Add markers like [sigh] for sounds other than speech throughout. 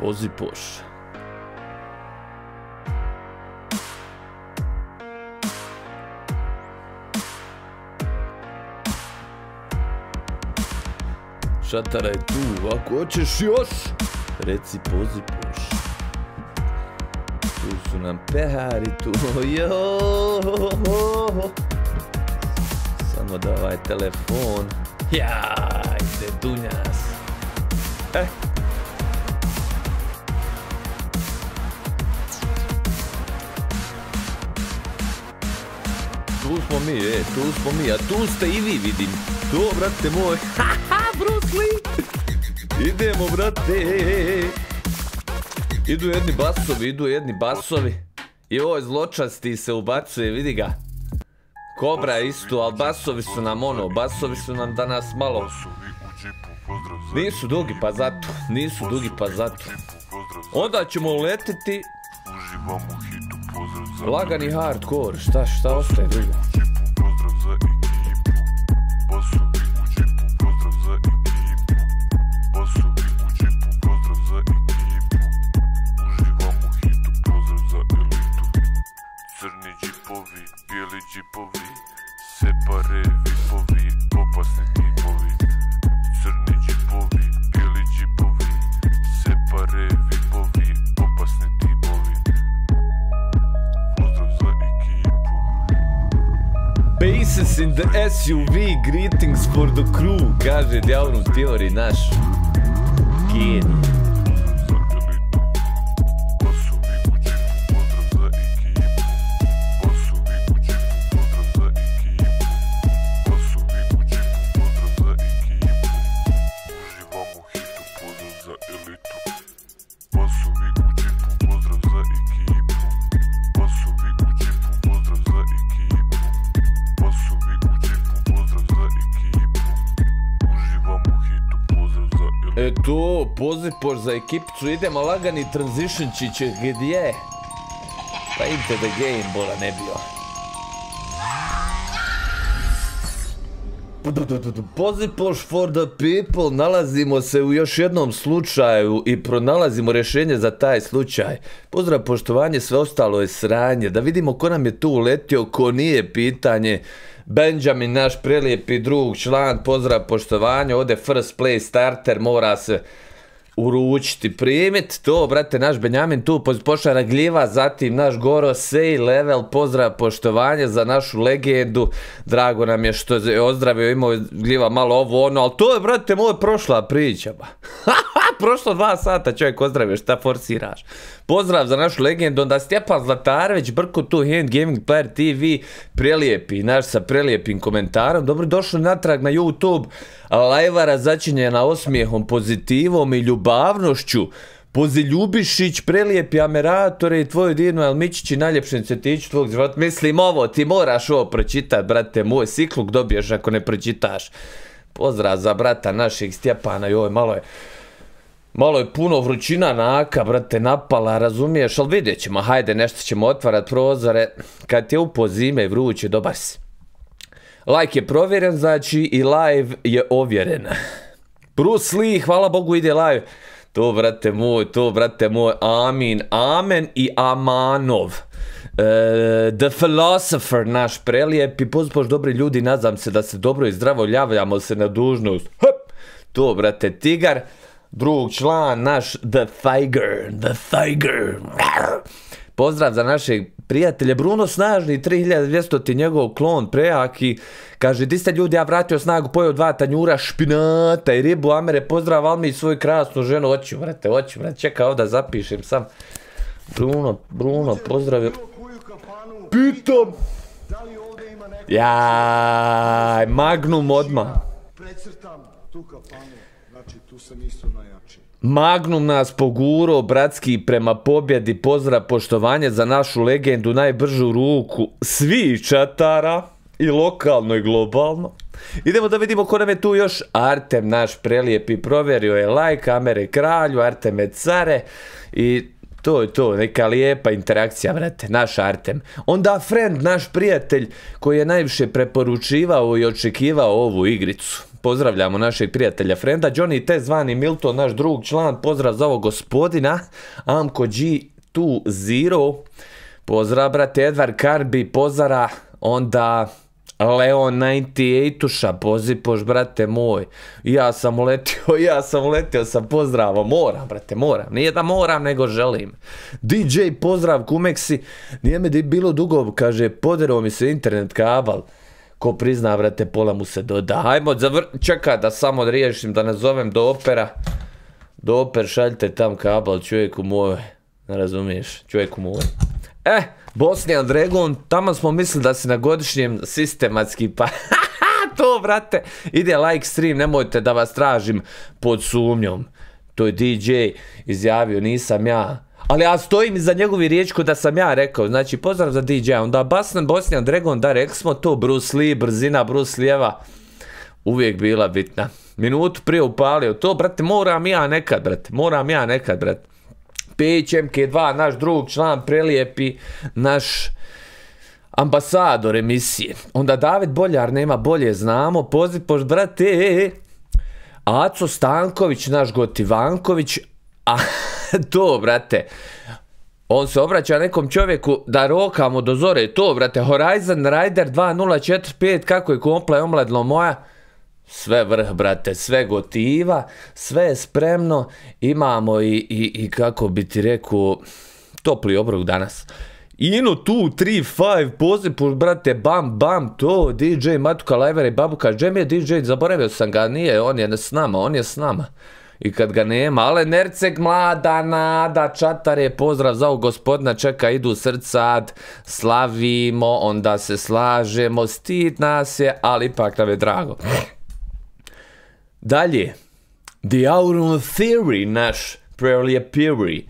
Pozipoš. Šatara je tu, ako hoćeš još, reci pozipoš. Tu su nam pehari, tu, jo, Samo da ovaj telefon, ja, ide Dunjas. Eh. Tu smo mi, e, tu smo mi, a tu ste i vi vidim. To, brate moj, [laughs] haha, Bruce Lee. Idemo, brate. Idu jedni basovi, idu jedni basovi. I ovaj zločasti se ubacuje, vidi ga. Kobra je isto, ali basovi su nam ono, basovi su nam danas malo... Nisu dugi pa zato, nisu dugi pa zato. Onda ćemo letiti... Lagani hardcore, šta, šta ostaje drugo? Greetings for the crew, kaže Djavnu teori naš genij. Pozipoš za ekipicu, idemo lagani transitiončiće gdje? Pa into the game, bola ne bio. Pozipoš for the people, nalazimo se u još jednom slučaju i pronalazimo rješenje za taj slučaj. Pozdrav poštovanje, sve ostalo je sranje, da vidimo ko nam je tu uletio, ko nije pitanje. Benjamin, naš prelijepi drug, član, pozdrav poštovanje, ode first play starter, mora se uručiti, primit to, brate, naš Benjamin tu pošla gljiva, zatim naš Goro Sej level, pozdrav, poštovanje za našu legendu, drago nam je što je ozdravio, imao gljiva malo ovo ono, ali to je, brate, moj prošla priča, ba. [laughs] Prošlo dva sata, čovjek ozdravio, šta forsiraš? Pozdrav za našu legendu, onda Stjepan Zlatarević, Brko tu Hand Gaming Player TV, prelijepi, naš sa prelijepim komentarom, dobro došli natrag na YouTube, lajvara začinjena osmijehom, pozitivom i ljubavnošću, Poziljubišić, prelijepi ameratore i tvoju divnu Elmičić i najljepšem cvjetiću tvog života. Mislim ovo, ti moraš ovo pročitat, brate moj, sikluk dobiješ ako ne pročitaš. Pozdrav za brata našeg Stjepana ovo malo je... Malo je puno vrućina naka, brate, napala, razumiješ, ali vidjet ćemo, hajde, nešto ćemo otvarat prozore, kad ti je upo zime i vruće, dobar si. Like je provjeren, znači, i live je ovjeren. Bruce Lee, hvala Bogu, ide live. To, brate moj, to, brate moj, amin, amen i amanov. E, the Philosopher, naš prelijepi, pozbož dobri ljudi, nadam se da se dobro i zdravo javljamo se na dužnost. To, brate, tigar drug član, naš The Tiger, The Tiger. Pozdrav za našeg prijatelja Bruno Snažni, 3200 ti njegov klon prejaki. Kaže, di ste ljudi, ja vratio snagu, pojeo dva tanjura špinata i ribu Amere, pozdrav Almi i svoju krasnu ženu, oću, vrate, oću, vrate, čekaj ovdje zapišem sam. Bruno, Bruno, pozdrav. Pitam! Jaj, Magnum odmah. Precrtam tu kafanu, tu sam isto Magnum nas poguro, bratski, prema pobjedi, pozdrav, poštovanje za našu legendu, najbržu ruku svi čatara, i lokalno i globalno. Idemo da vidimo ko nam je tu još. Artem, naš prelijepi, provjerio je like, kamere kralju, Arteme care i To je to, neka lijepa interakcija, brate, naš Artem. Onda friend, naš prijatelj, koji je najviše preporučivao i očekivao ovu igricu. Pozdravljamo našeg prijatelja Frenda, Johnny T zvani Milton, naš drug član, pozdrav za ovog gospodina, Amko G20, pozdrav brate Edward Karbi, pozara, onda Leon 98-uša, pozipoš, brate moj. Ja sam uletio, ja sam uletio sa pozdravom. Moram, brate, moram. Nije da moram, nego želim. DJ, pozdrav, kumeksi. Nije mi bilo dugo, kaže, poderao mi se internet kabal. Ko prizna, brate, pola mu se doda. Hajmo, zavr... čekaj da samo riješim, da nazovem do opera. Do oper, šaljite tam kabal, čovjeku moj. Ne razumiješ, čovjeku moj. Eh, Bosnian Dragon, tamo smo mislili da si na godišnjem sistematski pa... [laughs] to, brate, ide like stream, nemojte da vas tražim pod sumnjom. To je DJ izjavio, nisam ja. Ali ja stojim iza njegovi riječku da sam ja rekao. Znači, pozdrav za DJ. Onda Basnan, Bosnian Dragon, da rekli smo to, Bruce Lee, brzina Bruce Lijeva. Uvijek bila bitna. Minutu prije upalio. To, brate, moram ja nekad, brate. Moram ja nekad, brate. Peć MK2, naš drug član prelijepi, naš ambasador emisije. Onda David Boljar nema bolje znamo, poš brate, Aco Stanković, naš Gotivanković, a [laughs] to brate, on se obraća nekom čovjeku da rokamo do zore, to brate, Horizon Rider 2045, kako je kompla omladlo moja, sve vrh, brate, sve gotiva, sve je spremno, imamo i, i, i kako bi ti rekao, topli obrok danas. Inu tu, 3-5, poziv, brate, bam, bam, to, DJ Matuka Lajver i Babuka, gdje mi je DJ, zaboravio sam ga, nije, on je s nama, on je s nama. I kad ga nema, ale Nerceg mlada nada, čatar je pozdrav za ovog gospodina, čeka idu srcad, slavimo, onda se slažemo, stid nas je, ali ipak nam je drago. Dalje, The Aurum Theory, naš Preliapiri.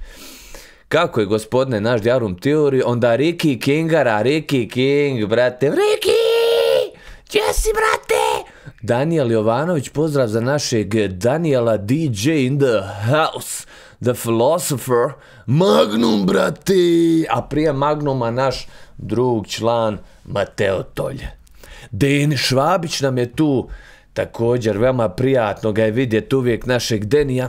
Kako je gospodine naš The Aurum Theory? Onda Ricky Kingara, Ricky King, brate. Ricky! Gdje si, brate? Daniel Jovanović, pozdrav za našeg Daniela DJ in the house. The Philosopher. Magnum, brate! A prije Magnuma naš drug član Mateo Tolje. Deni Švabić nam je tu Također, veoma prijatno ga je vidjeti uvijek našeg Denija.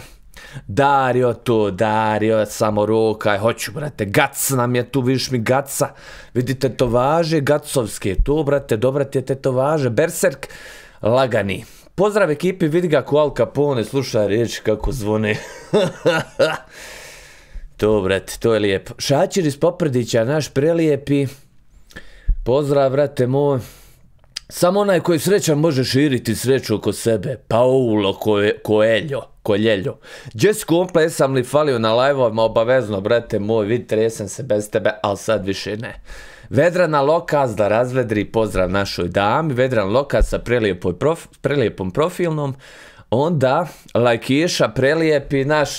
Dario to, Dario, samo rokaj, hoću, brate, Gac nam je tu, vidiš mi Gaca, vidite to važe, Gacovske, to, brate, dobra ti je to važe, Berserk, lagani. Pozdrav ekipi, vidi ga ko Al Capone, slušaj riječi kako zvone. [laughs] to, brate, to je lijepo. Šačir iz Poprdića, naš prelijepi. Pozdrav, brate moj. Samo onaj koji srećan može širiti sreću oko sebe. Paulo Coelho. Koljeljo. Jess Komple, sam li falio na live-ovima obavezno, brate moj, vidite, jesam se bez tebe, ali sad više ne. Vedrana Lokaz da razvedri pozdrav našoj dami, Vedran Lokaz sa prelijepom profilnom, onda Lajkiša prelijepi naš,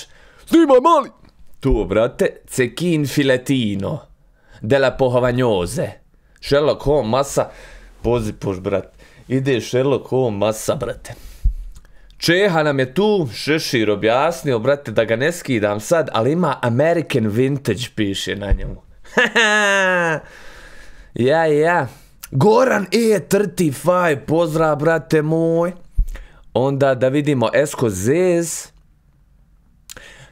snimaj mali, tu brate, Cekin Filetino, della Pohovanjoze, Sherlock Holmes, masa, Pozipoš, brat. Ide Sherlock Holmes masa, brate. Čeha nam je tu, Šešir objasnio, brate, da ga ne skidam sad, ali ima American Vintage piše na njemu. [laughs] ja, ja. Goran E35, pozdrav, brate moj. Onda da vidimo Esko Zez.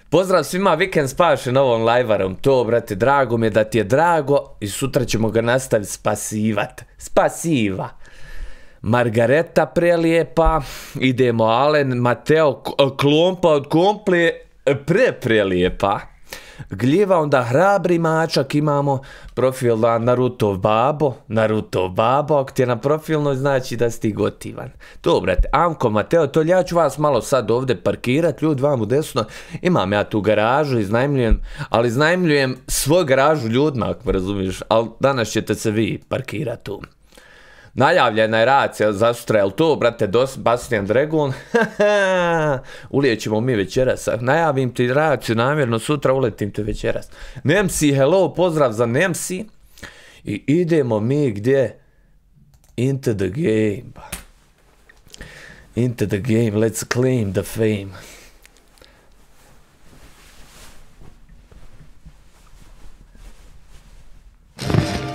Pozdrav svima, vikend spaše novom lajvarom. To, brate, drago mi je da ti je drago i sutra ćemo ga nastaviti spasivat. Spasiva. Margareta prelijepa, idemo Alen, Mateo Klompa od Komple pre prelijepa. Gljiva, onda hrabri mačak imamo, profil Narutov babo, Narutov babo, ako ti je na profilnoj znači da si ti gotivan. To, brate, Amko, Mateo, to ja ću vas malo sad ovdje parkirat, ljud vam u desno, imam ja tu garažu, iznajmljujem, ali iznajmljujem svoju garažu ljudima, ako me razumiješ, ali danas ćete se vi parkirat tu. Najavljena je racija za sutra, jel to, brate, dos, Bastian Dragon? [laughs] Ulijećemo mi večeras. Najavim ti raciju namjerno, sutra uletim ti večeras. Nemsi, hello, pozdrav za Nemsi. I idemo mi gdje? Into the game. Into the game, let's claim the fame.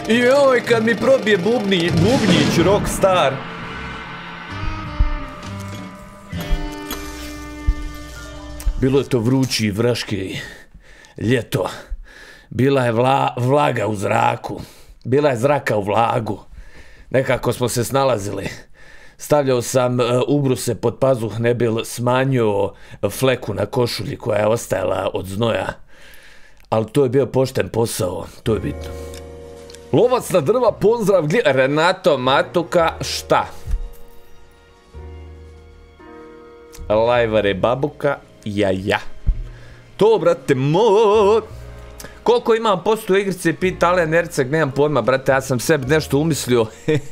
Joj, kad mi probije bubni, bubnjić rockstar. Bilo je to vrući i vraški ljeto. Bila je vlaga u zraku. Bila je zraka u vlagu. Nekako smo se snalazili. Stavljao sam uh, ubruse pod pazuh, ne bil smanjio fleku na košulji koja je ostajala od znoja. Ali to je bio pošten posao, to je bitno. Lovac na drva, pozdrav, Renato Matuka, šta? Lajvare Babuka, ja ja. To, brate, moj. Koliko imam posto igrice, pita Alen Erceg, nemam pojma, brate, ja sam sebi nešto umislio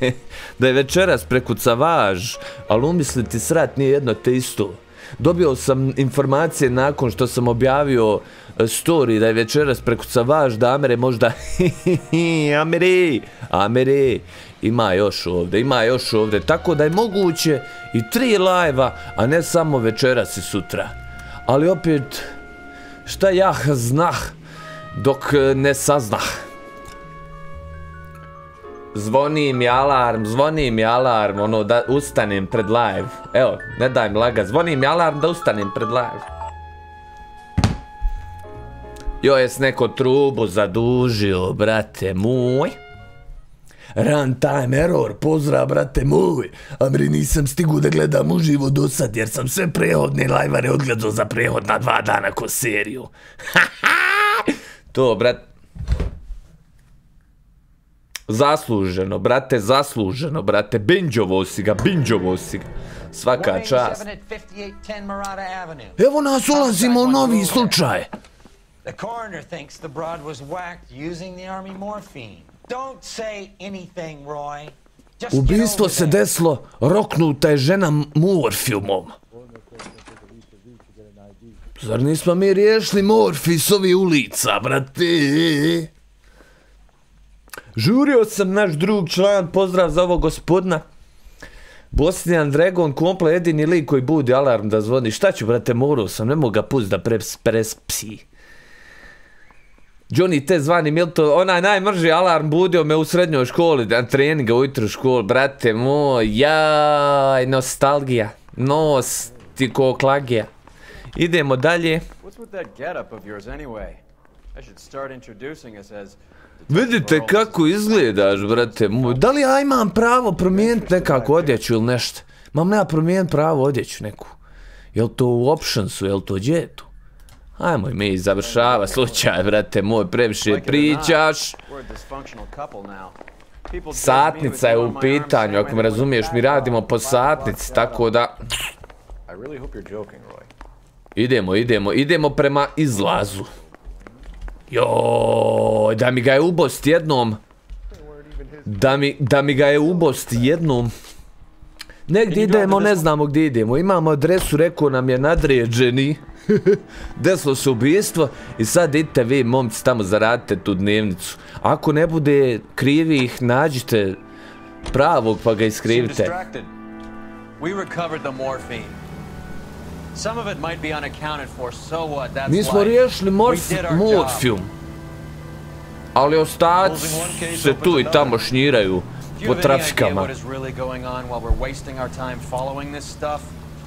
[laughs] da je večeras prekucavaž, ali umisliti srat nije jedno te isto. Dobio sam informacije nakon što sam objavio e, story da je večeras prekucavaž, da Amere možda [laughs] Amere, Amere, ima još ovdje, ima još ovdje, tako da je moguće i tri lajva, a ne samo večeras i sutra. Ali opet, šta ja znah, dok e, ne saznah. Zvoni mi alarm, zvoni mi alarm, ono da ustanem pred live. Evo, ne daj mi laga, zvoni mi alarm da ustanem pred live. Jo, jes neko trubu zadužio, brate moj. Runtime error, pozdrav brate moj. Amri nisam stigu da gledam uživo do sad jer sam sve prehodne lajvare odgledao za prehodna dva dana ko seriju. [laughs] To, brat... Zasluženo, brate, zasluženo, brate. Binđovo si ga, binđovo si ga. Svaka čast. Evo nas ulazimo u novi slučaj. The coroner thinks the broad was whacked using the army morphine. Don't say anything, Roy. Ubistvo se desilo, roknuta je žena morfijumom. Zar nismo mi riješili morfi s ovih ulica, brate? Žurio sam naš drug član, pozdrav za ovog gospodina. Bosnian Dragon, komple jedini lik koji budi alarm da zvoni. Šta ću, brate, morao sam, ne mogu ga pust da prespsi. Johnny te zvani Milton, onaj najmrži alarm budio me u srednjoj školi, na treninga ujutru školi, brate moj, jaj, nostalgija, nostikoklagija. Idemo dalje. Vidite kako izgledaš, brate. Da li ja imam pravo promijeniti nekako odjeću ili nešto? Mam nema promijeniti pravo odjeću neku. Jel to u optionsu, jel to gdje tu? Ajmo mi završava slučaj, brate moj, previše pričaš. Satnica je u pitanju, ako me razumiješ, mi radimo po satnici, tako da... Idemo, idemo, idemo prema izlazu. Joj, da mi ga je ubost jednom. Da mi, da mi ga je ubost jednom. Negdje idemo, ne znamo gdje idemo. Imamo adresu, rekao nam je nadređeni. [laughs] Deslo se ubijstvo i sad idite vi, momci, tamo zaradite tu dnevnicu. Ako ne bude krivih, nađite pravog pa ga iskrivite. We recovered the morphine. Mi smo riješili Morfium. Ali ostaci se tu i tamo šnjiraju po trafikama.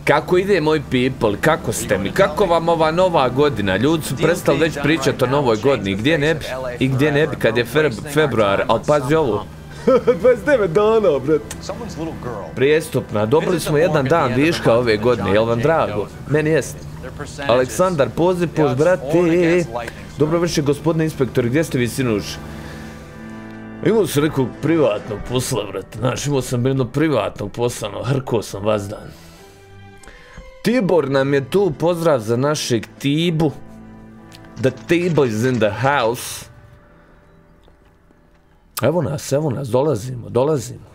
Kako ide moj people, kako ste mi, kako vam ova nova godina, ljudi su prestali već pričati o novoj godini, gdje ne bi, i gdje ne bi kad je februar, ali pazi ovo, 29 dana, bret. Prijestupna, dobili smo jedan dan viška ove godine, jel vam drago? Meni jest. Aleksandar Pozipoš, brate. Dobro vrši gospodine inspektor, gdje ste vi sinuš? Imao sam nekog privatnog posla, brate. Znaš, imao sam jedno privatnog posla, no, hrko sam vas dan. Tibor nam je tu, pozdrav za našeg Tibu. The Tibo is in the house. Evo nas, evo nas, dolazimo, dolazimo.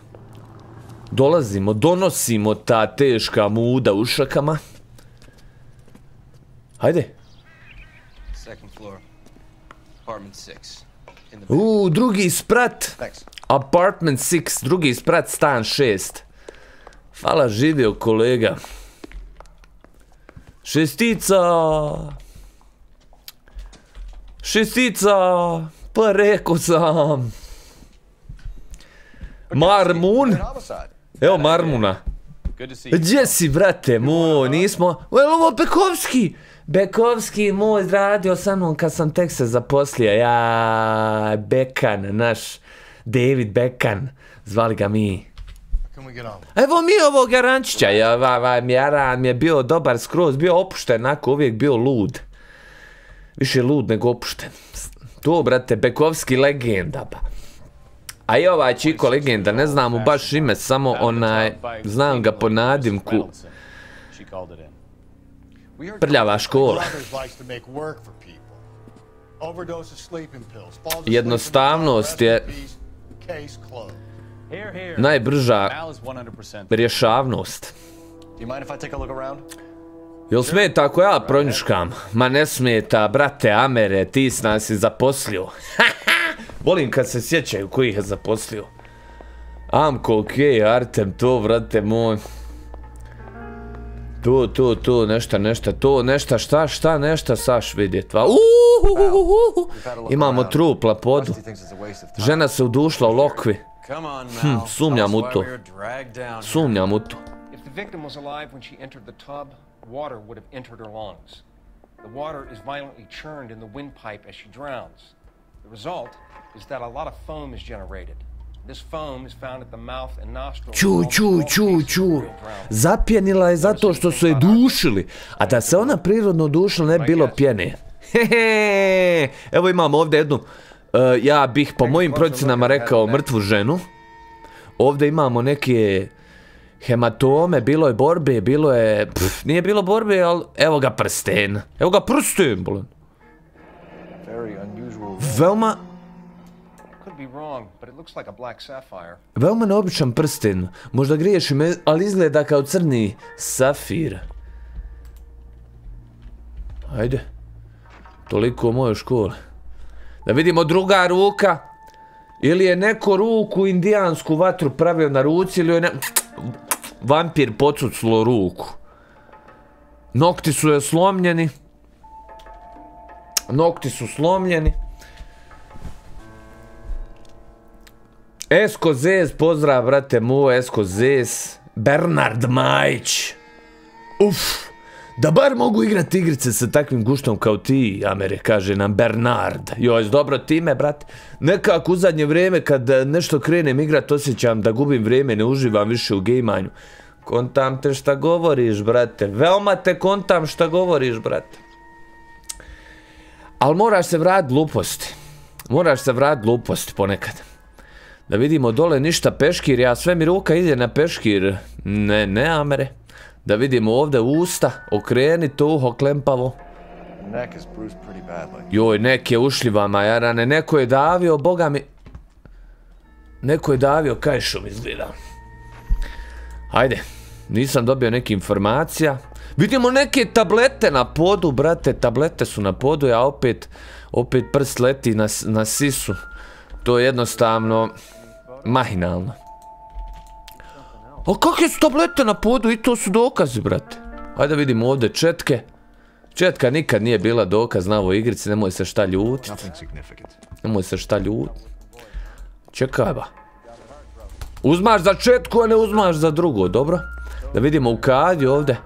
Dolazimo, donosimo ta teška muda u šakama. Hajde. U, drugi sprat. Apartment 6, drugi sprat, stan 6. Hvala živio kolega. Šestica. Šestica. Pa rekao sam. Marmun. Evo Marmuna. Gdje si, brate moj, nismo... Jel ovo Bekovski? Bekovski moj radio sa mnom kad sam tek se zaposlio. Ja, Bekan, naš David Bekan. Zvali ga mi. Evo mi ovog Jarančića, ja, va, va, Jaran mi je bio dobar skroz, bio opušten, onako uvijek bio lud. Više lud nego opušten. To, brate, Bekovski legenda, ba. A i ovaj Čiko legenda, ne znam mu baš ime, samo onaj, znam ga po nadimku, prljava škola. Jednostavnost je- rest in peace, Case closed. Here, here. Najbrža Mal is 100%. rješavnost. Do you mind if I take a look around? Jel smeta ako ja pronjuškam? Ma ne smeta, brate Amere, ti s nas si zaposlio. [laughs] Volim kad se sjećaju koji ih je zaposlio. Amko, okej, Artem, to, brate moj. To, to, to, nešta, nešta, to, nešta, šta, šta, nešta, saš vidjet, va. Uhuhuhuhu. Imamo trup na podu. Žena se udušla u lokvi. Hmm, sumnjam u to. Sumnjam u to. If the victim was alive when she entered the tub, water would have entered her lungs. The water is violently churned in the windpipe as she drowns. The result is that a lot of foam is generated. This foam is found at the mouth and nostrils. Ču, ču, ču, ču. Zapjenila je zato što su je dušili. A da se ona prirodno dušila ne bi bilo pjene. [laughs] Hehe. Evo imam ovdje jednu, uh, ja bih po mojim procjenama rekao mrtvu ženu. Ovdje imamo neke hematome, bilo je borbe, bilo je... Pff, nije bilo borbe, ali evo ga prsten. Evo ga prsten, bolan. Very. Veoma, veoma neobičan prsten. Možda griješim, ali izgleda kao crni safir. Ajde. Toliko o mojoj školi. Da vidimo druga ruka. Ili je neko ruku indijansku vatru pravio na ruci ili je ne... Vampir pocuclo ruku. Nokti su je slomljeni. Nokti su slomljeni. Esko Zez, pozdrav brate moj, Esko Zez. Bernard Majić. Uf, da bar mogu igrati igrice sa takvim guštom kao ti, Amere, kaže nam Bernard. Joj, dobro time, brate. Nekako u zadnje vrijeme kad e, nešto krenem igrat, osjećam da gubim vrijeme, ne uživam više u gejmanju. Kontam te šta govoriš, brate. Veoma te kontam šta govoriš, brate. Ali moraš se vrat gluposti. Moraš se vrat gluposti ponekad. Da vidimo dole ništa peškir, ja sve mi ruka ide na peškir. Ne, ne, Amere. Da vidimo ovdje usta, okreni to uho klempavo. Joj, neke ušljivama, jarane, neko je davio, boga mi... Neko je davio kajšom izgleda. Ajde, nisam dobio neke informacija. Vidimo neke tablete na podu, brate, tablete su na podu, ja opet, opet prst leti na, na sisu. To je jednostavno mahinalno. A kakve su tablete na podu i to su dokazi, brate. Ajde vidimo ovdje četke. Četka nikad nije bila dokaz na ovoj igrici, nemoj se šta ljutit. Nemoj se šta ljut. Čekaj ba. Uzmaš za četku, a ne uzmaš za drugo, dobro? Da vidimo u kadi ovdje.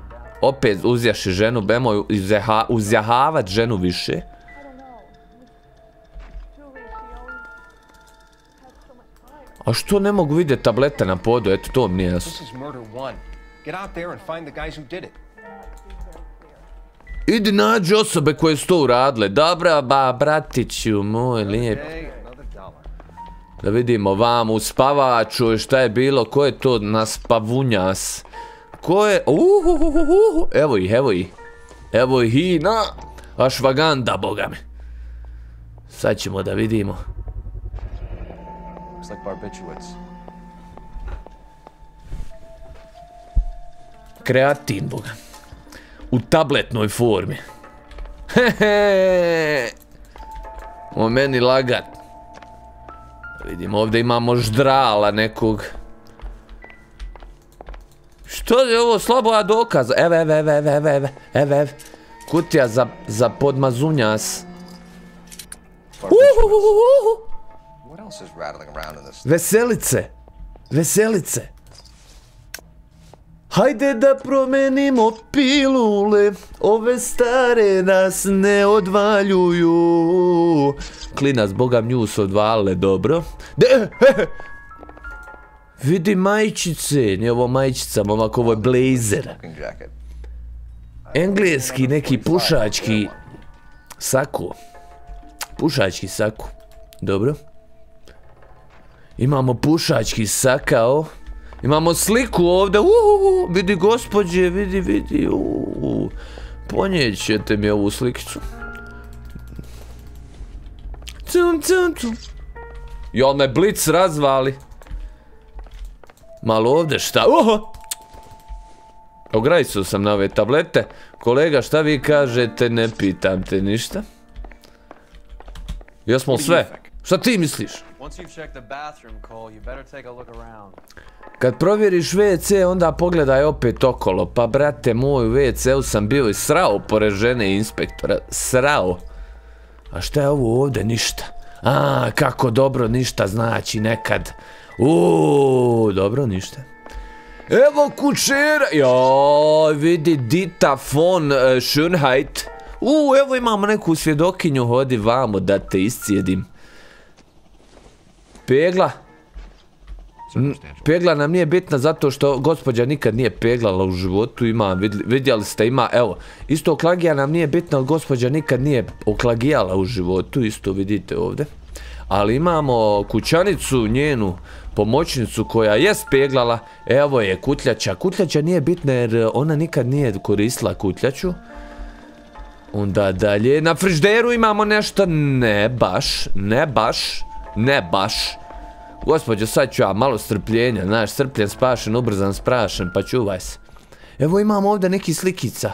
Opet uzjaši ženu, bemoj uzjaha, uzjahavat ženu više. A što ne mogu vidjeti tablete na podu, eto to mi nije jasno. Idi nađi osobe koje su to uradile. Dobra ba, bratiću moj lijep. Da vidimo vam u spavaču šta je bilo, ko je to na spavunjas? Ko je, uhuhuhuhu, evo ih, evo ih. Evo ih i na ašvaganda, boga mi. Sad ćemo da vidimo. Looks like barbiturates. Kreatin, boga. U tabletnoj formi. Hehe. O meni lagat. Vidimo, ovdje imamo ždrala nekog. Što je ovo slabo dokaz? Evo, evo, evo, evo, evo, evo, evo, evo. Kutija za, za podmazunjas. Uhuhuhuhu. What else is rattling around in this? Veselice. Veselice. Hajde da promenimo pilule, ove stare nas ne odvaljuju. Klinac, boga nju su odvalile, dobro. De, he, he. Vidi majčice, nije ovo majčica, momak, ovo je blazer. Engleski, neki pušački saku. Pušački saku. Dobro. Imamo pušački sakao. Imamo sliku ovdje. Uuu, vidi gospođe, vidi, vidi. Uuu. Ponijet ćete mi ovu slikicu. Cum, cum, cum. Jel me blic razvali? Malo ovdje šta? Oho! Ograjcu sam na ove tablete. Kolega, šta vi kažete? Ne pitam te ništa. Jesmo sve? Šta ti misliš? Kad provjeriš WC, onda pogledaj opet okolo. Pa, brate moj, u WC-u sam bio i srao pored žene inspektora. Srao. A šta je ovo ovdje? Ništa. A, kako dobro ništa znači nekad. Uuu, dobro, ništa. Evo kućera. Joj, vidi Dita von uh, Schönheit. Uuu, evo imamo neku svjedokinju, hodi vamo da te iscijedim. Pegla. N- Pegla nam nije bitna zato što gospođa nikad nije peglala u životu, ima, vidjeli ste, ima, evo, isto oklagija nam nije bitna, ali gospođa nikad nije oklagijala u životu, isto vidite ovdje. Ali imamo kućanicu, njenu pomoćnicu koja je speglala, evo je kutljača. Kutljača nije bitna jer ona nikad nije koristila kutljaču. Onda dalje, na frižderu imamo nešto, ne baš, ne baš, ne baš. Gospođo, sad ću ja malo strpljenja, znaš, strpljen spašen, ubrzan sprašen, pa čuvaj se. Evo imamo ovdje neki slikica.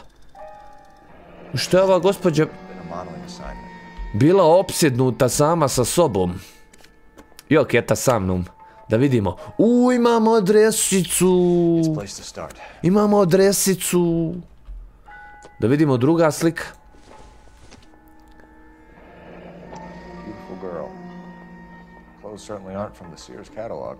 Što je ova gospođa bila opsjednuta sama sa sobom? Jok, jeta sa mnom. Da vidimo. U, imamo adresicu. Imamo adresicu. Da vidimo druga slika. Clothes certainly aren't from the Sears catalog.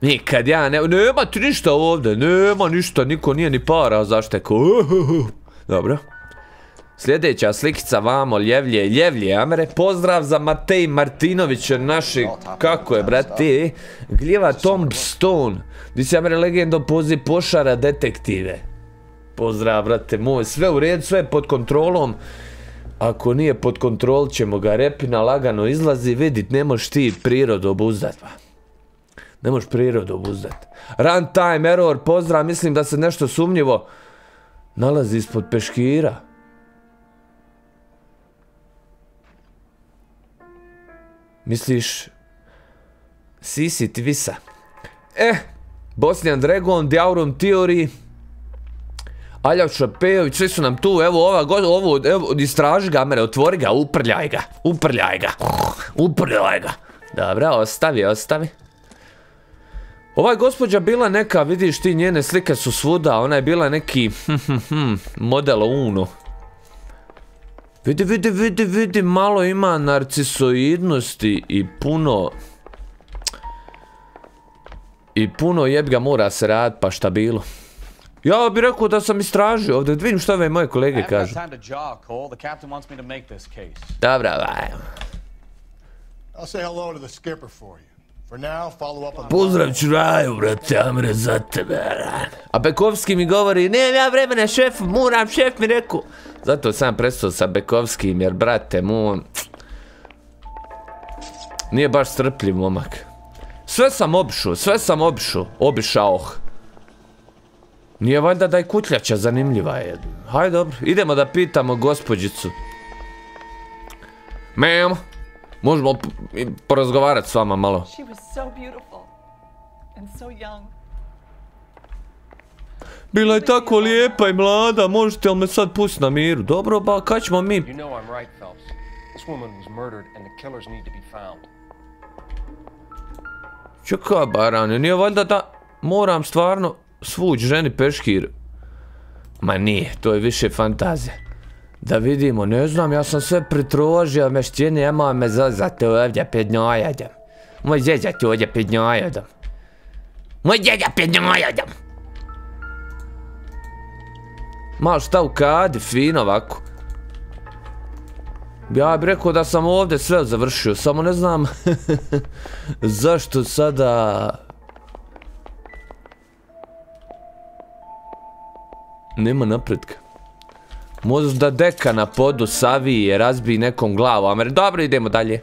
Nikad ja ne... Nema ti ništa ovdje, nema ništa, niko nije ni para zašteko. Dobro. Sljedeća slikica vamo, ljevlje, ljevlje, amere. Pozdrav za Matej Martinovića, naši, kako je, brate, Gljeva Tombstone. Di se amere legendo pozi pošara detektive. Pozdrav, brate moj, sve u redu, sve je pod kontrolom. Ako nije pod kontrol ćemo ga repina lagano izlazi, vidit, ne možeš ti prirodu obuzdat. Ne možeš prirodu obuzdat. Runtime error, pozdrav, mislim da se nešto sumnjivo nalazi ispod peškira. Misliš... Sisi Tvisa. Eh, Bosnian Dragon, Diauron Theory, Aljav Šapejović, svi su nam tu, evo ova, ovo, evo, istraži ga, otvori ga, uprljaj ga, uprljaj ga, uprljaj ga. Dobro, ostavi, ostavi. Ova gospođa bila neka, vidiš ti njene slike su svuda, ona je bila neki model Uno. Vidi, vidi, vidi, vidi, malo ima narcisoidnosti i puno... I puno jeb ga mora se rad, pa šta bilo. Ja bih rekao da sam istražio ovdje, da vidim što ove moje kolege kažu. Dobra, vaj. I'll say hello to the skipper for you. For now, follow up on the Pozdrav ću raju, brate, amre za tebe. A Bekovski mi govori, ne, ja vremena šef, moram, šef mi rekao. Zato sam prestao sa Bekovskim, jer brate mu, nije baš strpljiv momak. Sve sam obišao, sve sam obišao, obišao. Nije valjda da je kutljača zanimljiva je. Hajde dobro, idemo da pitamo gospođicu. Ma'am, možemo porazgovarati s vama malo. Bila je tako lijepa i mlada, možete li me sad pustiti na miru? Dobro, ba, kad ćemo mi? You know I'm right, Phelps. This woman was murdered and the killers need to be found. Čekaj, barane, nije valjda da moram stvarno svuć ženi peškir? Ma nije, to je više fantazija. Da vidimo, ne znam, ja sam sve pritrožio, meštini, nemoj me zazati ovdje pred njojadom. Moj djeđa ti ovdje pred. Moj djeđa pred njojadom. Malo šta u kadi, fino ovako. Ja bih rekao da sam ovdje sve završio, samo ne znam [laughs] zašto sada... Nema napretka. Možda deka na podu savije, razbiji nekom glavu, a dobro idemo dalje.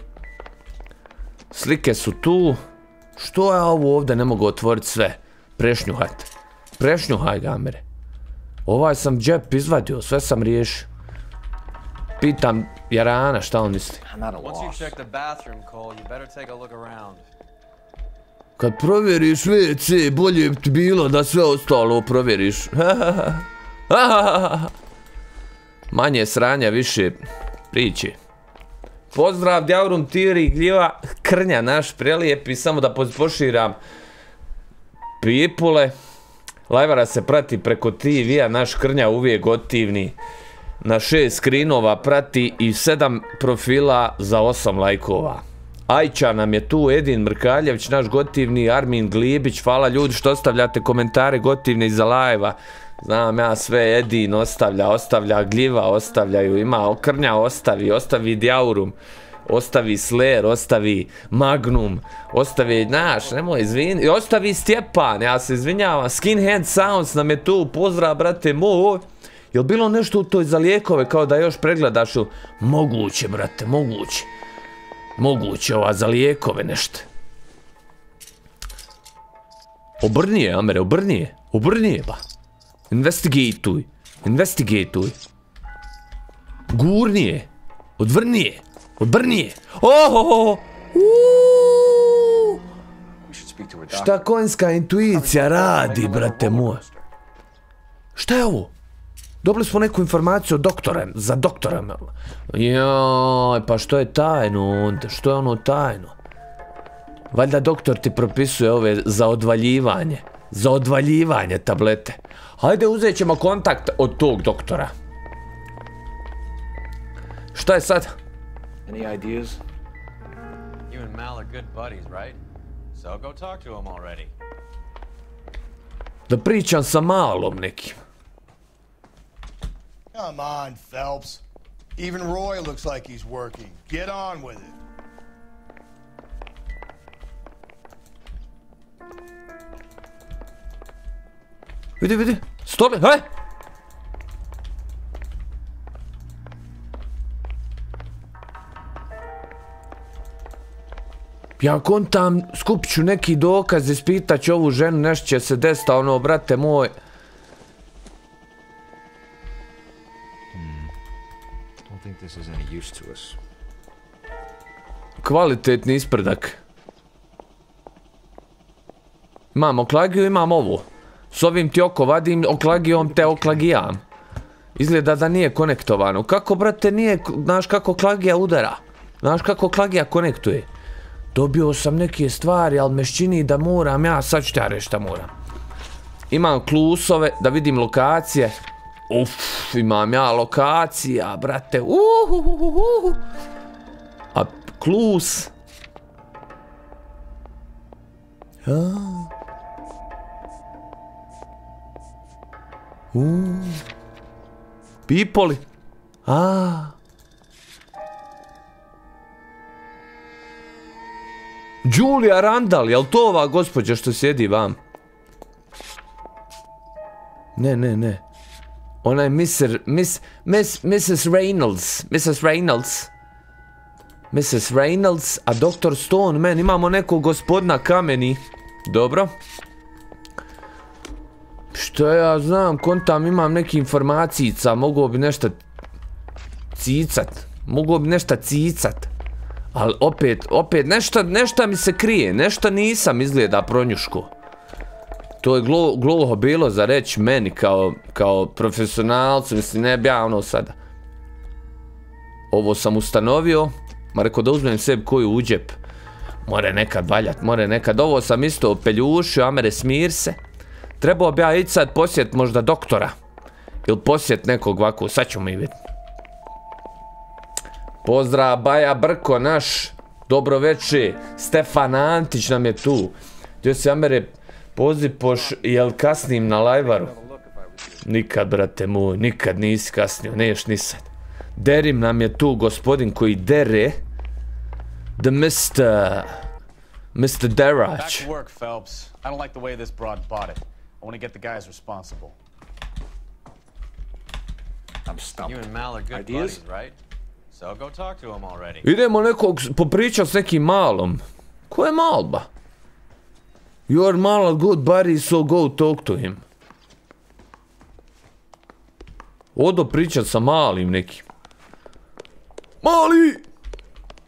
Slike su tu. Što ja ovo ovdje ne mogu otvoriti sve? Prešnjuhat. Prešnjuhaj ga, Amere. Ovaj sam džep izvadio, sve sam riješio. Pitam Jarana šta on misli. I'm at a Once you loss. check the bathroom, Cole, you better take a look around. Kad provjeriš WC, bolje bi ti bilo da sve ostalo provjeriš. [laughs] [laughs] Manje sranja, više priče. Pozdrav Djaurum Tiri Gljiva Krnja, naš prelijepi, samo da poširam pipule. Lajvara se prati preko TV-a, naš Krnja uvijek gotivni. Na šest skrinova prati i sedam profila za osam lajkova. Ajča nam je tu, Edin Mrkaljević, naš gotivni, Armin Glibić, hvala ljudi što ostavljate komentare gotivne iza lajva. Znam ja sve, Edin ostavlja, ostavlja Gljiva, ostavljaju, ima Okrnja, ostavi, ostavi Djaurum, ostavi Sler, ostavi Magnum, ostavi, znaš, nemoj izvini, i ostavi Stjepan, ja se izvinjavam, Skinhead Sounds nam je tu, pozdrav brate moj. Jel bilo nešto u toj za lijekove kao da još pregledaš ili? Moguće, brate, moguće. Moguće ova za lijekove nešto. Obrni je, Amere, obrni je. Obrni je, ba. Investigatuj. Investigatuj. Gurni je. Odvrni je. Odbrni. Šta konjska intuicija radi, brate moj? Šta je ovo? Dobili smo neku informaciju od doktora, za doktora. Joj, pa što je tajno onda? Što je ono tajno? Valjda doktor ti propisuje ove za odvaljivanje. Za odvaljivanje tablete. Hajde uzet ćemo kontakt od tog doktora. Šta je sad? Any ideas? You and Mal are good buddies, right? So go talk to him already. Da pričam sa malom nekim. Come on, Phelps. Even Roy looks like he's working. Get on with it. Vidi, vidi. Stoli, hej! Ja kontam, skupit ću neki dokaz, ispitat ću ovu ženu, nešto će se desiti, ono, brate moj. Us. Kvalitetni ispredak. Imam oklagiju, imam ovo. S ovim ti oko vadim, oklagijom te oklagijam. Izgleda da nije konektovano. Kako, brate, nije, znaš kako klagija udara? Znaš kako klagija konektuje? Dobio sam neke stvari, ali me čini da moram, ja sad ću ja reći šta moram. Imam klusove, da vidim lokacije. Uf, imam ja lokacija, brate. Uhuhuhuhu. A klus... A. U. Pipoli. A. Julia Randall, jel to ova gospođa što sjedi vam? Ne, ne, ne. Ona je Mr. Miss, Mrs. Reynolds. Mrs. Reynolds. Mrs. Reynolds, a Dr. Stone, men, imamo nekog gospodina kameni. Dobro. Što ja znam, kontam imam neki informacijica, mogu bi nešto cicat. Mogu bi nešto cicat. Ali opet, opet, nešto, nešto mi se krije, nešto nisam izgleda pronjuško. To je gluho bilo za reći meni kao, kao profesionalcu, mislim, ne bi ja ono sada. Ovo sam ustanovio, ma rekao da uzmem sebi koju u džep. More nekad valjat, more nekad. Ovo sam isto peljušio, amere smir se. Trebao bi ja ići sad posjet možda doktora. Ili posjet nekog ovako, sad ćemo i vidjeti. Pozdrav Baja Brko naš. Dobro večer. Stefan Antić nam je tu. Gdje se Amere poziv poš, jel kasnim na lajvaru? Nikad, brate moj, nikad nisi kasnio, neš ni sad. Derim nam je tu gospodin koji dere. The Mr. Mr. Back Derach. to work, Phelps. I don't like the way this broad bought it. I want to get the guys responsible. I'm stumped. You and Mal are good Ideas? buddies, right? So go talk to him already. Idemo nekog popričat s nekim malom. Ko je malba? Your mal a good buddy, so go talk to him. Odo pričat sa malim nekim. Mali!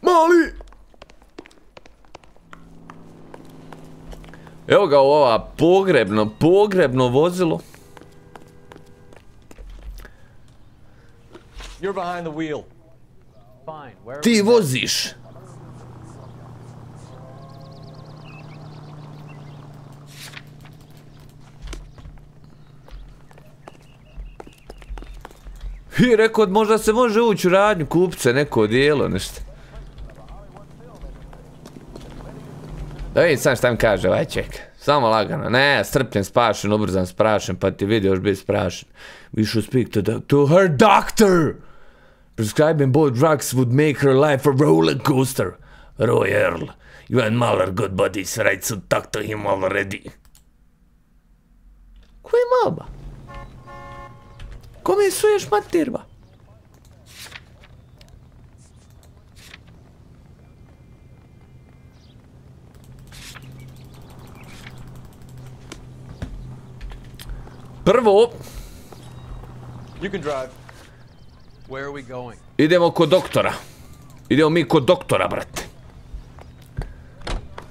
Mali! Evo ga ova pogrebno, pogrebno vozilo. Ti voziš. I rekao, možda se može ući u radnju, kupce, neko dijelo, nešto. Da vidim sam šta mi kaže ovaj ček. Samo lagano. Ne, strpljen, spašen, ubrzan, sprašen, pa ti vidi još biti sprašen. We should speak to, the, to her doctor! Prescribing both drugs would make her life a roller coaster. Roy Earl, you and Mal are good buddies, right? So talk to him already. Ko je Malba? Kome suješ materba? Prvo? Idemo kod doktora. Idemo mi kod doktora, brate.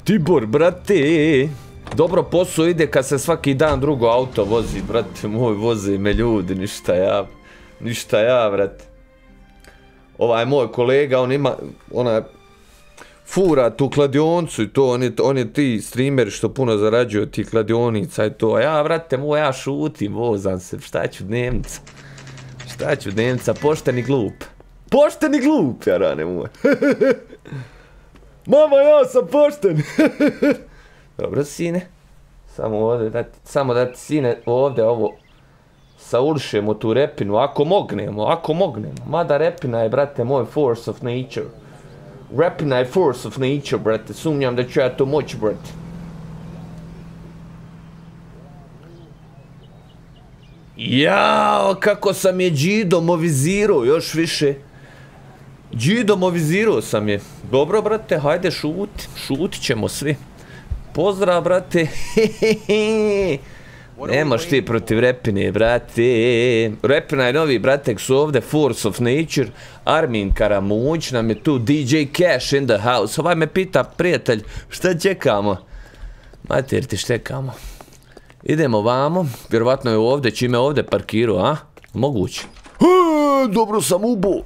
Tibor, brate. Dobro posao ide kad se svaki dan drugo auto vozi, brate moj, voze me ljudi, ništa ja. Ništa ja, brate. Ovaj moj kolega, on ima, ona fura tu kladioncu i to, on je, ti streameri što puno zarađuju tih kladionica i to. A ja, brate moj, ja šutim, vozam se, šta ću dnevnica? Šta ću dnevnica, pošten i glup. Pošten i glup, ja rane moje. [laughs] Mama, ja sam pošten. [laughs] Dobro, sine. Samo ovdje, samo da ti, sine, ovdje ovo sauršemo tu repinu, ako mognemo, ako mognemo. Mada repina je, brate, moj force of nature. Repina je force of nature, brate. Sumnjam da ću ja to moći, brate. Jao, kako sam je Džidom ovizirao, još više. Džidom ovizirao sam je. Dobro, brate, hajde šuti, šutit ćemo svi. Pozdrav, brate. [laughs] Nemaš ti protiv Repine, brate. Repina je novi bratek su ovdje, Force of Nature. Armin Karamuć nam je tu, DJ Cash in the house. Ovaj me pita, prijatelj, šta čekamo? Mater ti štekamo. Idemo vamo, vjerovatno je ovdje, čime ovdje parkirao, a? Moguće. Dobro sam ubo.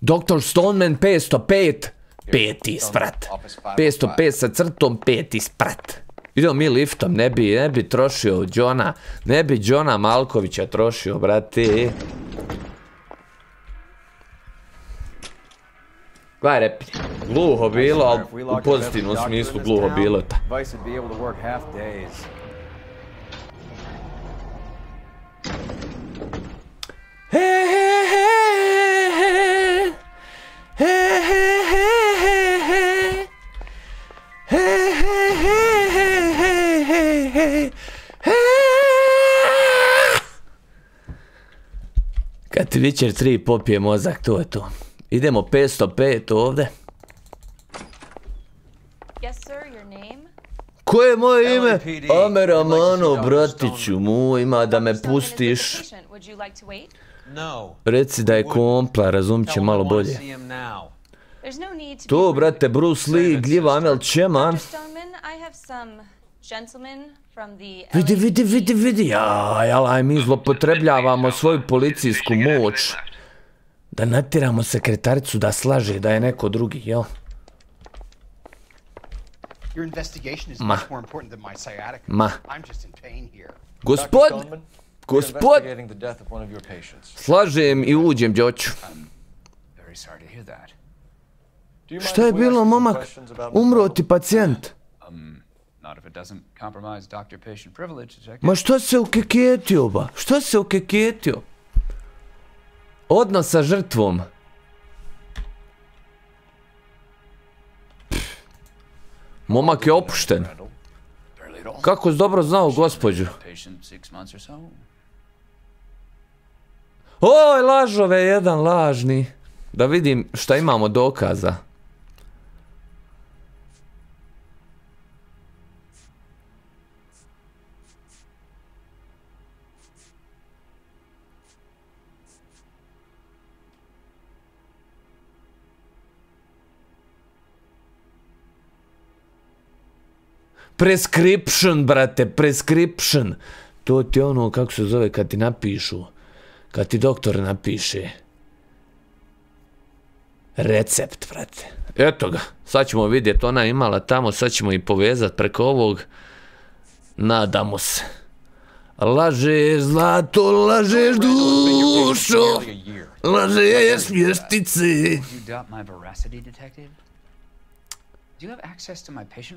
Dr. Stoneman 505. Peti sprat. 505 sa crtom, peti sprat. Idemo mi liftom, ne bi, ne bi trošio Johna, ne bi Johna Malkovića trošio, brate. Gledaj repi, gluho bilo, ali u pozitivnom smislu gluho bilo. Ta. He, he, he. He, he, he, he, he. He, he, he, he, he, he, he. Kad ti Witcher 3 popije mozak, to je to. Idemo 505 ovdje. Yes, sir, your name? Ko je moje ime? LAPD. Amera I'd like to see Mano, Dr. bratiću moj, ima da me pustiš. Reci da je kompla, razumit će malo bolje. to brate, Bruce Lee, gljiva Amel Čeman. The Vidi, vidi, vidi, vidi, jaj, alaj, mi zlopotrebljavamo svoju policijsku moć. Da natjeramo sekretaricu da slaže da je neko drugi, jel? Ma. Ma. I'm just in pain here. Gospod... Gospod, slažem i uđem, Đoću. Mind Šta je bilo, momak? Umro ti pacijent. Detective. Ma što se ukeketio, ba? Što se ukeketio? Odnos sa žrtvom. Pff. Momak je opušten. Kako dobro znao gospođu? Oj, lažove, jedan lažni. Da vidim šta imamo dokaza. Prescription, brate, prescription. To ti je ono, kako se zove, kad ti napišu. Kad ti doktor napiše. Recept, brate. Eto ga, sad ćemo vidjeti, ona je imala tamo, sad ćemo i povezati preko ovog. Nadamo se. Lažeš zlato, lažeš dušo, lažeš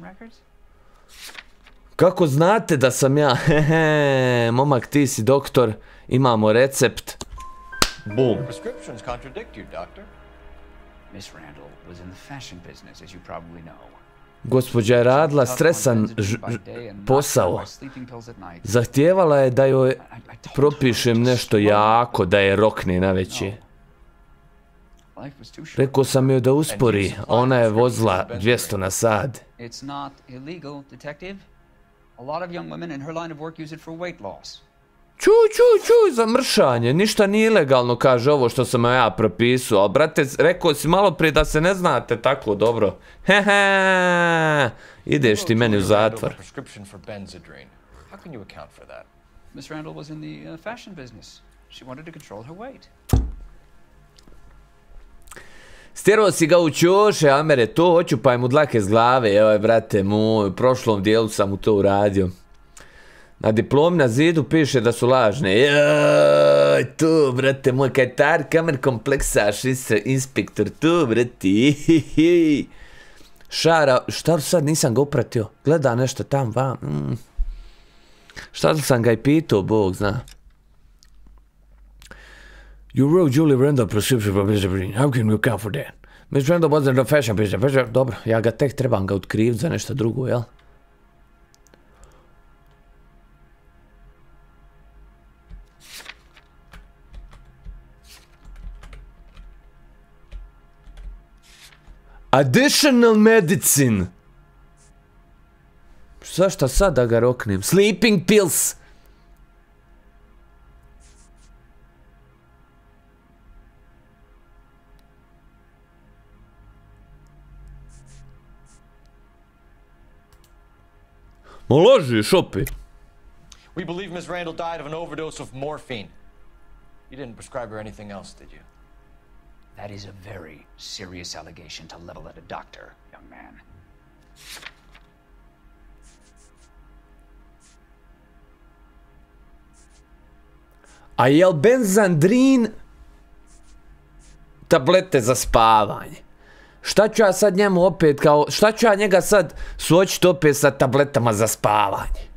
records? Kako znate da sam ja? [laughs] Hehe, momak ti si doktor, imamo recept. Bum. Prescriptions contradict you, doctor. Miss Randall was in the fashion business, as you probably know. Gospođa je radila stresan posao. Zahtijevala je da joj propišem nešto jako, da je rokne na veće. Rekao sam joj da uspori, a ona je vozila 200 na sad. It's not illegal, detective. A lot of young women in her line of work use it for weight loss. Čuj, čuj, čuj, za mršanje, ništa nije ilegalno, kaže ovo što sam ja propisao, ali brate, rekao si malo prije da se ne znate tako dobro. Hehe, ideš ti meni u zatvor. How can you account for that? Miss Randall was in the uh, fashion business. She wanted to control her weight. Stjerao si ga u čoše, Amere, to očupaj mu dlake z glave, evo brate moj, u prošlom dijelu sam mu to uradio. Na diplomi na zidu piše da su lažne. Joj, tu, brate moj, kaj tar kamer kompleksaš, ins- inspektor, tu, hihihi. Šara, šta sad nisam ga upratio? Gleda nešto tam, vam. Mm. Šta li sam ga i pitao, Bog zna. You wrote Julie Randall prescription for Benzedrine. How can you account for that? Miss Randall wasn't a fashion business. Dobro, ja ga tek trebam ga otkrivit za nešto drugo, jel? Additional medicine. Zašto sad da ga roknem? Sleeping pills. Ma lažiš. We believe Miss Randall died of an overdose of morphine. You didn't prescribe her anything else, did you? That is a very serious allegation to level at a doctor, young man. A jel benzandrin tablete za spavanje? Šta ću ja sad njemu opet kao, šta ću ja njega sad suočiti opet sa tabletama za spavanje?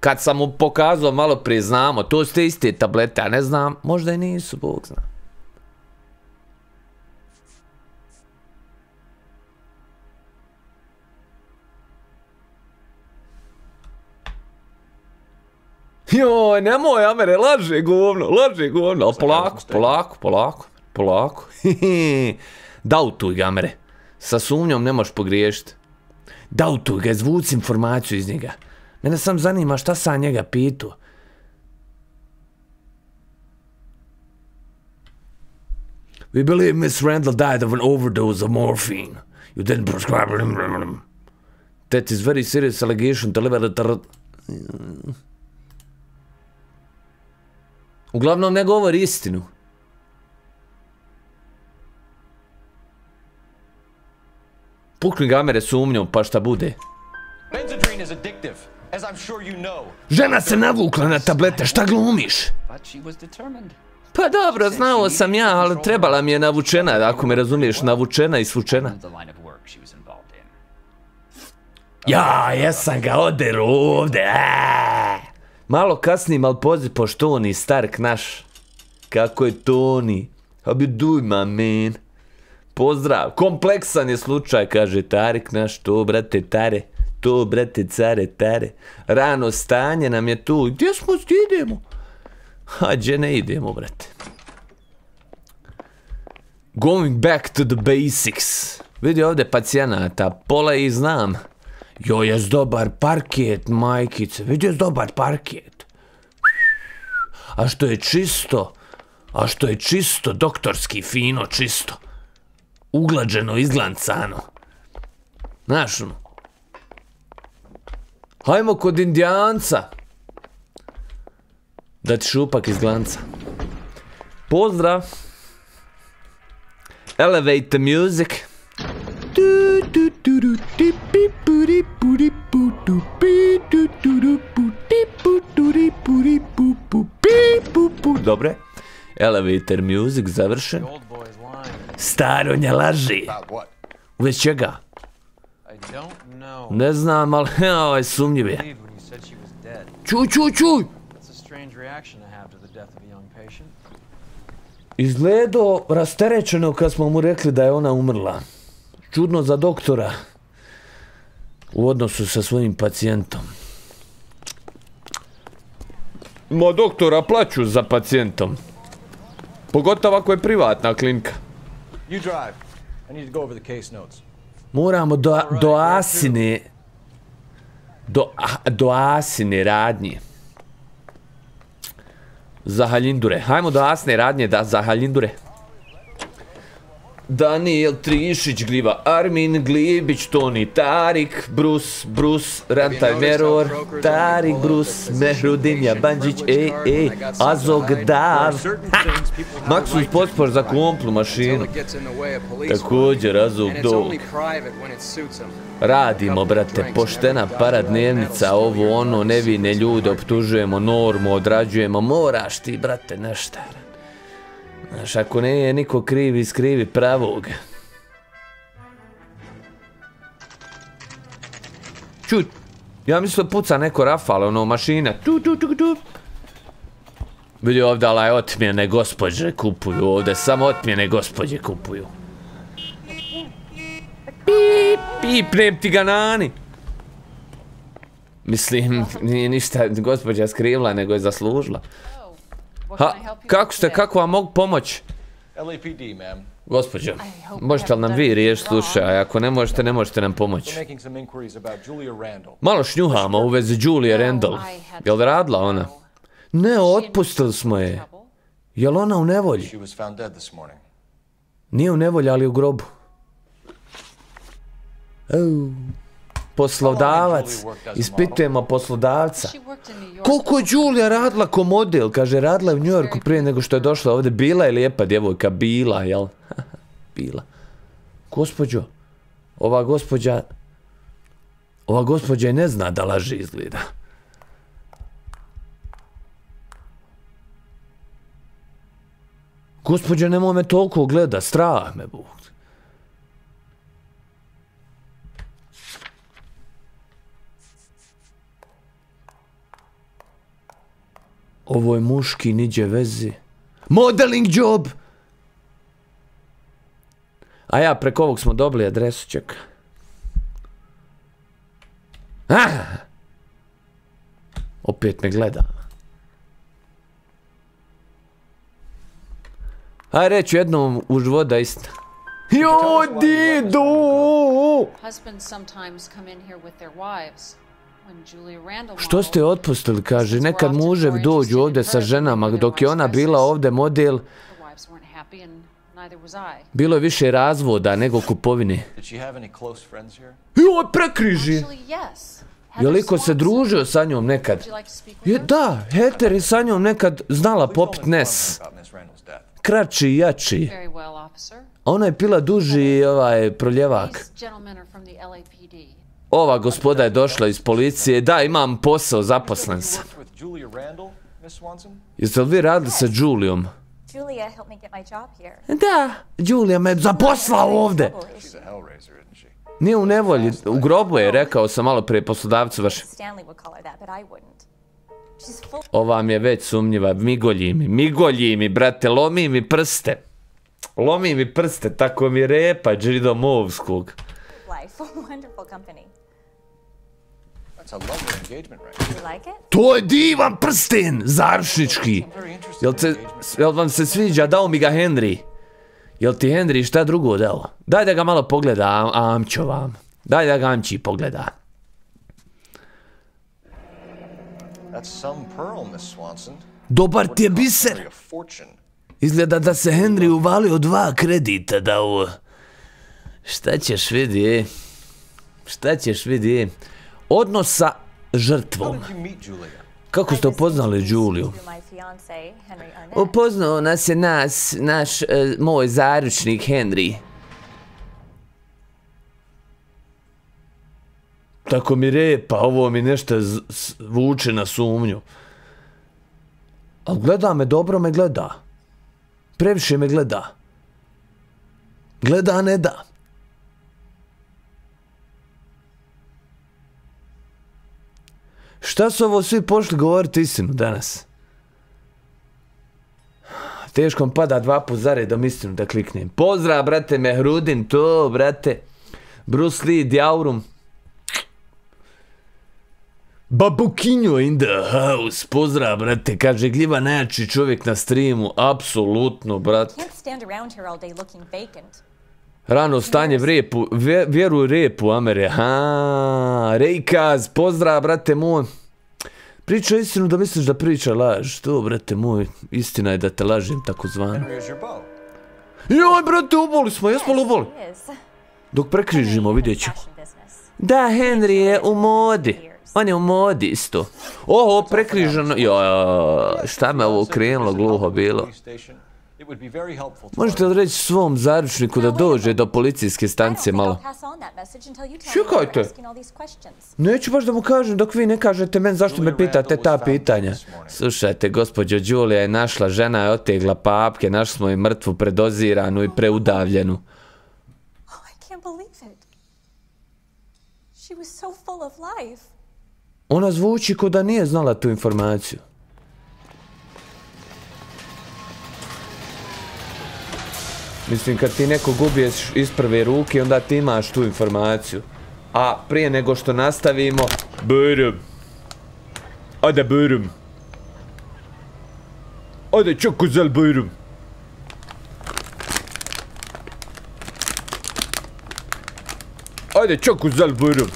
Kad sam mu pokazao malo prije znamo, to su te iste tablete, a ne znam, možda i nisu, Bog zna. Joj, nemoj, Amere, laže govno, laže govno, ali polako, polako, polako, [laughs] polako. Dautuj ga, Amere. Sa sumnjom ne možeš pogriješiti. Dautuj ga, izvuci informaciju iz njega. Mene sam zanima šta sam njega pitu. We believe Miss Randall died of an overdose of morphine. You didn't prescribe it. That is very serious allegation delivered at the... Uglavnom ne govori istinu. Pukni ga Amere sumnjom pa šta bude. Žena se navukla na tablete, šta glumiš? Pa dobro, znao sam ja, ali trebala mi je navučena, ako me razumiješ, navučena i svučena. Ja, jesam ga oder ovde. aaa. Malo kasnim, ali poziv po Toni Stark naš. Kako je Toni? How you doing, my man? Pozdrav. Kompleksan je slučaj, kaže Tarik naš. To, brate, tare. To, brate, care, tare. Rano stanje nam je tu. Gdje smo, gdje idemo? Hađe, ne idemo, brate. Going back to the basics. Vidi ovdje pacijenata, pola ih znam. Jo, jes dobar parket, majkice, vidi jes dobar parket. A što je čisto, a što je čisto, doktorski fino čisto. Uglađeno, izglancano. Znaš ono. Hajmo kod indijanca. Da ti šupak izglanca. Pozdrav. Elevate the music. Dobre. Elevator music završen. Old boy's lying. Staro nje laži. About what? U već čega? Ne znam, ali ovaj sumnjiv je. Čuj, čuj, čuj! Izgledo rasterećeno kad smo mu rekli da je ona umrla. Čudno za doktora. U odnosu sa svojim pacijentom. Ma doktora plaću za pacijentom. Pogotovo ako je privatna klinika. You drive. I need to go over the case notes. Moramo do, do Asine... Do, a- do Asine radnje. Za Haljindure. Hajmo do Asne radnje da, za Haljindure. Daniel Trišić gliva, Armin Glibić, Toni Tarik, Brus, Brus, Rantaj Meror, Tarik, Brus, Mehrudinja Banđić, ej, ej, Azog Dav, Maksus Pospor za komplu mašinu, također Azog Dog. Radimo, brate, poštena paradnevnica, ovo ono, nevine ljude optužujemo, normu odrađujemo, moraš ti, brate, nešto. Znaš, ako ne je niko krivi, iskrivi pravog. Čut, ja mislim da puca neko rafal, ono, mašina. Tu, tu, tu, tu. Vidi ovdje, ali otmjene gospođe kupuju ovdje, samo otmjene gospođe kupuju. Pip, pipnem ti ga nani. Mislim, nije ništa gospođa skrivila, nego je zaslužila. Ha, kako ste, kako vam mogu ma'am. Gospođo, možete li nam vi riješiti slučaj, ako ne možete, ne možete nam pomoći. Malo šnjuhamo u vezi Julie Randall. Jel radila ona? Ne, otpustili smo je. Jel ona u nevolji? Nije u nevolji, ali u grobu. Au. Poslodavac. Ispitujemo poslodavca. Koliko je Julia radila ko model? Kaže, radila je u New Yorku prije nego što je došla ovdje. Bila je lijepa djevojka, bila, jel? [laughs] bila. Gospođo, ova gospođa... Ova gospođa ne zna da laži izgleda. Gospođo, nemoj me toliko gleda, strah me Bog. Ovo je muški, niđe vezi. Modeling job! A ja, preko ovog smo dobili adresu, čekaj. Ah! Opet me gleda. Aj reću jednom u život da istina. Jo, didu! Husbands sometimes come in here with their wives. Što ste otpustili, kaže, nekad muževi dođu ovdje sa ženama, dok je ona bila ovdje model, I. bilo je više razvoda nego kupovine. Here? Joj, prekriži! Je Heather liko se družio sa njom nekad? Je, da, Heter je sa njom nekad znala popit nes. Kraći i jači. Ona je pila duži ovaj proljevak. Ova gospoda je došla iz policije. Da, imam posao, zaposlen sam. Jeste li vi radili sa Julijom? Julia helped me get my job here. Da, Julija me zaposla ovde. She's a hellraiser, isn't she? Nije u nevolji, u grobu je, rekao sam malo prije poslodavcu vaš. Ova mi je već sumnjiva, migolji mi, migolji mi, brate, lomi mi prste. Lomi mi prste, tako mi repa Džidomovskog. [laughs] To je divan prsten, interesting Jel, te, jel vam se sviđa, dao mi ga Henry? Jel ti Henry šta drugo dao? Daj da ga malo pogleda, Am- Amćo vam. Daj da ga Amći pogleda. That's some pearl, Miss Swanson. Dobar ti je biser. Henry a fortune. Izgleda da se Henry uvalio dva kredita da ovo... Šta ćeš vidi? Šta ćeš vidi, Odnos sa How žrtvom. Kako ste upoznali Juliju? Arnett. Upoznao nas je nas, naš, e, moj zaručnik Henry. Tako mi repa, ovo mi nešto vuče na sumnju. Ali gleda me, dobro me gleda. Previše me gleda. Gleda, ne da. Šta su ovo svi pošli govoriti istinu danas? Teško mi pada dva put zaredom istinu da kliknem. Pozdrav, brate, Mehrudin, to, brate. Bruce Lee, Djaurum. Babukinjo in the house. Pozdrav, brate. Kaže, gljiva najjači čovjek na streamu. Apsolutno, brate. Rano stanje v repu, vje, vjeruj repu, Amere. Ha, Rejkaz, pozdrav, brate moj. Priča istinu da misliš da priča laž. To, brate moj, istina je da te lažem, tako zvano. Henry is your beau. Joj, brate, uboli smo, jesmo li uboli? Dok prekrižimo, vidjet ćemo. Da, Henry je u modi. On je u modi isto. Oho, prekriženo. Jo, šta me ovo krenulo gluho bilo. Možete li reći svom zaručniku da dođe do policijske stanice malo? I'll pass on that message until you tell me why Čekajte. you're asking all these questions. Neću baš da mu kažem dok vi ne kažete meni zašto me pitate ta pitanja. Slušajte, gospođo Đulija je našla, žena je otegla papke, našli smo je mrtvu, predoziranu i preudavljenu. Oh, I can't believe it. She was so full of life. Ona zvuči ko da nije znala tu informaciju. Mislim, kad ti neko gubiješ iz prve ruke, onda ti imaš tu informaciju. A prije nego što nastavimo... Bërëm. Ajde, bërëm. Ajde, čoku zel bërëm. Ajde, čoku zel bërëm.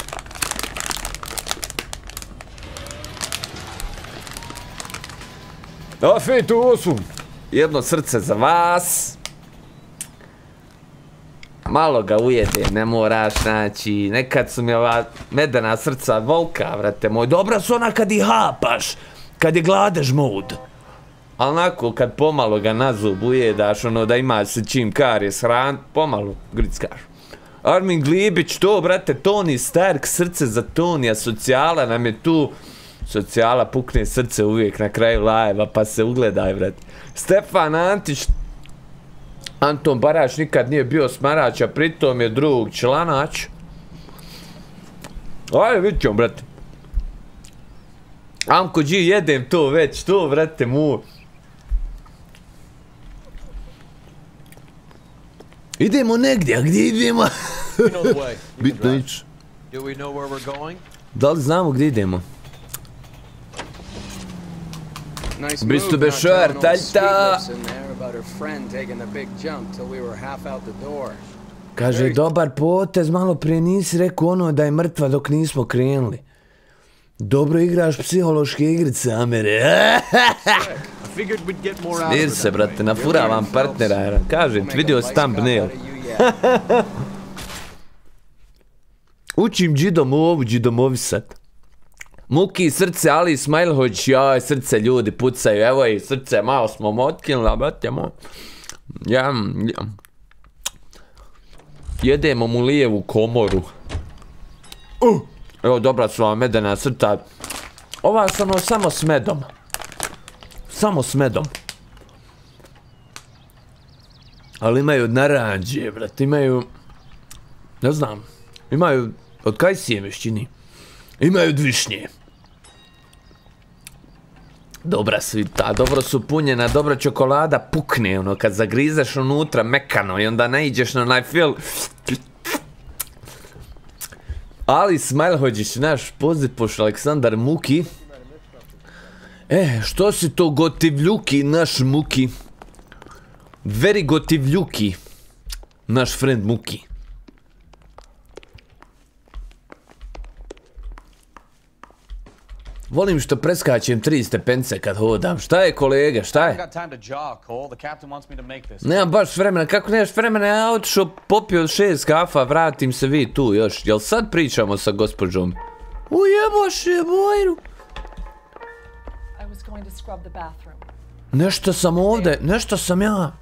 Afet osum. Jedno srce za vas. Malo ga ujede, ne moraš naći. Nekad su mi ova medena srca volka, vrate moj. Dobra su ona kad ih hapaš. Kad je gladež mod. Ali onako, kad pomalo ga na zub ujedaš, ono da imaš se čim kar hran, pomalo grickaš. Armin Glibić, to, brate, Tony Stark, srce za Tonija, socijala nam je tu. Socijala pukne srce uvijek na kraju live pa se ugledaj, brate. Stefan Antić, Anton Barač nikad nije bio smarač, a pritom je drug članač. Ajde, vidit ćemo, brate. Amko G, jedem to već, to, brate, mu. Idemo negdje, a gdje idemo? [laughs] Bitno drive. ići. Do we know where we're going? Da li znamo gdje idemo? Nice Mr. move, not Bashar, telling old Talta. Sweetlips in there about her friend taking the big jump till we were half out the door. Kaže, dobar potez, malo prije nisi rekao ono da je mrtva dok nismo krenuli. Dobro igraš psihološke igrice, Amere. I figured we'd get more out of Smir se, brate, nafuravam partnera. Kažem, vidio si thumbnail. [laughs] Učim džidomovu, džidomovisat. Muki, srce, Ali Ismailhoć, joj, srce ljudi pucaju, evo i srce, malo smo mu otkinuli, brate moj. Ja, ja. Jedemo mu lijevu komoru. Evo dobra su vam medena crta. Ova su ono samo s medom. Samo s medom. Ali imaju naranđe, brat, imaju... Ne znam. Imaju od kajsije mešćini. Imaju od višnje. Dobra su i ta, dobro su punjena, dobra čokolada pukne, ono, kad zagrizeš unutra mekano i onda ne iđeš na onaj fil. Ali Smajlhođić, naš pozipoš Aleksandar Muki. E, što si to gotivljuki, naš Muki? Very gotivljuki. Naš friend Muki. Volim što preskačem tri stepence kad hodam. Šta je kolega, šta je? Nemam baš vremena, kako nemaš vremena, ja otišao popio šest kafa, vratim se vi tu još. Jel sad pričamo sa gospođom? Bojru. Scrub the bathroom. Nešto sam ovdje, nešto sam ja.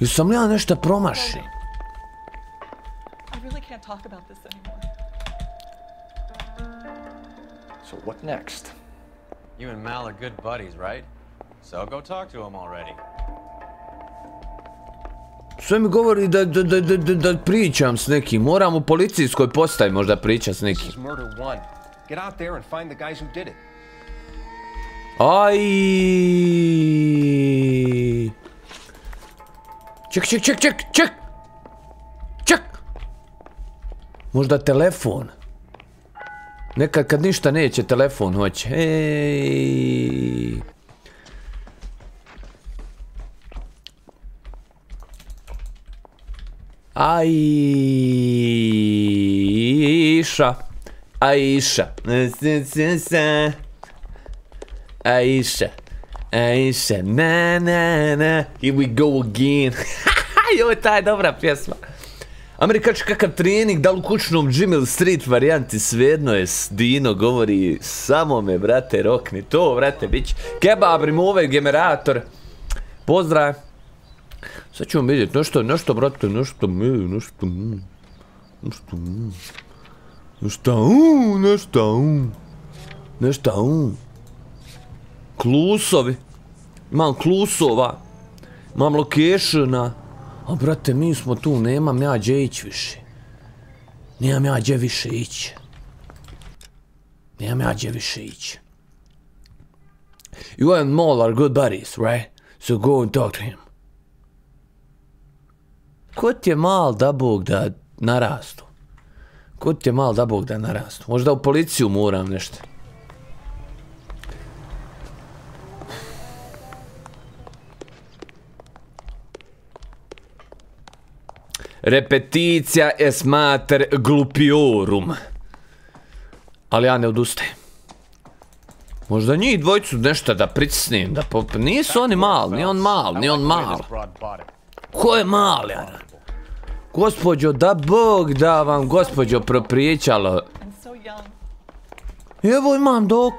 Jesam li ja nešto promaši? So what next? You and Mal are good buddies, right? So go talk to him already. Sve mi govori da, da, da, da, da, da pričam s nekim. Moram u policijskoj postaji možda pričat s nekim. Get out there and find the guys who did it. Aj. Ček, ček, ček, ček, ček. Ček. Možda telefon. Nekad kad ništa neće, telefon hoće. Ej. Aisha. Aisha. Aisha. Aisha. Here we go again. [laughs] Joj, ta dobra pjesma. Amerikač kakav trening, da li u kućnom gym ili street varijanti, svejedno je, Dino govori, samo me, brate, rokni, to, brate, bit će. Kebab, remove, generator. Pozdrav. Sad ćemo vidjeti, nešto, nešto, brate, nešto, nešto. Nešto. Nešto, u, nešto, u. Nešto. Klusovi. Imam klusova. Imam lokešena. A brate, mi smo tu, nemam ja gdje ići više. Nemam ja gdje više ići. Nemam ja gdje više ići. You and Maul are good buddies, right? So go and talk to him. Ko ti je mal da Bog da narastu? Ko ti je mal da Bog da narastu? Možda u policiju moram nešto. Repeticija es mater glupiorum. Ali ja ne odustajem. Možda njih dvojicu nešto da pricisnem, da pop... Nisu oni mal, ni on mal, ni on mal. Ko je mal, ja? Gospođo, da Bog da vam, so young. Evo imam dok...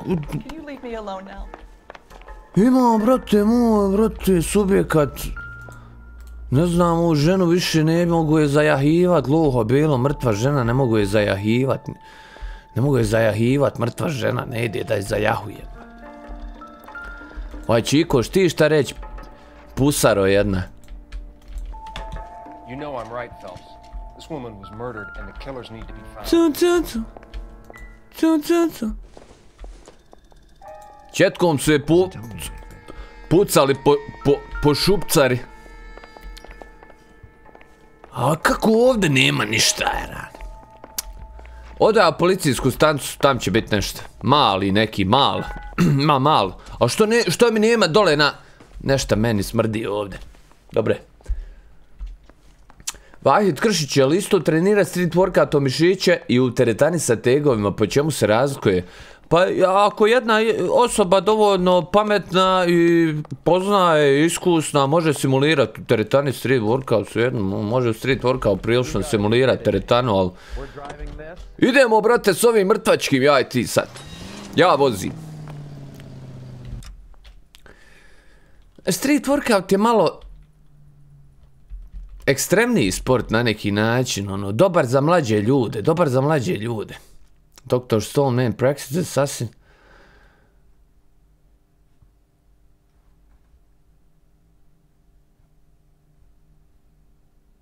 Imam, brate moj, brate, subjekat. Ne znam, ovu ženu više ne mogu je zajahivat, gluho bilo, mrtva žena, ne mogu je zajahivat. Ne mogu je zajahivat, mrtva žena, ne ide da je zajahuje. Ovaj Čiko, šti šta reći? Pusaro jedna. You know I'm right, Phelps. This woman was murdered and the killers need to be found. Četkom su je pu... pucali po, po, po šupcari. A kako ovdje nema ništa, era? Ode policijsku stancu, tam će biti nešto. Mali neki, mal. [clears throat] Ma mal. A što, ne, što mi nema dole na... Nešto meni smrdi ovdje. Dobre. Vahid Kršić je isto trenira street workout mišiće i u teretani sa tegovima, po čemu se razlikuje? Pa ako jedna je- osoba dovoljno pametna i poznaje, iskusna, može simulirati teretani street workout, svejedno, mo- može street workout prilično simulirati teretanu, ali... Idemo, brate, s ovim mrtvačkim, ja i ti sad. Ja vozim. Street workout je malo ekstremniji sport na neki način, ono, dobar za mlađe ljude, dobar za mlađe ljude. Dr. Stone Man Practice Assassin.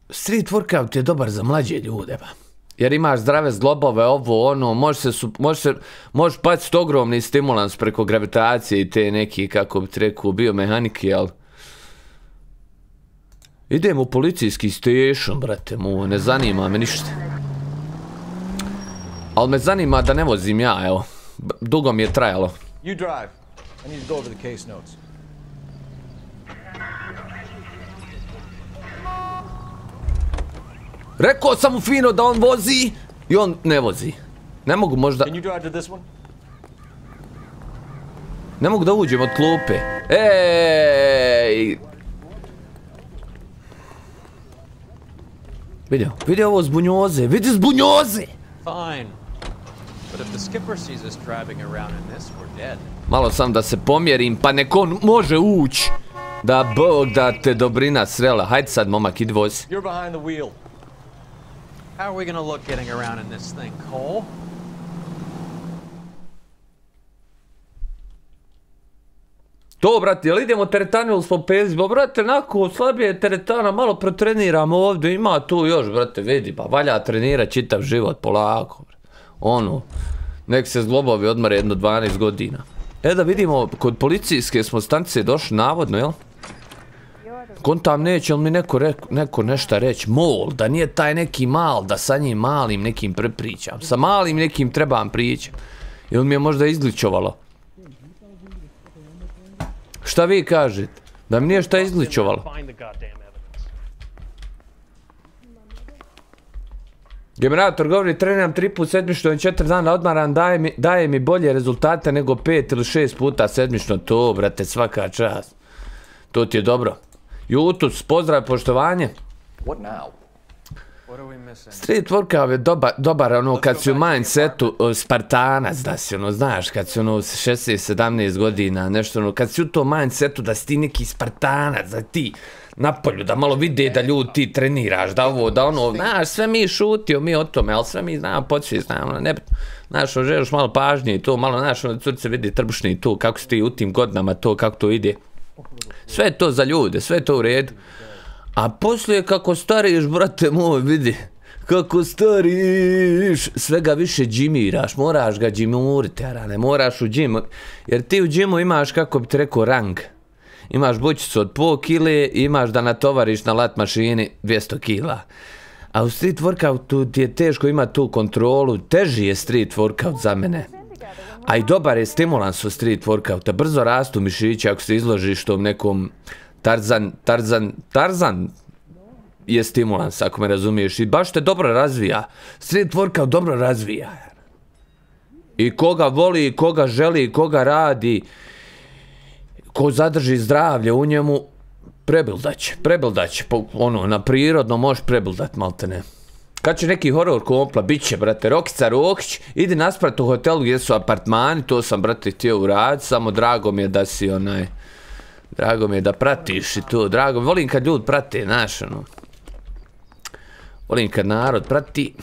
Street workout je dobar za mlađe ljude, ba. Jer imaš zdrave zglobove, ovo, ono, možeš se, baciti ogromni stimulans preko gravitacije i te neki, kako bi rekao, biomehanike, ali... Idem u policijski station, brate mu, ne zanima me ništa. Ali me zanima da ne vozim ja, evo. Dugo mi je trajalo. You drive. I need to go over the case notes. Rekao sam mu fino da on vozi i on ne vozi. Ne mogu možda, Can you drive to this one? ne mogu da uđem od klupe. Ej! Vidio, vidio ovo zbunjoze, vidi zbunjoze! Fine. Malo sam da se pomjerim, pa nek on može uć. Da bog da te dobrina srela. Hajde sad momak, idi vozi. You're behind the wheel. How are we gonna look getting around in this thing, Cole? To, brate, jel idemo teretanu ili smo pezi? Ba, brate, nako slabije teretana, malo protreniramo ovdje, ima tu još, brate, vidi, pa valja trenirat čitav život, polako. Ono, nek se zglobovi odmare jedno 12 godina. E da vidimo, kod policijske smo stanice došli, navodno, jel? Kontam neće, jel mi neko, rek- neko nešto reći, mol, da nije taj neki mal, da sa njim malim nekim prepričam, sa malim nekim trebam pričam. Jel mi je možda izgličovalo? Šta vi kažete? Da mi nije šta izgličovalo? Generator govori, treniram tri put sedmično i četiri dana odmaran, daje mi, daje mi bolje rezultate nego pet ili šest puta sedmično. To, brate, svaka čast. To ti je dobro. Jutus, pozdrav, poštovanje. What now? What are we missing? Street workout je dobar, dobar ono kad si u mindsetu Spartanac da si ono znaš kad si ono 16-17 godina nešto ono kad si u tom mindsetu da si ti neki Spartanac da ti napolju da malo vide da ljudi ti treniraš da ovo da ono znaš sve mi šutio mi o tome ali sve mi znamo počeli znamo ne znaš ono želiš malo pažnje i to malo znaš ono curce vidi trbušni i to kako si ti u tim godinama to kako to ide sve je to za ljude sve je to u redu a poslije kako stariš, brate moj, vidi, kako stariš, svega više džimiraš, moraš ga džimuriti, ne moraš u džimu, jer ti u džimu imaš, kako bi ti rekao, rang. Imaš bućicu od pol kile, imaš da natovariš na lat mašini 200 kila. A u street workoutu ti je teško imati tu kontrolu, teži je street workout za mene. A i dobar je stimulans u street workouta, brzo rastu mišići ako se izložiš tom nekom Tarzan, Tarzan, Tarzan je stimulans, ako me razumiješ, i baš te dobro razvija. Street workout dobro razvija. I koga voli, i koga želi, i koga radi, ko zadrži zdravlje u njemu, prebildać, prebildać, po, ono, na prirodno možeš prebildat, malte ne. Kad će neki horor kompla, bit će, brate, Rokica Rokić, idi nasprat u hotelu gdje su apartmani, to sam, brate, htio uraditi, samo drago mi je da si, onaj, drago mi je da pratiš i to, drago, volim kad ljudi prate, znaš, ono, volim kad narod prati,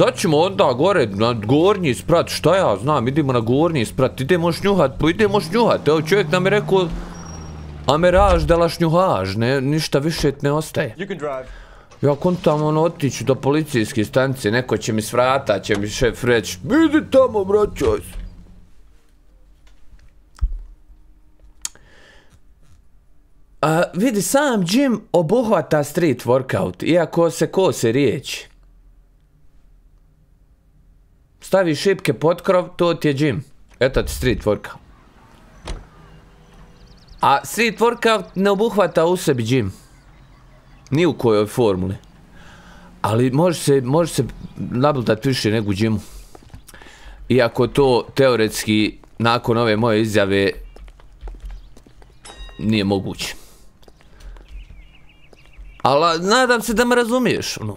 Sad ćemo onda gore na gornji sprat, šta ja znam, idemo na gornji sprat, idemo šnjuhat, pa idemo šnjuhat, evo čovjek nam je rekao, ameraž da la šnjuhaž, ne, ništa više ne ostaje. Ja kontam ono otiću do policijske stanice, neko će mi s vrata, će mi šef reći, vidi tamo, braćoj se. A, vidi, sam gym obuhvata street workout, iako se kose riječi. Staviš šipke pod krov, to ti je gym. Eto ti street workout. A street workout ne obuhvata u sebi gym. Ni u kojoj formuli. Ali može se, može se nabildat više nego u. Iako to teoretski nakon ove moje izjave nije moguće. Ali nadam se da me razumiješ. Ono.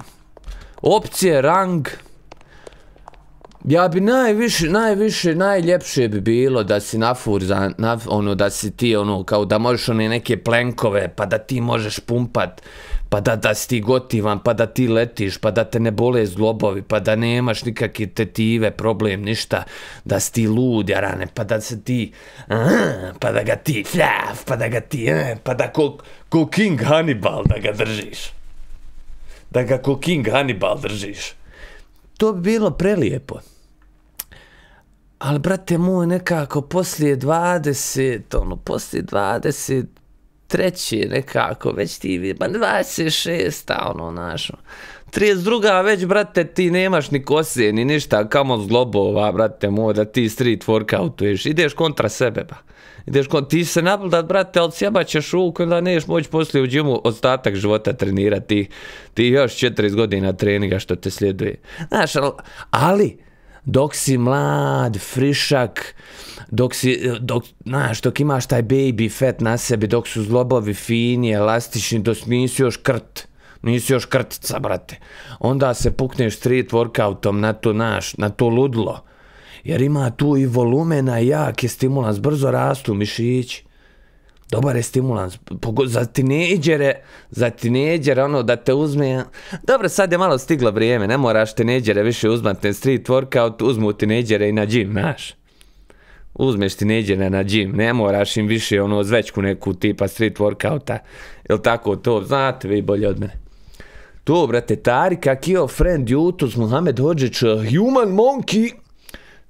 Opcije, rang, Ja bi najviše, najviše, najljepše bi bilo da si nafur za, na, ono, da si ti, ono, kao da možeš one neke plenkove, pa da ti možeš pumpat, pa da, da si ti gotivan, pa da ti letiš, pa da te ne bole zglobovi, pa da nemaš nikakve tetive, problem, ništa, da si ti lud, jarane, pa da se ti, pa da ga ti, fljaf, pa da ga ti, pa da ko, ko King Hannibal da ga držiš. Da ga ko King Hannibal držiš. To bi bilo prelijepo. Ali, brate moj, nekako poslije 20, ono, poslije 20, treći nekako, već ti ba 26, ono, našo. 32. već, brate, ti nemaš ni kose, ni ništa, kamo zglobova, brate moj, da ti street workoutuješ, ideš kontra sebe, ba. Ideš kon, ti se napldat, brate, ali sjebat ćeš uk, onda neš moći poslije u džimu ostatak života trenirati, ti još 40 godina treninga što te slijeduje. Znaš, ali, ali dok si mlad, frišak, dok si, dok, znaš, dok imaš taj baby fat na sebi, dok su zlobovi fini, elastični, dok nisi još krt, nisi još krtica, brate. Onda se pukneš street workoutom na to, naš, na to ludlo. Jer ima tu i volumena jak je stimulans, brzo rastu mišići. Dobar je stimulans, za tineđere, za tineđere, ono da te uzme, dobro sad je malo stiglo vrijeme, ne moraš tineđere više uzmati na street workout, uzmu tineđere i na gym, znaš. Uzmeš tineđere na gym, ne moraš im više ono zvećku neku tipa street workouta, jel tako to, znate vi bolje od mene. To, brate, Tarik Akio, friend Jutus, Mohamed Hođić, Human Monkey,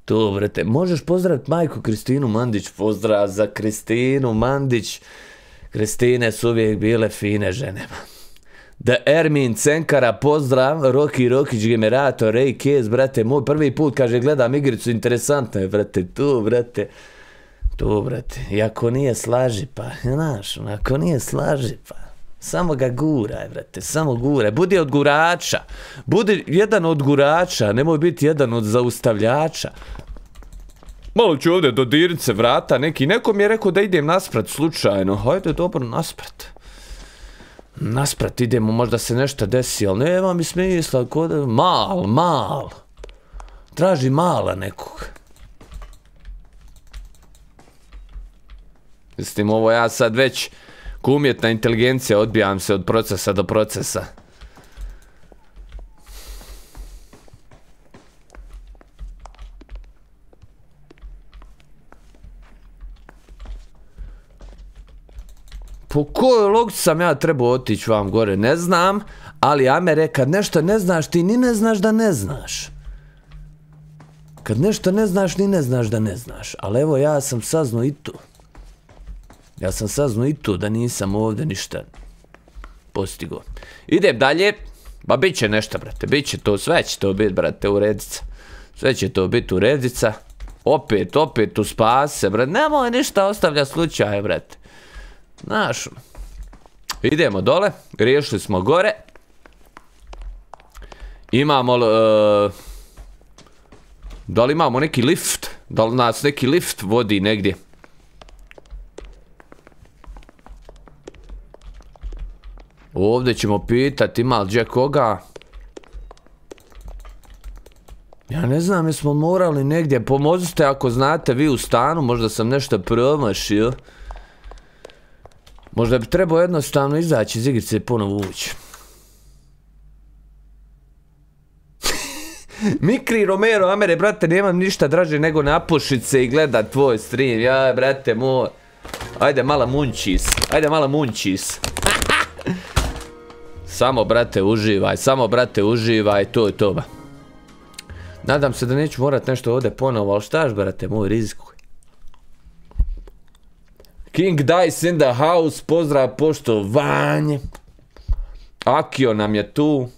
to, brate, možeš pozdraviti majku Kristinu Mandić, pozdrav za Kristinu Mandić. Kristine su uvijek bile fine žene. Da Ermin Cenkara, pozdrav, Roki Rokić, generator, Ray Kez, brate, moj prvi put, kaže, gledam igricu, interesantno je, brate, tu, brate, tu, brate, i ako nije slaži, pa, znaš, ako nije slaži, pa, samo ga guraj, brate, samo guraj, budi od gurača, budi jedan od gurača, nemoj biti jedan od zaustavljača. Malo ću ovdje dodirit se vrata, neki, neko mi je rekao da idem nasprat slučajno, hajde dobro nasprat. Nasprat idemo, možda se nešto desi, ali nema mi smisla, mal, mal. Traži mala nekog. Mislim, ovo ja sad već ko umjetna inteligencija odbijam se od procesa do procesa. Po kojoj logici sam ja trebao otići vam gore, ne znam, ali Amere, kad nešto ne znaš, ti ni ne znaš da ne znaš. Kad nešto ne znaš, ni ne znaš da ne znaš. Ali evo, ja sam saznao i to. Ja sam saznao i to da nisam ovdje ništa postigo. Idem dalje. Ba bit će nešto, brate. Bit će to, sve će to biti, brate, u redica. Sve će to biti u redica. Opet, opet u spase, brate. Nemoj ništa ostavlja slučaje, brate. Znaš, idemo dole. Riješili smo gore. Imamo... Uh, da li imamo neki lift? Da li nas neki lift vodi negdje? Ovdje ćemo pitati ima li gdje koga. Ja ne znam, jesmo morali negdje, pomozite ako znate vi u stanu, možda sam nešto promašio. Možda bi trebao jednostavno izaći iz igrice i ponovo ući. [laughs] Mikri Romero, Amere, brate, nemam ništa draže nego napušit se i gledat tvoj stream. Ja, brate, moj. Ajde, mala munčis. Ajde, mala munčis. Samo, brate, uživaj. Samo, brate, uživaj. To je to, ba. Nadam se da neću morat nešto ovdje ponovo, ali štaš, brate, moj rizikuj. King Dice in the house, pozdrav poštovanje. Akio nam je tu.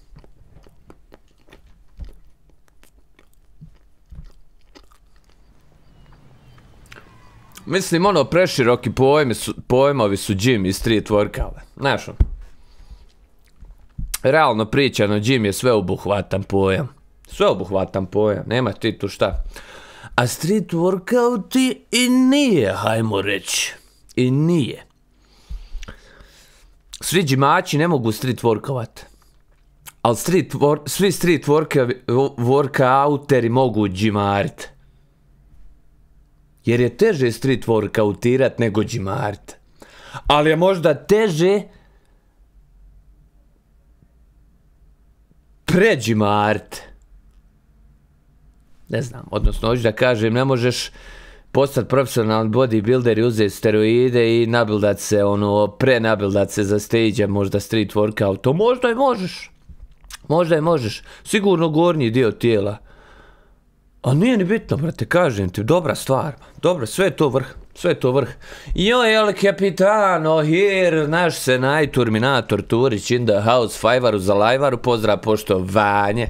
Mislim, ono, preširoki pojmi su, pojmovi su gym i street workout. Znaš, ono. Realno pričano, gym je sveobuhvatan pojam. Sveobuhvatan pojam, nema ti tu šta. A street workout i nije, hajmo reći. I nije. Svi džimači ne mogu street workovat. ali svi street workouteri mogu džimarit. Jer je teže street workoutirat nego džimarit. Ali je možda teže pređimarit. Ne znam, odnosno hoću da kažem, ne možeš postati profesionalni bodybuilder i uzeti steroide i nabildat se, ono, prenabildat se za stage možda street workout. To možda i možeš. Možda i možeš. Sigurno gornji dio tijela. A nije ni bitno, brate, kažem ti, dobra stvar. Dobro, sve je to vrh. Sve je to vrh. Jo, el capitano, here, naš se naj Terminator Turić in the house, fajvaru za lajvaru, pozdrav poštovanje.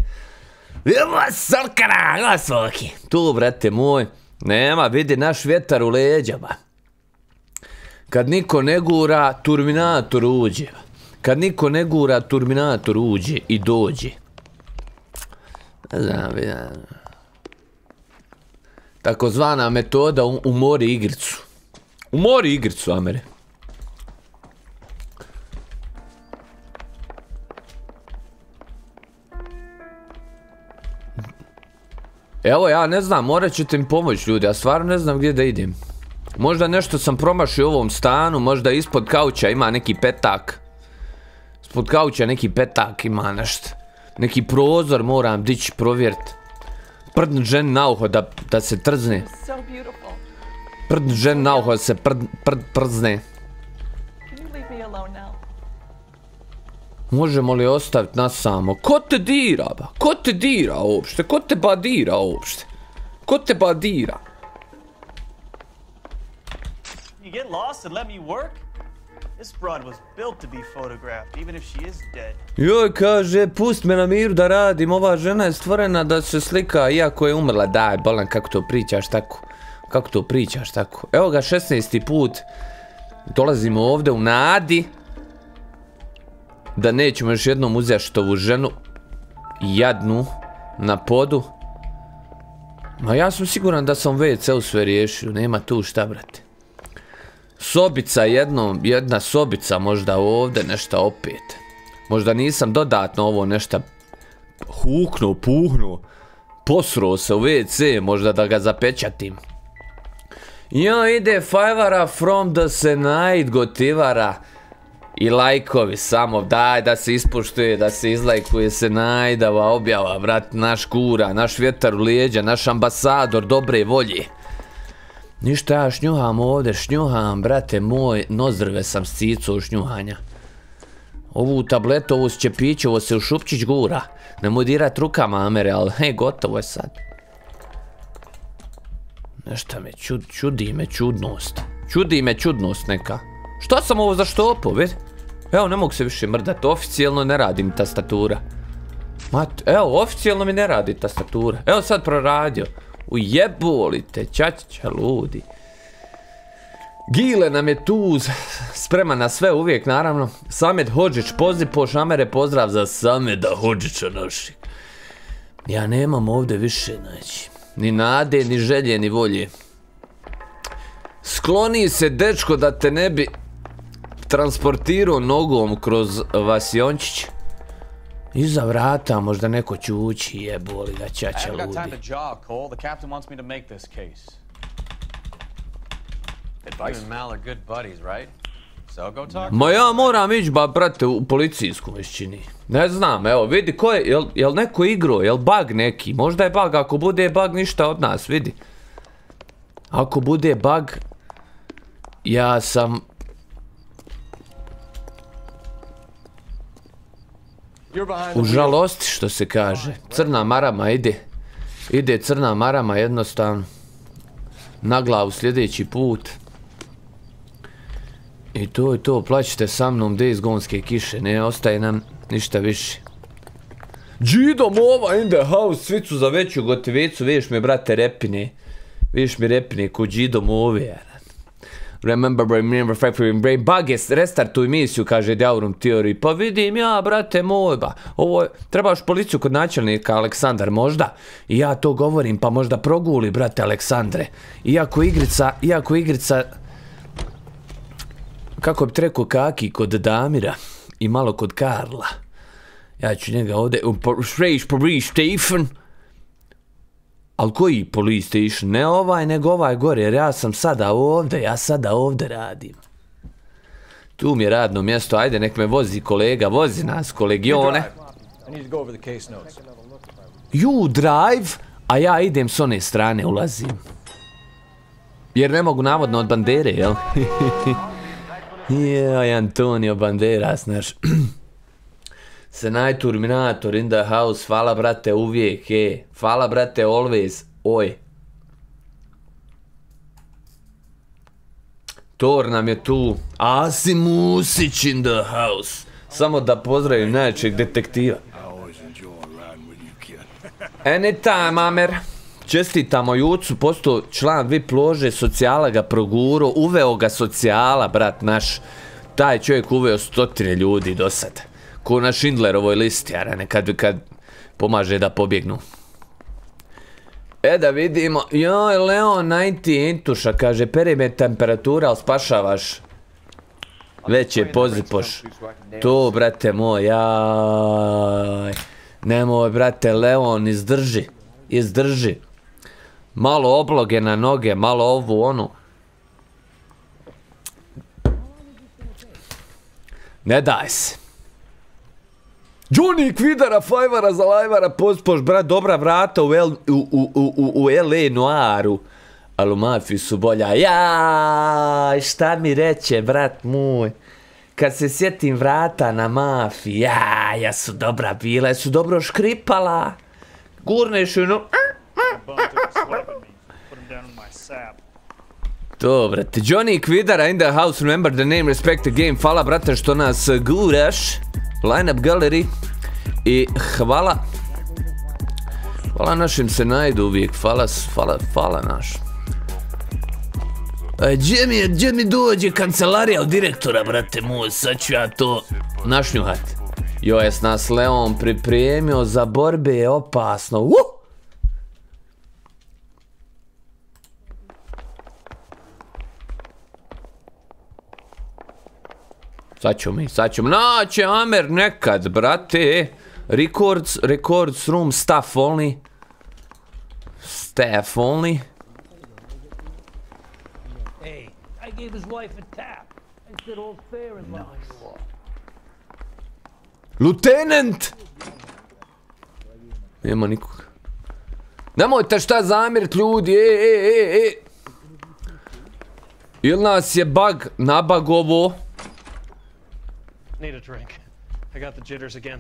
Evo solkara, evo solki. Tu, brate moj, nema, vidi naš vjetar u leđama. Kad niko ne gura, Terminator uđe. Kad niko ne gura, Terminator uđe i dođe. Ne znam, vidim. Takozvana metoda umori igricu. Umori igricu, Amere. Evo ja ne znam, morat ćete mi pomoći ljudi, ja stvarno ne znam gdje da idem. Možda nešto sam promašio u ovom stanu, možda ispod kauča ima neki petak. Ispod kauča neki petak ima nešto. Neki prozor moram dići provjerit. Prdn žen na uho da, da se trzne. Prdn žen na uho da se prd, prd, przne. Možemo li ostaviti nas samo? Ko te dira, ba? Ko te dira uopšte? Ko te ba dira uopšte? Ko te ba dira? You get lost and let me work? This broad was built to be photographed, even if she is dead. Joj, kaže, pust me na miru da radim, ova žena je stvorena da se slika, iako je umrla, daj, bolan, kako to pričaš tako? Kako to pričaš tako? Evo ga, 16. put, dolazimo ovdje u nadi, da nećemo još jednom uzeti ovu ženu, jadnu, na podu. Ma ja sam siguran da sam WC-u sve riješio, nema tu šta, brate. Sobica jednom, jedna sobica možda ovdje, nešto opet. Možda nisam dodatno ovo nešto huknuo, puhnuo, posruo se u WC, možda da ga zapečatim. Jo, ide fajvara from the Senate, gotivara. I lajkovi samo, daj da se ispoštuje, da se izlajkuje se najdava objava, vrat, naš kura, naš vjetar u lijeđa, naš ambasador dobre volje. Ništa ja šnjuham ovdje, šnjuham, brate moj, nozrve sam s cicu šnjuhanja. Ovu tabletu, ovu šćepić, ovo se u šupčić gura. Nemoj dirat rukama, Amere, ali hej, gotovo je sad. Nešto me čud, čudi me čudnost. Čudi me čudnost neka. Šta sam ovo zaštopao, vid? Evo, ne mogu se više mrdat, oficijalno ne radi mi tastatura. Mat, evo, oficijalno mi ne radi tastatura. Evo sad proradio. Ujebolite, čačića ludi. Gile nam je tu spreman na sve uvijek, naravno. Samet Hođić, poziv po šamere, pozdrav za Sameda Hođića našeg. Ja nemam ovdje više, znači, ni nade, ni želje, ni volje. Skloni se, dečko, da te ne bi transportirao nogom kroz Vasiončić. Iza vrata možda neko će ući, jeboli ga I čača ludi. time to jog, Cole. The captain wants me to make this case. You and Mal are good buddies, right? So go talk. Ma ja moram ići, ba, brate, u policijsku mi se čini. Ne znam, evo, vidi, ko je, jel, jel neko igro, jel bug neki? Možda je bug, ako bude bug, ništa od nas, vidi. Ako bude bug, ja sam... U žalosti, što se kaže. Crna marama ide. Ide crna marama jednostavno. Na glavu sljedeći put. I to je to, plaćite sa mnom Days Gonske kiše, ne ostaje nam ništa više. Džido mova in the house, svicu za veću gotivicu, vidiš mi brate repine. Vidiš mi repine ko Džido move. Remember, remember, factory brain bug je restartuj misiju, kaže Daurum Theory. Pa vidim ja, brate moj, ba. Ovo trebaš policiju kod načelnika Aleksandar, možda? I ja to govorim, pa možda proguli, brate Aleksandre. Iako igrica, iako igrica, kako bi rekao kaki kod Damira i malo kod Karla. Ja ću njega ovdje, u po- Strange Police Station. Al koji police station? Ne ovaj, nego ovaj gore, jer ja sam sada ovdje, ja sada ovdje radim. Tu mi je radno mjesto, ajde nek me vozi kolega, vozi nas kolegione. You drive, a ja idem s one strane, ulazim. Jer ne mogu navodno od bandere, jel? [laughs] Jaj, Antonio Banderas, naš. [clears throat] Senaj Terminator in the house, hvala brate uvijek, e. Hvala brate always, oj. Thor nam je tu. Asim Musić in the house. Samo da pozdravim najjačeg detektiva. Anytime, Amer. Čestitamo Jucu, postao član VIP lože, socijala ga proguro, uveo ga socijala, brat naš. Taj čovjek uveo stotine ljudi do sad. Ko na Schindlerovoj listi, arane, kad, kad pomaže da pobjegnu. E da vidimo, joj Leon 90 intuša, kaže peri me temperatura, ali spašavaš. Već je pozipoš. To, brate moj, jaj. Nemoj, brate, Leon, izdrži. Izdrži. Malo obloge na noge, malo ovu, onu. Ne daj se. Johnny Kvidara, Fajvara za Lajvara, pospoš, brat, dobra vrata u, u, u, u, u, LA Noiru. Ali u mafiji su bolja. Jaj, šta mi reće, brat moj. Kad se sjetim vrata na mafiji, ja, ja su dobra bila, su dobro škripala. Gurneš ju, no... To, brate. Johnny Kvidara in the house, remember the name, respect the game. Hvala, brate, što nas guraš. Line-up gallery. I hvala. Hvala našim se najdu uvijek. Hvala, hvala, hvala naš. E, gdje mi, je- gdje mi dođe kancelarija od direktora, brate moj, sad ću ja to našnjuhat. Jo, jes nas Leon pripremio za borbe, je opasno. Uh! Sad ću mi, sad ću mi. Naće Amer nekad, brate. Records, records room, staff only. Staff only. Hey, I gave his wife a tap. I said all's fair in love. Lieutenant! Nema nikoga. Nemojte šta zamjerit ljudi, e, e, e, e. Ili nas je bug, nabagovo. Need a drink. I got the jitters again.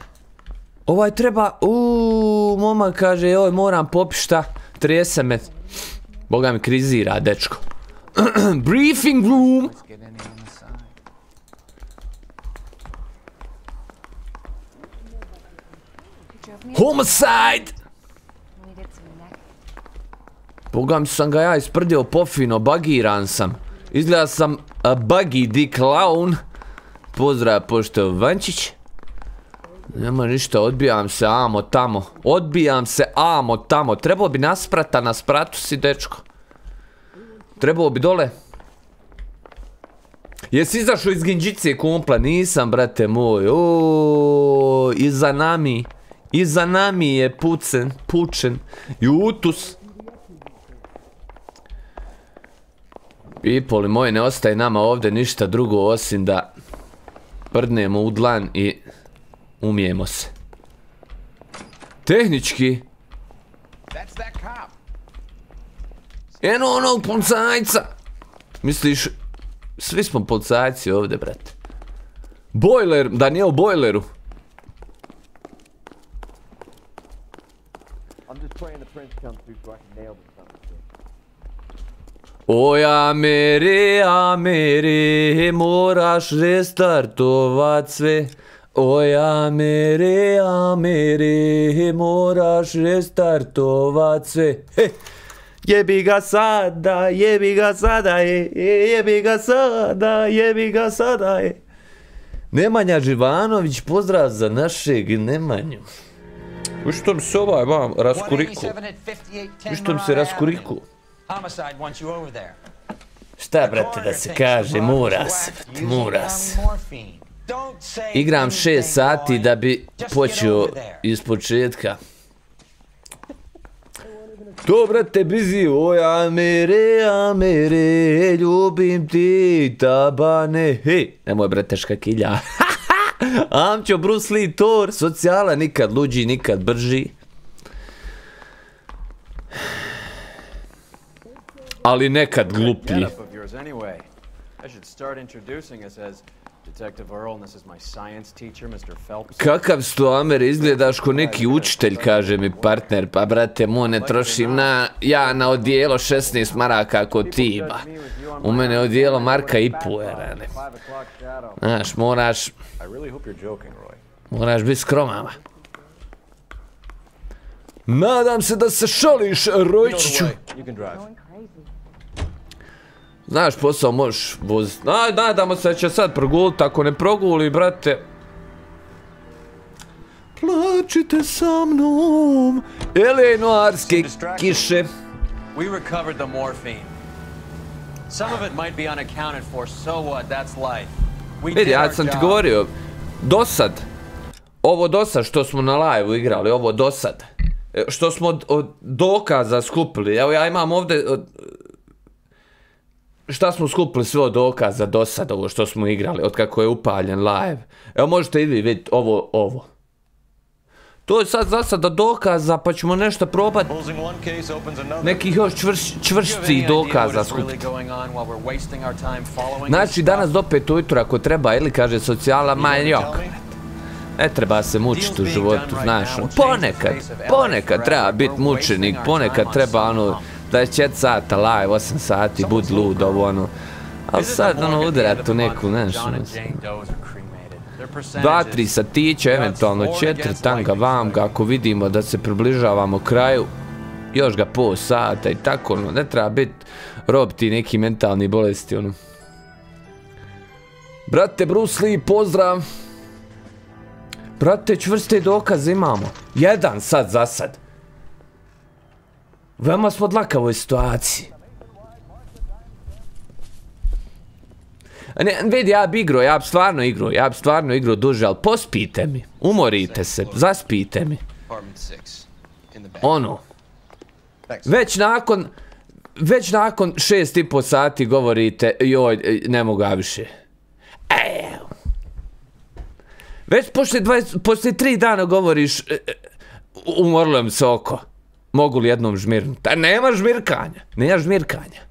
Ovaj treba, uuu, momak kaže, joj, moram popit šta, trese me. Boga mi krizira, dečko. [clears throat] Briefing room. Homicide! Boga mi sam ga ja isprdio pofino, bagiran sam. Izgleda sam a buggy di clown. Pozdrav pošto Vančić. Nema ništa, odbijam se amo tamo. Odbijam se amo tamo. Trebao bi nasprata, na spratu si dečko. Trebao bi dole. Jesi izašao iz Ginđice kumpla? Nisam, brate moj. O, iza nami. Iza nami je pucen, pučen. Jutus. Pipoli moji, ne ostaje nama ovdje ništa drugo osim da prdnemo u dlan i umijemo se. Tehnički. Eno onog policajca. Misliš, svi smo policajci ovdje, brate. Bojler, da nije u bojleru. I'm just praying the prince comes through so I can nail a Oj, Amere, Amere, moraš restartovat sve. Oj, Amere, Amere, moraš restartovat sve. He, jebi ga sada, jebi ga sada, je, je, jebi ga sada, jebi ga sada, je. Nemanja Živanović, pozdrav za našeg Nemanju. Viš što mi se ovaj vam raskuriku? 187 at 58 Viš što mi se raskuriku? Homicide wants you over there. Šta, brate, da se kaže, se. Morphine. Igram 6 sati da bi počeo iz početka. To, brate, bizi, oj, amere, amere, ljubim ti, tabane, hej. Nemoj, brate, škakilja. [laughs] Amćo, Bruce Lee, Thor, socijala, nikad luđi, nikad brži. Ali nekad gluplji. Getup of yours anyway. I should start introducing us as Detective Earl, and this is my science teacher, Mr. Phelps. Kakav sto Amer izgledaš ko neki učitelj, kaže mi partner. Pa brate, mu ne trošim na, ja na odijelo 16 maraka kod tiba. U mene odijelo marka i puerane. Znaš, moraš, moraš biti skromama. Nadam se da se šališ, Rojčiću. Znaš, posao možeš voziti. Aj, nadamo se da će sad progulit, ako ne proguli, brate. Plačite sa mnom, elenoarske kiše. We recovered the morphine. Some of it might be unaccounted for, so what? That's life. Vidi, ja sam ti govorio, dosad, ovo dosad što smo na live igrali, ovo dosad, e, što smo od, od dokaza skupili, evo ja imam ovdje, od, šta smo skupili sve od dokaza dosad, ovo što smo igrali, od kako je upaljen live. Evo možete i vi vidjeti ovo, ovo. To je sad za sada dokaza, pa ćemo nešto probati, nekih još čvrš, Do what dokaza skupiti. Znači danas stuff? do pet ujutro ako treba ili kaže socijala ma jok. Ne treba se mučiti u životu, znaš, ono, ponekad, ponekad treba biti mučenik, ponekad treba ono, 24 sata live, 8 sati, bud lud, ovo ono. Ali sad ono Morgan udarat David u neku, znaš, dva, tri satića, eventualno četiri tanga vamga, ako vidimo da se približavamo kraju, još ga pol sata i tako, ono, ne treba biti rob ti neki mentalni bolesti, ono. Brate, Bruce Lee, pozdrav. Brate, čvrste dokaze imamo. Jedan sad za sad. Veoma smo dlakavoj situaciji. Vidi, ja bi igro, ja bi stvarno igro, ja bi stvarno igro duže, ali pospite mi, umorite se, zaspite mi. Ono. Već nakon, već nakon šest i po sati govorite, joj, ne mogu ja više. Evo. Već poslije, 20, poslije tri dana govoriš, e, e, umorilo mi se oko. Mogu li jednom žmirnuti? A nema žmirkanja, nema žmirkanja.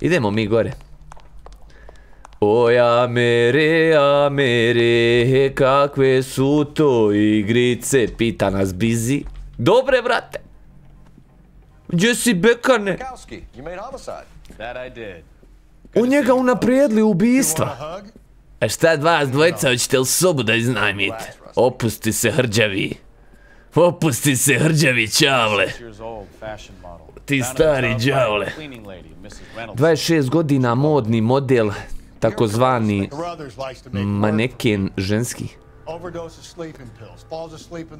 Idemo mi gore. Oj, Amere, Amere, kakve su to igrice, pita nas Bizi. Dobre, brate. Gdje si bekane? Kowski, you made homicide. That I did. U njega unaprijedli ubistva. A šta vas dvojica, hoćete li sobu da iznajmite? Opusti se hrđavi. Opusti se hrđavi čavle. Ti stari đavle. Reynolds. 26 godina modni model, takozvani maneken ženski.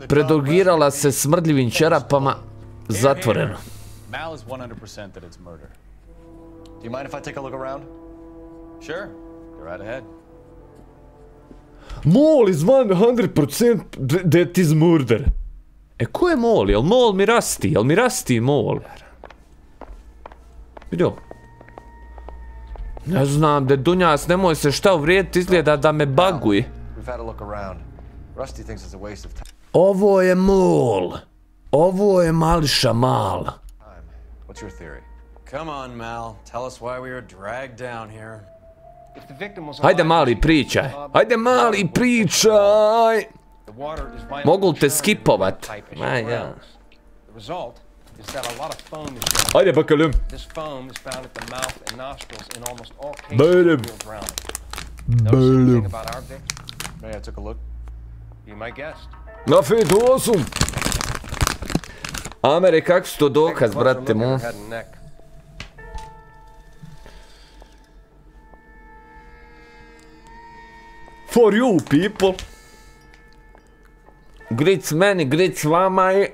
Predogirala se smrdljivim čarapama, zatvoreno. Mal is 100% that it's murder. Do you mind if I take a look around? Sure, go right ahead. Mol is 100% that is murder. E ko je Mol? Jel Mol mi rasti? Jel mi rasti Mol? Vidio? Ne znam, de Dunjas, nemoj se šta uvrijediti, izgleda da me baguje. We've had a look around. Rusty thinks it's a waste of time. Ovo je Mol. Ovo je Mališa Mala. What's your theory? Come on, Mal. Tell us why we were dragged down here. If the victim was Hajde mali pričaj. Hajde mali pričaj. Mogu te skipovat? Ma ja. Hajde bakalum. This foam is found at the mouth and nostrils in almost all cases Bölüm. of real drowning. Notice anything about our victim? May I took a look? Be my guest. Na fetu osum. Amere, kak su to dokaz, brate mu? For you people. Gric meni, gric vama i...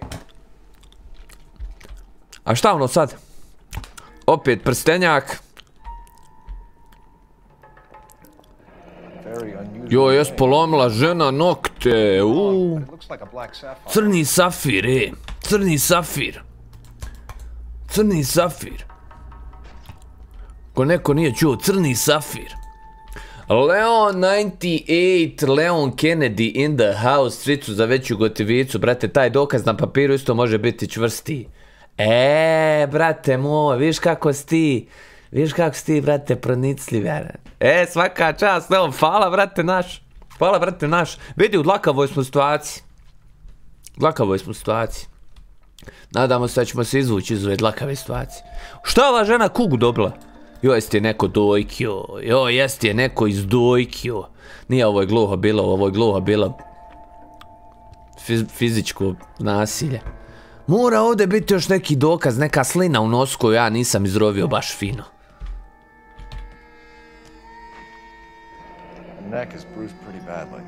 A šta ono sad? Opet prstenjak. Joj, jes polomila žena nokte, uuu. Crni safir, e. Crni safir. Crni safir. Ko neko nije čuo, crni safir. Leon 98, Leon Kennedy in the house, tricu za veću gotivicu, brate, taj dokaz na papiru isto može biti čvrsti. E, brate moj, viš kako si ti, viš kako si ti, brate, pronicljiv. E, svaka čast, Leon, hvala, brate, naš. Hvala, brate, naš. Vidi, u dlakavoj smo situaciji. Dlakavoj smo situaciji. Nadamo se da ćemo se izvući iz ove dlakave situacije. Šta ova žena kugu dobila? Joj, jeste je neko dojkio. Joj, jeste je neko izdojkio. Nije ovo je gluho bilo, ovo je gluho bilo fiz- fizičko nasilje. Mora ovdje biti još neki dokaz, neka slina u nosu koju ja nisam izrovio baš fino. The neck is bruised pretty badly.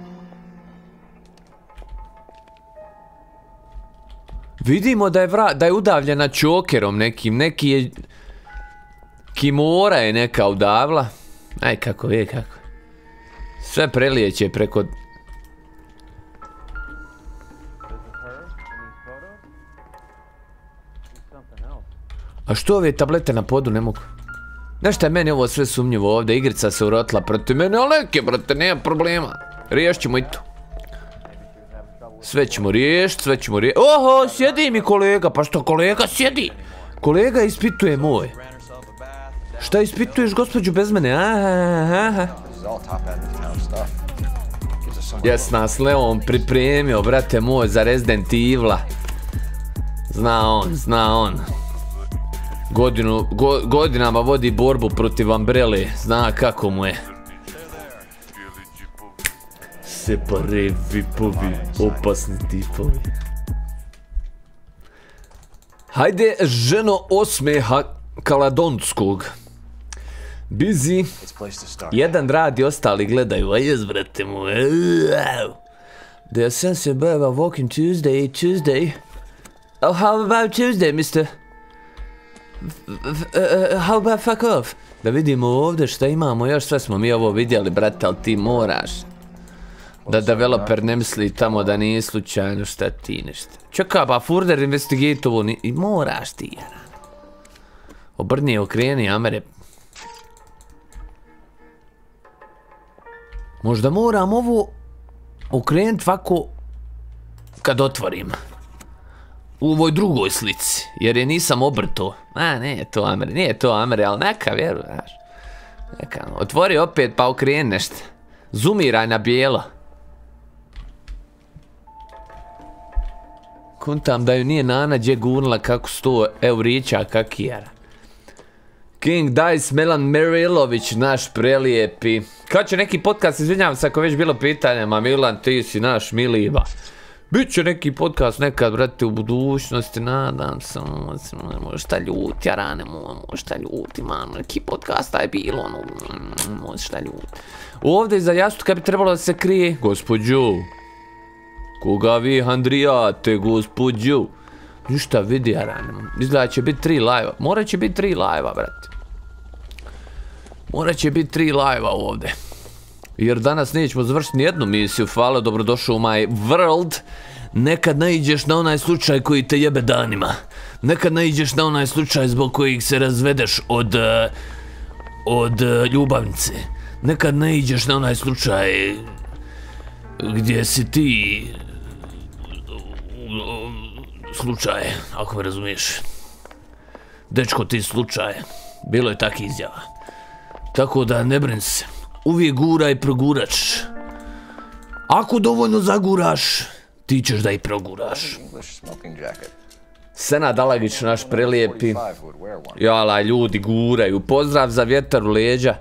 Vidimo da je, vra, da je udavljena čokerom nekim, neki je... Kimora je neka udavla. Aj, kako je, kako. Sve prelijeće preko... A što ove tablete na podu ne mogu? Nešto je meni ovo sve sumnjivo ovdje, igrica se urotila protiv mene, ali neke, brate, nema problema. Riješit ćemo i to. Sve ćemo riješit, sve ćemo riješit. Oho, sjedi mi kolega, pa što kolega sjedi? Kolega ispituje moj. Šta ispituješ gospođu bez mene? Some Jes nas Leon pripremio, brate moj, za Resident Evila. Zna on, zna on. Godinu, go- godinama vodi borbu protiv Umbrelle, zna kako mu je. Separe vipovi, opasni tipovi. Hajde, ženo osmeha Kaladonskog. Busy. It's a place to start. Jedan radi, ostali gledaju, a jes, brate mu. The sense above a walking Tuesday, Tuesday. Oh, how about Tuesday, mister? F- uh, how about fuck off? Da vidimo ovdje šta imamo, još sve smo mi ovo vidjeli, brate, ali ti moraš. Da developer ne misli tamo da nije slučajno šta ti nešto. Čekaj, pa further investigate ovo, ni- moraš ti, jara. Obrni, okreni, amere, Možda moram ovo okrenut ovako kad otvorim. U ovoj drugoj slici, jer je nisam obrto. A, nije to Amere, nije to Amere, ali neka vjeru, znaš. Neka, otvori opet pa okreni nešto. Zumiraj na bijelo. Kuntam da ju nije Nana gdje gurnula kako sto eurića kakijara. King Dice Melan Merilović, naš prelijepi. Kad će neki podcast, izvinjavam se ako već bilo pitanje, ma Milan, ti si naš miliva. Biće neki podcast nekad, brate, u budućnosti, nadam se, ono, ono, možda ljuti, ja rane, mo- možda ljuti, man, neki podcasta je bilo, ono, možda ljuti. Ovdje iza jastuka bi trebalo da se krije, gospođu. Koga vi handrijate, gospođu? Ništa vidi, ja rane, izgleda će biti tri live Morat će biti tri live brate. Morat će biti tri live ovdje. Jer danas nećemo završiti nijednu misiju. Hvala, dobrodošao u my world. Nekad naiđeš na onaj slučaj koji te jebe danima. Nekad naiđeš na onaj slučaj zbog kojih se razvedeš od... eh, od eh, ljubavnice. Nekad naiđeš na onaj slučaj gdje si ti slučaj, ako me razumiješ. Dečko ti slučaj. Bilo je tak izjava. Tako da ne brin se. Uvijek guraj progurač. Ako dovoljno zaguraš, ti ćeš da i proguraš. Sena Dalagić, naš prelijepi. 45 would wear one. Jala, ljudi guraju. Pozdrav za vjetar u leđa.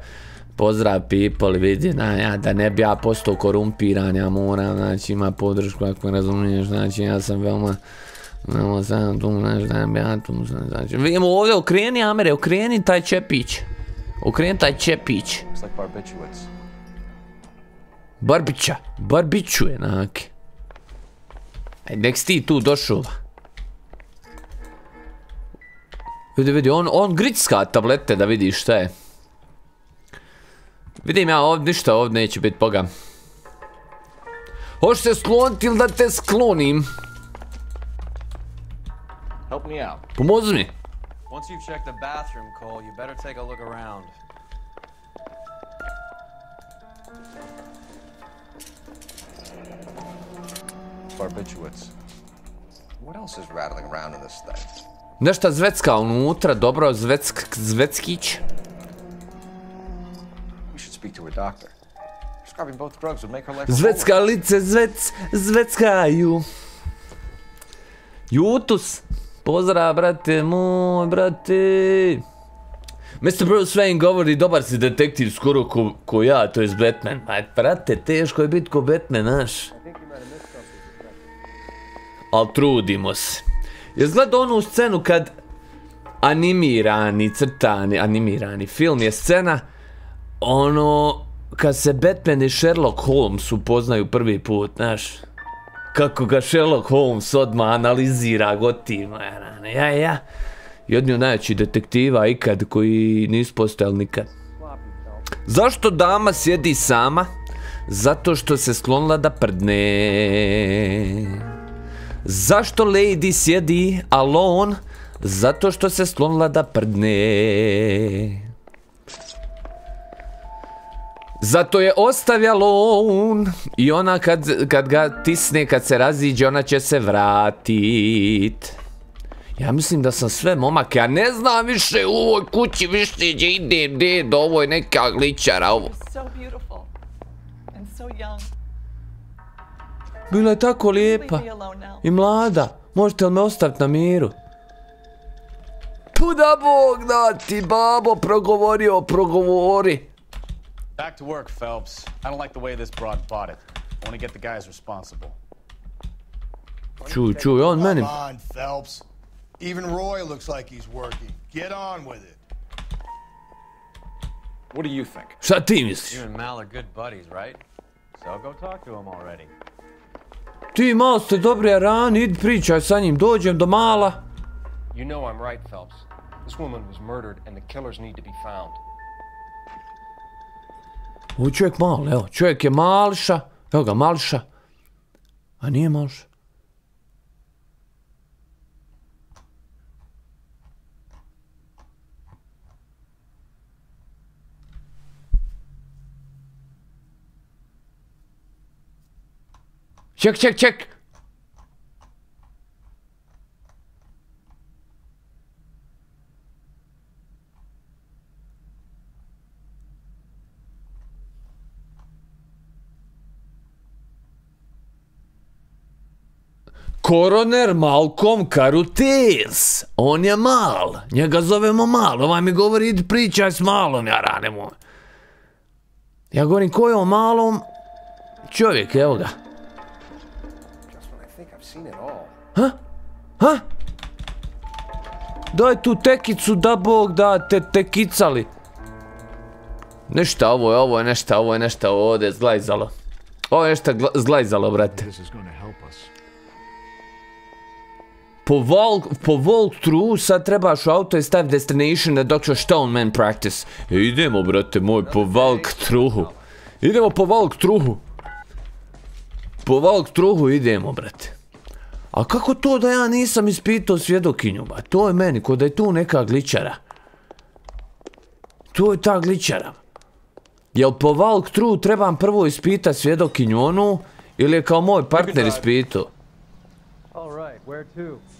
Pozdrav people, vidi, na, ja, da ne bi ja postao korumpiran, ja moram, znači, ima podršku, ako me razumiješ, znači, ja sam veoma, veoma sam tu, znači, da bi ja tu, znači, vidimo ovdje, okreni Amere, okreni taj čepić. Okreni taj čepić. Barbića, barbiću je, nake. Aj, nek si ti tu došao. Vidi, vidi, on, on gricka tablete da vidi šta je. Vidim ja ovdje, ništa ovdje neće biti boga. Hoćeš se skloniti ili da te sklonim? Pomozi mi. Once you've checked the bathroom, Cole, you better take a look around. Barbiturates. What else is rattling around in this thing? Nešto zvecka unutra, dobro, zveck, zveckić. We should speak to her doctor. Prescribing both drugs would make her life a Zvecka lice, zvec, zveckaju. Jutus. Pozdrav, brate moj, brate. Mr. Bruce Wayne govori, dobar si detektiv skoro ko, ja, to je Batman. Aj, brate, teško je biti ko Batman, znaš. Al trudimo se. Jesi gledao onu scenu kad animirani, crtani, animirani film je scena ono kad se Batman i Sherlock Holmes upoznaju prvi put, znaš. Kako ga Sherlock Holmes odmah analizira gotivno, ja, ja. Jedni od najvećih detektiva ikad koji nisu postojali nikad. Zašto dama sjedi sama? Zato što se sklonila da prdne. Zašto Lady sjedi alone? Zato što se sklonila da prdne. Zato je ostavljalo on i ona kad, kad ga tisne, kad se raziđe, ona će se vratit. Ja mislim da sam sve momak, ja ne znam više u ovoj kući više gdje idem, ded, ovo je neka gličara, ovo. Bila je tako lijepa i mlada, možete li me ostaviti na miru? Puda Bog da ti, babo, progovorio, progovori. Back to work, Phelps. I don't like the way this broad bought it. I want to get the guys responsible. Čuj, čuj, on meni... Come on, Phelps. Even Roy looks like he's working. Get on with it. What do you think? Šta ti misliš? You and Mal are good buddies, right? So go talk to him already. Ti malo ste dobri rani, idi pričaj sa njim, dođem do mala. You know I'm right, Phelps. This woman was murdered and the killers need to be found. Ovo je čovjek mal, evo, čovjek je malša, evo ga, malša. A nije malša. Ček, ček, ček! Koroner Malcolm Caruthers. On je mal. Njega zovemo mal. Ovaj mi govori idi pričaj s malom, ja rane. Ja govorim ko je on malom? Čovjek, evo ga. Ha? Ha? Daj tu tekicu da Bog da te tekicali. Ništa, ovo je, ovo je nešto, ovo je nešto ovdje zglajzalo. Ovo je nešto gla- zglajzalo, brate. Po, walk, po walkthrough sad trebaš u auto i stav destination na Dr. Stoneman practice. E, idemo, brate moj, po walkthroughu. Idemo po walkthroughu. Po walkthroughu idemo, brate. A kako to da ja nisam ispitao svjedokinju, ba? To je meni, ko da je tu neka gličara. To je ta gličara. Jel po walkthrough trebam prvo ispitati svjedokinju onu, ili je kao moj partner ispitao? All right, where to?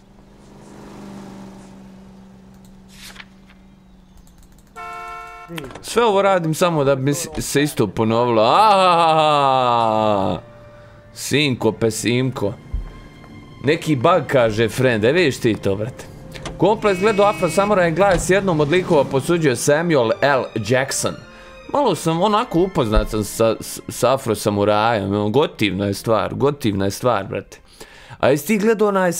Sve ovo radim samo da bi se isto ponovilo. Sinko, pesimko. Neki bug kaže friend, e vidiš ti to, brate. Kompleks gledao Afro Samurai s jednom od likova posuđio Samuel L. Jackson. Malo sam onako upoznat sam sa, Afro Samurajem, gotivna je stvar, gotivna je stvar, brate. A jesi ti gledao onaj e,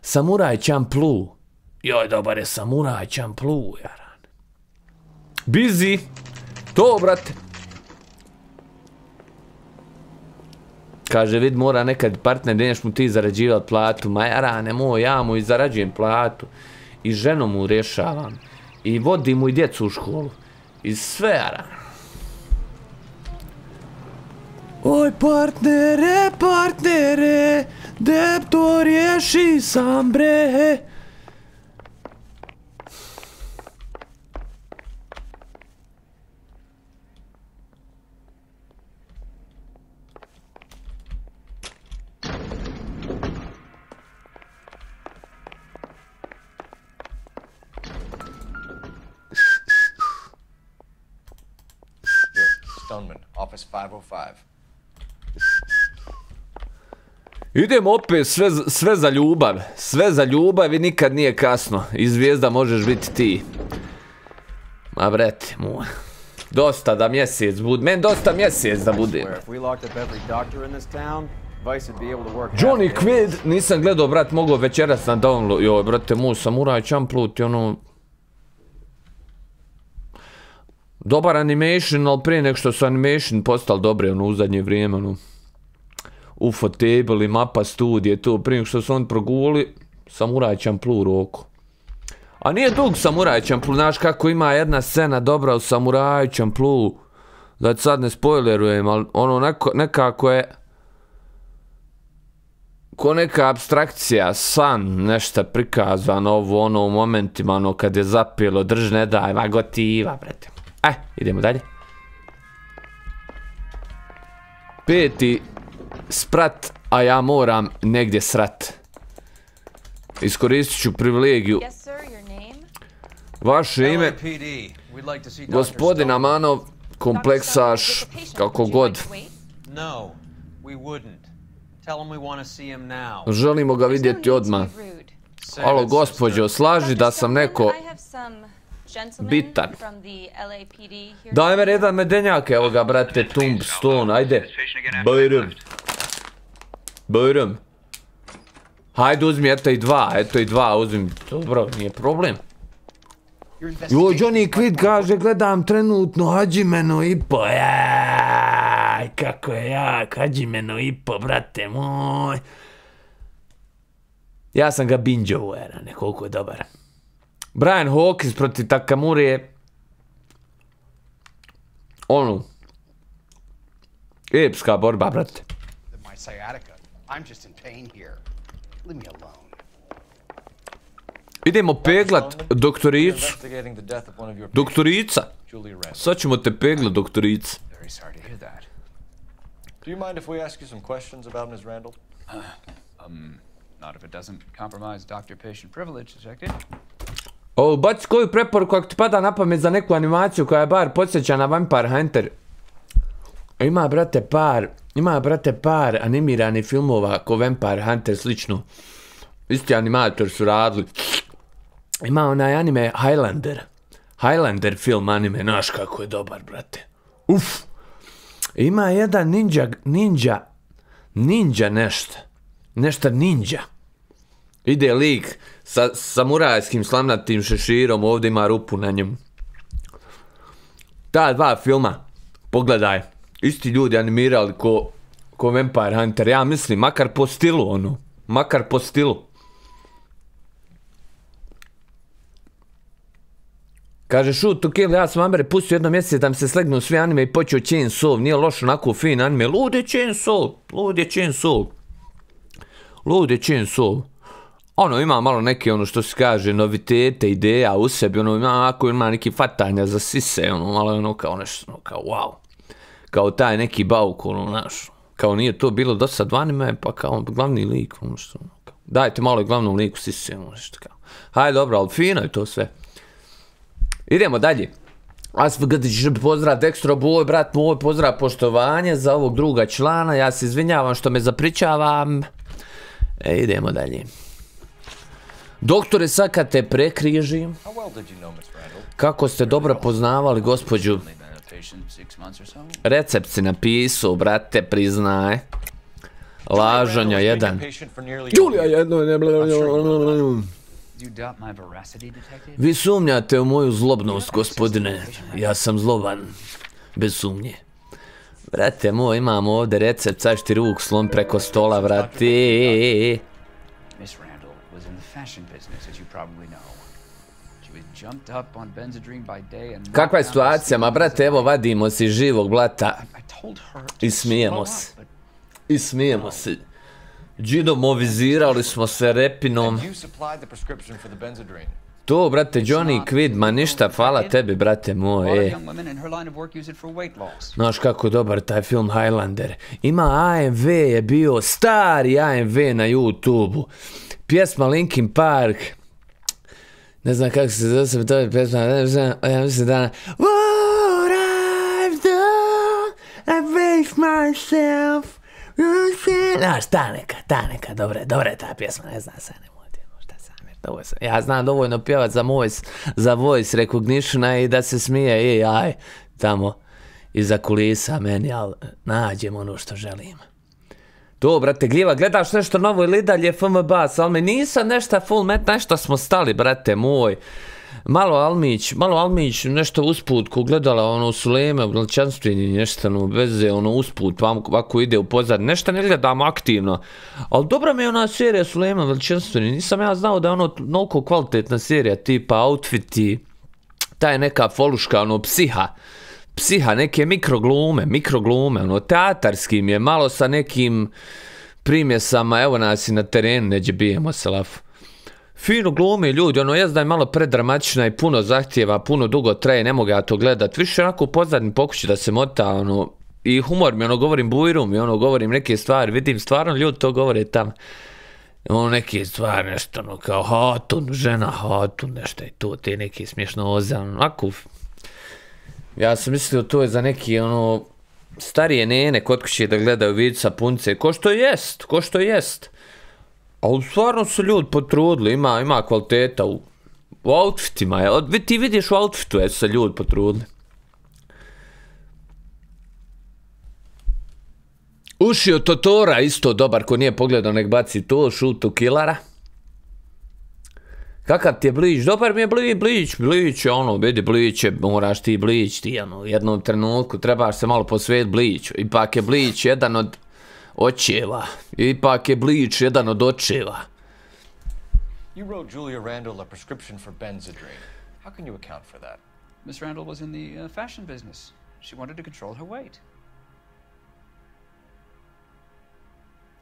Samuraj Champloo? Joj, dobar je Samuraj Champloo, jaran. Busy. To, brate. Kaže, vid, mora nekad partner, neš mu ti zarađivat platu. Ma jara, nemoj, ja mu i zarađujem platu. I ženu mu rješavam. I vodim mu i djecu u školu. I sve, jara. Oj partnere, partnere, deb to sam bre. Idemo opet sve, sve za ljubav. Sve za ljubav i nikad nije kasno. I zvijezda možeš biti ti. Ma brete moj. Dosta da mjesec bude. Men dosta mjesec da bude. Johnny. Quid, nisam gledao, brat, mogao večeras na download. Joj, brate, mu samuraj Champloo i ono... Dobar animation, ali prije nek što su animation postali dobri, ono, u zadnje vrijeme, ono... UFO table i mapa studije, to, prije što su on proguli, samuraj Champloo roku. A nije dug samuraj Champloo, znaš kako ima jedna scena dobra u samuraju Champloo. Da sad ne spoilerujem, ali ono neko, nekako je ko neka abstrakcija, san, nešto prikazano, ovo ono u momentima, ono kad je zapilo, drž ne daj, ma gotiva, brete. E, idemo dalje. Peti sprat, a ja moram negdje srat. Iskoristit ću privilegiju. Yes, sir, your name? Vaše ime, gospodin. Amanov, kompleksaš, kako god. Želimo ga vidjeti odmah. Alo, gospođo, slaži da sam neko bitan. Daj me jedan medenjak, evo ga, brate, Tombstone, ajde. Bajram. Bajram. Hajde, uzmi, eto i dva, eto i dva, uzmi. Dobro, nije problem. Joj, Johnny Quid kaže, gledam trenutno Hadžimeno i po, jaj, kako je jak, i po, brate moj. Ja sam ga binđovo, erane, koliko je dobar. Brian Hawkins protiv Takamure je ono, epska borba, brate. I'm just in pain here. Leave me alone. Idemo peglat doktoricu. Doktorica. Sad ćemo te peglat, doktorica. Very sorry to hear that. Do you mind if we ask you some questions about Ms. Randall? Um, not if it doesn't compromise doctor-patient privilege, detective. O, baci koju preporuku ako ti pada na pamet za neku animaciju koja je bar podsjeća na Vampire Hunter. Ima, brate, par, ima, brate, par animiranih filmova ko Vampire Hunter slično. Isti animator su radili. Ima onaj anime Highlander. Highlander film anime, znaš kako je dobar, brate. Uf! Ima jedan ninja, ninja, ninja nešto. Nešto ninja. Ide lik sa samurajskim slamnatim šeširom, ovdje ima rupu na njemu. Ta dva filma, pogledaj, isti ljudi animirali ko, ko Vampire Hunter, ja mislim, makar po stilu ono, makar po stilu. Kaže, shoot to kill, ja sam Amber pustio jedno mjesec da mi se slegnu svi anime i počeo Chainsaw, nije loš onako fin anime, lud je Chainsaw, lud je Chainsaw, lud je Chainsaw. Ono, ima malo neke, ono što se kaže, novitete, ideja u sebi, ono, ima, onako, ima neki fatanja za sise, ono, malo ono kao nešto, ono, kao wow. Kao taj neki bauk, ono, znaš, kao nije to bilo do sad anime, pa kao glavni lik, ono što, ono, kao, dajte malo i glavnom liku sise, ono, nešto kao. Hajde, dobro, ali fino je to sve. Idemo dalje. Asfgdić pozdrav Dextro Boy, brat moj, pozdrav poštovanje za ovog druga člana, ja se izvinjavam što me zapričavam. E, idemo dalje. Doktore, sad kad te prekrižim, kako ste dobro poznavali gospođu, Recept si napisao, brate, priznaj. Lažonja jedan. Julija jedno, detective? Vi sumnjate u moju zlobnost, gospodine. Ja sam zloban. Bez sumnje. Brate moj, imam ovdje recept, sad ću ti ruk slom preko stola, brate. Miss Randall was in the fashion business, as you probably know. Kakva je situacija? Ma brate, evo vadimo se iz živog blata. I smijemo se. I smijemo se. Džidomovizirali smo se repinom. To, brate, Johnny Quid, ma ništa, hvala tebi, brate moj, e. Znaš kako je dobar taj film Highlander. Ima AMV je bio, stari AMV na YouTube-u. Pjesma Linkin Park. Ne znam kako se zove, to je pjesma, ne znam, ja mislim da... What I've done, I waste myself. Znaš, ta neka, ta neka, dobra je ta pjesma, ne znam se, ne mogu šta sam, jer dovoljno sam- ja znam dovoljno pjevat za voice, za voice recognition i da se smije i aj, tamo, iza kulisa meni, ali nađem ono što želim. To, brate, gljiva, gledaš nešto novo ili dalje FMB, ali mi nisam nešto full met, nešto smo stali, brate moj. Malo Almić, malo Almić, nešto usput, ko gledala ono Suleme, veličanstveni, nešto ono veze, ono usput, pa ovako ide u pozad, nešto ne gledam aktivno. Ali dobra mi je ona serija Sulema veličanstveni, nisam ja znao da je ono toliko kvalitetna serija, tipa outfiti, ta je neka foluška, ono, psiha, psiha, neke mikroglume, mikroglume, ono, teatarskim je, malo sa nekim primjesama, evo nas i na terenu, neđe bijemo se lafu. Fino glumi ljudi, ono jest da je malo predramatična i puno zahtjeva, puno dugo traje, ne mogu ja to gledat. Više onako u pozadnji pokući da se mota, ono, i humor mi, ono, govorim bujrum i ono, govorim neke stvari, vidim stvarno ljudi to govore tam. Ono neke stvari, nešto ono kao hatun, žena hatun, nešto i to, te neke smješnoze, ono, onako. Ja sam mislio to je za neki, ono, starije nene kod kuće da gledaju vica punce, ko što jest, ko što jest. Ali stvarno su ljudi potrudili, ima, ima kvaliteta u, u outfitima. Je. Ti vidiš u outfitu je se ljudi potrudili. Ušio Totora, isto dobar, ko nije pogledao nek baci to, šutu kilara. Kakav ti je blić? Dobar mi je blić, blić, blić ono, vidi blić je, moraš ti blić, ti ono, u jednom trenutku trebaš se malo posvetiti bliću. Ipak je blić jedan od očeva, ipak je blić jedan od očeva. You wrote Julia Randall a prescription for Benzedrine. How can you account for that? Miss Randall was in the uh, fashion business. She wanted to control her weight.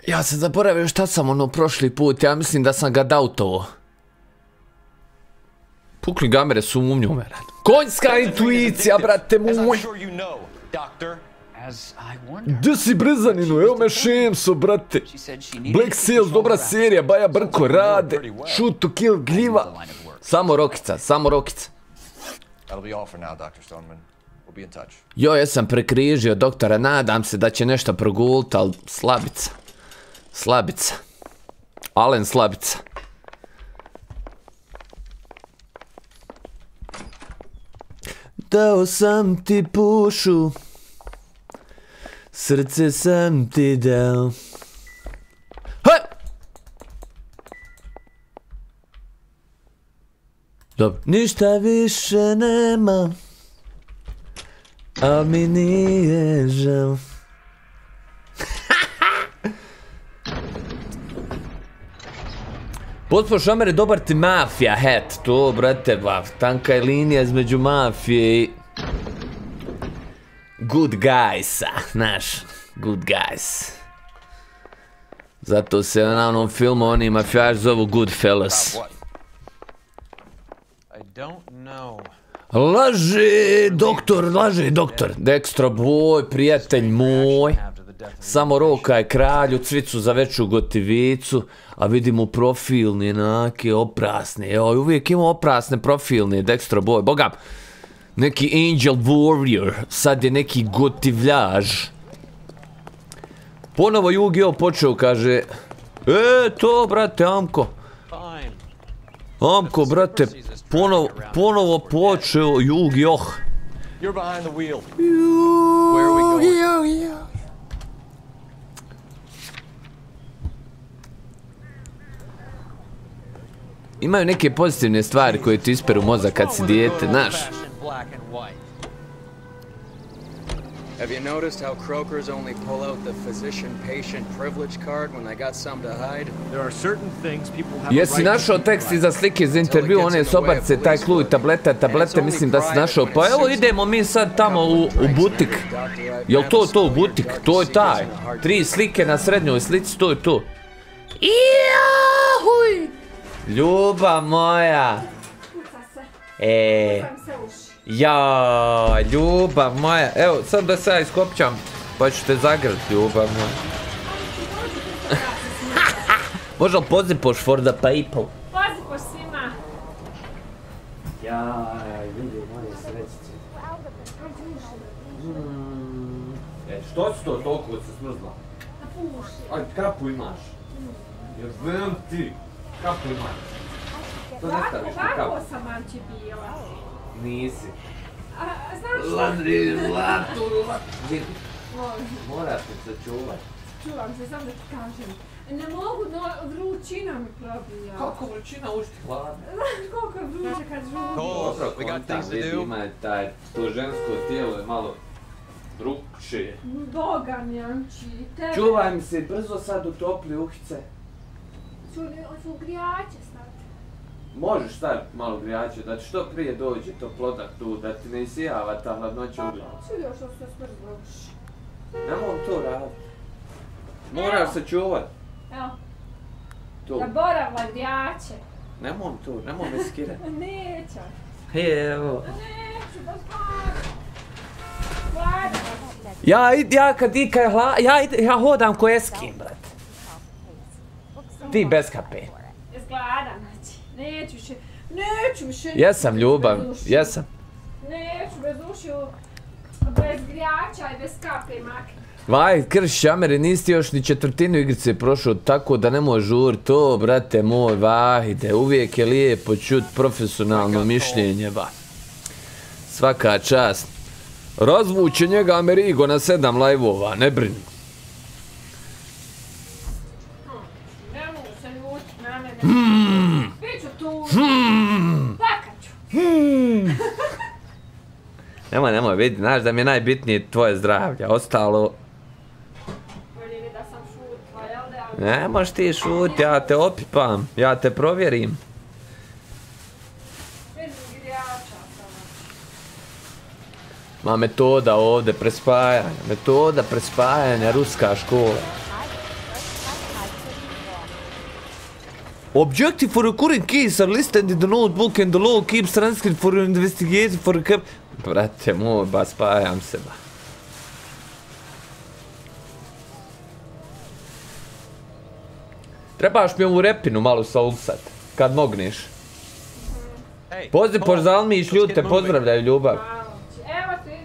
Ja sam zaboravio šta sam ono prošli put, ja mislim da sam ga dautovo. Pukli gamere su umnju, meran. Konjska intuicija, brate moj! Sure you know, Doctor. As I wondered. Gdje si Brzaninu, evo me Šemso, brate. Black Sails, dobra serija, Baja Brko, rade, shoot to kill, gljiva. Samo rokica, samo rokica. That'll be all for now, Dr. Stoneman. We'll be in touch. Jo, jesam prekrižio doktora, nadam se da će nešto progult, ali slabica. Slabica. Alen slabica. Dao sam ti pušu, srce sam ti dao. Dobro. Ništa više nema, a mi nije žao. Potpuno šamere, dobar ti mafija, het, to, brate, ba, tanka je linija između mafije i... Good guysa, znaš, good guys. Zato se na onom filmu oni mafijaši zovu good fellas. I don't know. Laže, doktor, laže, doktor. Dextro boj, prijatelj moj. Samo roka je kralju, cvicu za veću gotivicu, a vidimo profilni, nake, oprasne. Evo, uvijek ima oprasne profilne, Dextro boj. Boga, neki Angel Warrior, sad je neki gotivljaž. Ponovo Yu-Gi-Oh počeo, kaže, e, to, brate, Amko. Amko, brate, ponovo, ponovo počeo Yu-Gi-Oh. You're behind the wheel. Where are we going? Imaju neke pozitivne stvari koje ti isperu mozak kad si dijete, znaš. Black and white. Have you noticed how croakers only pull out the physician-patient privilege card when they got something to hide? There are certain things people have Jesi našao tekst iza slike za intervju, one sobace, taj kluj, tablete, tablete, mislim da si našao. Pa evo idemo mi sad tamo u, u butik. Jel to to u butik? To je taj. Tri slike na srednjoj slici, to je to. Ijahuj! Ljubav moja. E, ja, ljubav moja. Evo, sad da se ja iskopčam, pa ću te zagrlit, ljubav moja. [laughs] Može li pozipoš for the people? Pazi po svima. Ja, vidi moje srećice. E, što si to toliko se smrzla? Aj, kapu imaš. Jebem ti. Kapu imaš. To ne Ovako, staviš na ovako kapu. sam Anči bila. Nisi. A, znaš Ladri, latu, Vidi, moraš me sačuvat. čuvam se, samo da ti kažem. Ne mogu, no, vrućina mi probija. Kako vrućina ušti hladno? [laughs] Znaš koliko je vruće kad žudim. Dobro, kontam, vidi, ima taj, to žensko tijelo je malo drugčije. Boga mi, Anči, tebe. Čuvaj mi se brzo sad utopli uhice. Ću grijače staviti. Možeš staviti malo grijače, da što prije dođe toplotak tu, da ti ne isijava ta hladnoća u glavu. Ču još što se smrzloš. Nemoj to raditi. Moraš se čuvat. Evo, Tu. zaboravila grijače. Nemoj tu, nemoj me skirat. [laughs] Neću. Evo. Neću, baš hladno. Hladno. Ja, ja kad i kad je hla, ja, ja hodam ko eskim, brate. Ti bez kape. Jes gladan, znači. Neću više, neću više. Jesam ljubav, jesam. Neću bez ušiju, bez grijača i bez kape makne. Vaj, krš šamere, nisi još ni četvrtinu igrice prošao, tako da nemoj žur to, brate moj, vahide, uvijek je lijepo čut profesionalno mišljenje, va. Svaka čast. Razvuće njega Amerigo na sedam lajvova, ne brini. Tu. Hmm. Nemoj, nemoj, vidi, znaš da mi je najbitnije tvoje zdravlje, ostalo... Da? Ne ti šut, ja te opipam, ja te provjerim. Ma metoda ovdje prespajanja, metoda prespajanja, ruska škola. Objective for recurring keys are listed in the notebook and the law keeps transcript for your investigation for a cap... Brate moj, ba spajam se ba. Trebaš mi ovu repinu malo saulsat, kad mogneš. Pozdrav Požalmi i Šljute, pozdravljaju ljubav. Evo ti.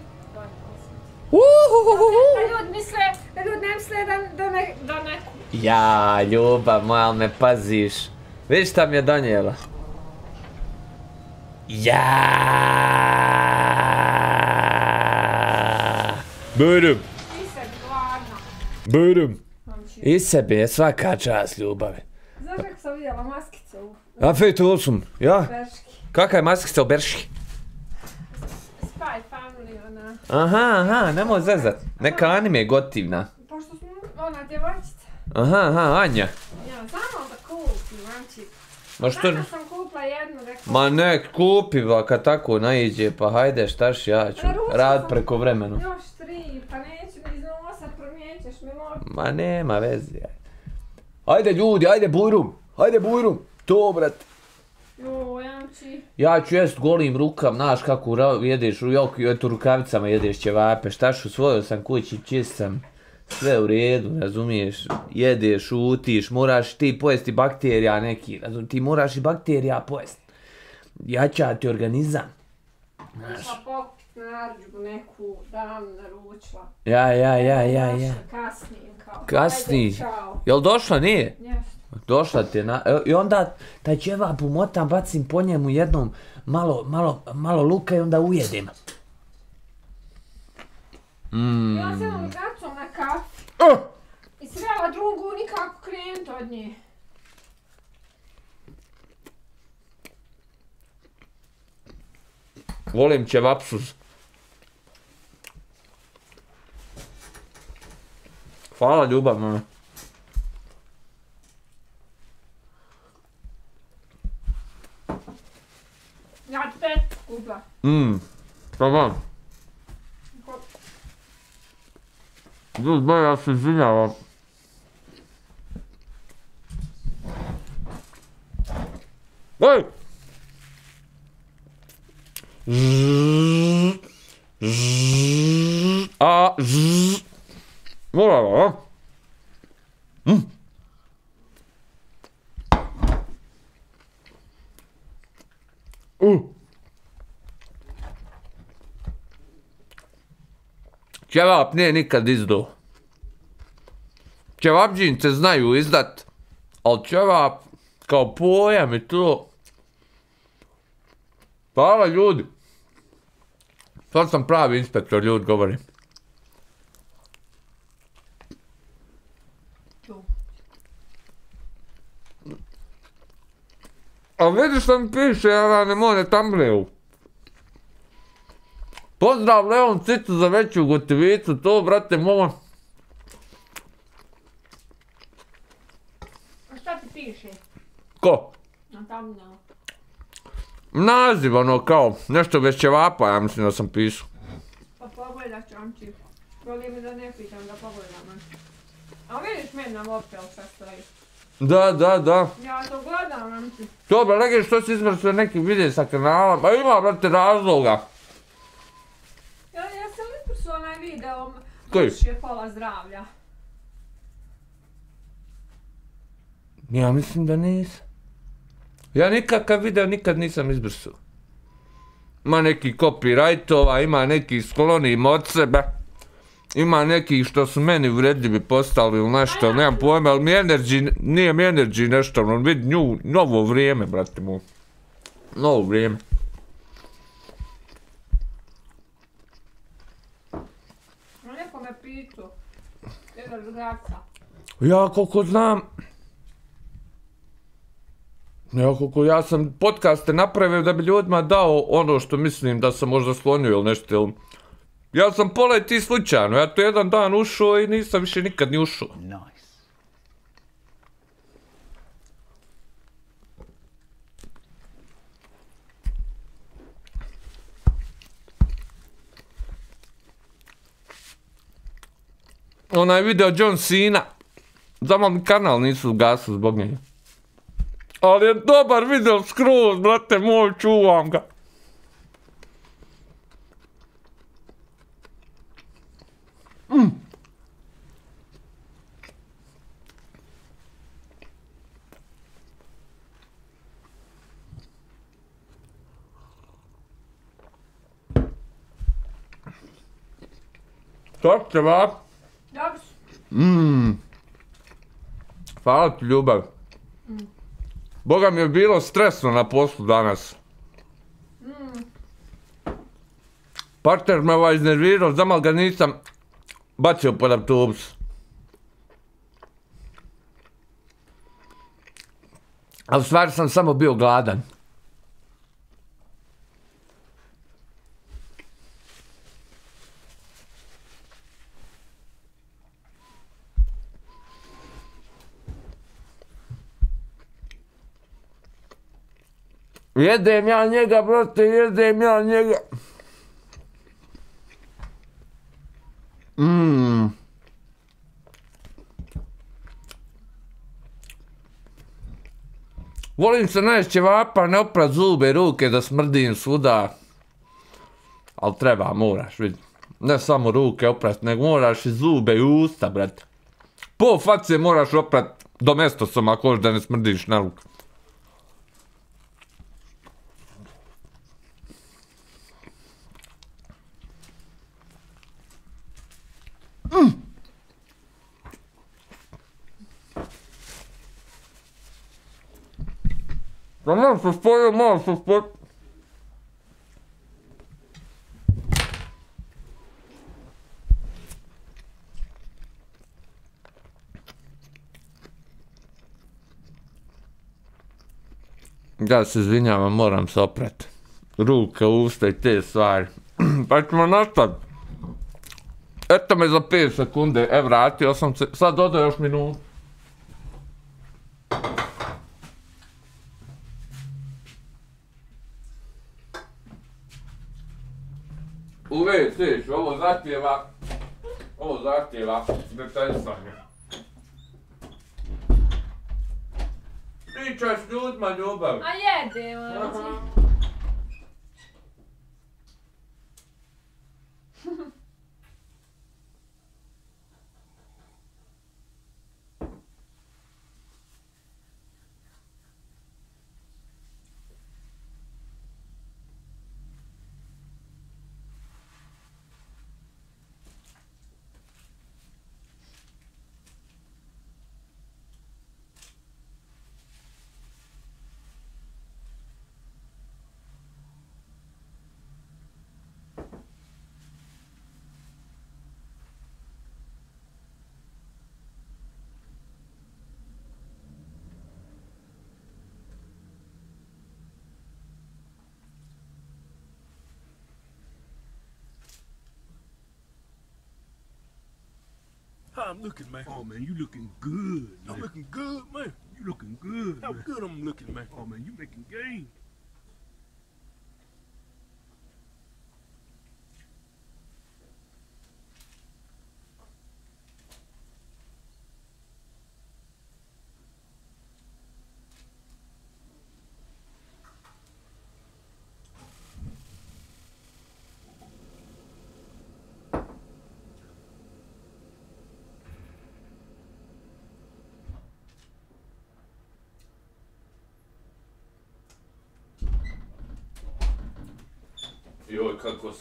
Uhuhuhuhu. Da ljudi misle, da ljudi ne misle da, da ne, da ne Ja, ljubav moja, al me paziš. Vidiš šta mi je donijela? Ja. Budem, ti se gladna. budem. I sebi je svaka čast ljubavi. Znaš kako sam vidjela maskice u A fejt osum, ja? Berški? Kakva je maskica u Berški? Spy Family, ona. Aha, aha, nemoj zezat. Neka anime je gotivna. Pošto smo, ona djevojčica. Aha, aha, Anja. Ja, samo. Ma što... Danas sam kupila jednu, rekla. Ma nek kupi ba kad tako naiđe, pa hajde štaš ja ću rad preko vremenu. Još tri, pa neću mi iz nosa, promijenit ćeš mi moj. Ma nema veze. Ajde ljudi, ajde bujrum, ajde bujrum. To brat. Jo. Ja ću jest golim rukam, znaš kako jedeš, jok, eto rukavicama jedeš ćevape, štaš usvojio sam kući, čist sam. Sve u redu, razumiješ, jedeš, utiš, moraš ti pojesti bakterija neki, razum, ti moraš i bakterija pojesti. Jača ti organizam. Pokupit narudžbu neku, dan naručila. Ja, ja, ja, ja, ja. Kasnije kao. Kasni. Jel došla, nije? Jeste. Došla ti je na... e, I onda taj ćevap umotam, bacim po njemu jednom malo, malo, malo luka i onda ujedem. Mm. Ja sam vam gacom na kafi. I srela drugu, nikako krenut od nje. Volim ćevapsus. Hvala ljubav, mama. Ja ću pet kupa. Mmm, tamam. Ljudi, ba, ja se izvinjavam. Ej! Zzz, zzz, A, zzz. Moram, a? Mm. Uh. Ćevap nije nikad izdao. Ćevapđince znaju izdat, ali ćevap kao pojam i to. Hvala ljudi. Sad sam pravi inspektor, ljudi govorim. A vidiš što mi piše, ja ne more thumbnailu. Pozdrav Leon Cicu za veću gotovicu, to brate moj. A šta ti piše? Ko? Na thumbnailu. Naziv ono kao, nešto bez ćevapa, ja mislim da sam pisao. Pa pogledat ću vam ti. Voli mi da ne pitam da pogledam. A vidiš meni na mobitel šta stoji. Da, da, da. Ja to gledam vam ti. Dobro, legeš što si izmršio neki vidje sa kanala, pa ima brate razloga. Ja, ja sam ispršao onaj video, Koji? Je pola zdravlja. Ja mislim da nisam. Ja nikakav video nikad nisam izbrisao. Ima neki copyrightova, ima neki sklonim od sebe. Ima neki što su meni uvredljivi postali ili nešto, nemam pojma, ali mi Energy, nije mi Energy nešto, ono vidi nju, novo vrijeme, brate moj. Novo vrijeme. A neko me pitao. Ja koliko znam, ja koliko ja sam podcaste napravio da bi ljudima dao ono što mislim da sam možda slonio ili nešto. Ili... Ja sam pola i ti slučajno, ja to jedan dan ušao i nisam više nikad ni ušao. Onaj video John Cena. Samo mi kanal nisu ugasili zbog njega. Ali je dobar video skroz, brate moj, čuvam ga. Mm. Va? Dobro. Mmm. Hvala ti ljubav. Boga mi je bilo stresno na poslu danas. Partner me ovaj iznervirao, zamal ga nisam bacio pod autobus. A u stvari sam samo bio gladan. Jedem ja njega, brate, jedem ja njega. Mmm. Volim se najest ćevapa, ne oprat zube, ruke da smrdim svuda. Al treba, moraš, vidi. Ne samo ruke oprat, nego moraš i zube i usta, brate. Po face moraš oprat do mestosom ako hoćeš da ne smrdiš na ruku. Da malo se spojio, malo se spojio. Ja se izvinjavam, moram se opret. Ruke, usta i te stvari. [clears throat] pa ćemo nastaviti. Eto me za 5 sekunde, e vratio sam se, sad dodao još minutu. U WC ću, ovo zahtjeva, ovo zahtjeva detaljsanje. Pričaj s ljudima ljubav. A jedemo, znači. [laughs] I'm looking, man? Oh man, you looking good. I'm looking good, man. You looking good. How good I'm looking, man? Oh man, you making game.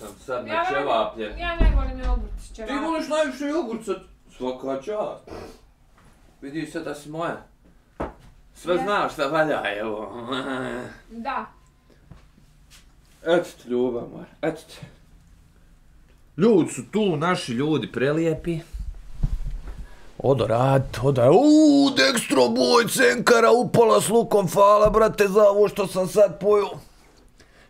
Sam sad na Ja ne- ćevapljen. Ja ne volim jogurt s Ti ćevapom. voliš najviše jogurt sad. Svaka čast. Vidi se da si moja. Sve znaš šta valja, evo. Da. Eto ti ljubav moja, eto ti. Ljudi su tu, naši ljudi, prelijepi. Odo rad, odo... Uuu, Dextro boj, cenkara upala s lukom, hvala brate za ovo što sam sad pojao.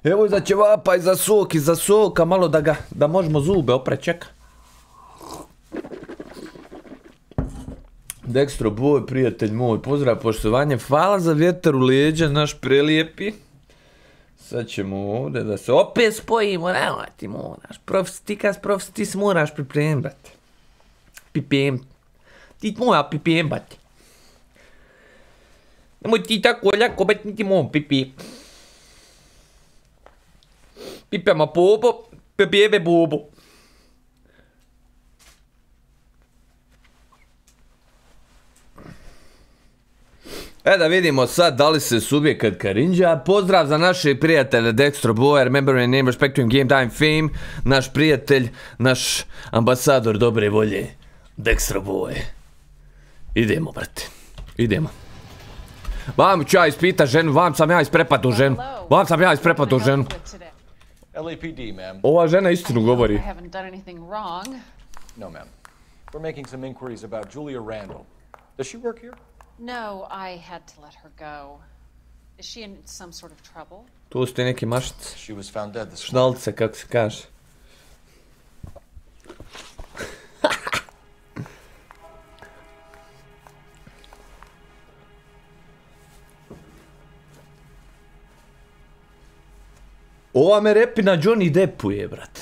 Evo za ćevapa i za sok i za soka, malo da ga, da možemo zube opre, čeka. Dextro boj, prijatelj moj, pozdrav, poštovanje, hvala za vjetar u leđa, naš prelijepi. Sad ćemo ovdje da se opet spojimo, nema ti moraš, profs, ti kad profs, ti se moraš pripremati. Pipem. Ti mora pripremati. Nemoj ti tako lako bet niti mom pipi. Pipama bobo, pepjeve bobo. E da vidimo sad da li se subjekat Karinđa. Pozdrav za naše prijatelje Dextro Boy, Remember my name, respecting game time fame. Naš prijatelj, naš ambasador dobre volje. Dextro Boy. Idemo, brate. Idemo. Vam ću ja ispita ženu, vam sam ja isprepatu ženu. Vam sam ja isprepatu ženu. LAPD, ma'am. Ova žena istinu govori. I haven't done anything wrong. No, ma'am. We're making some inquiries about Julia Randall. Does she work here? No, I had to let her go. Is she in some sort of trouble? Tu ste neki mašt. She was found dead this Šnalce, kako se kaže. [laughs] Ova me repi na Johnny Deppuje, brate.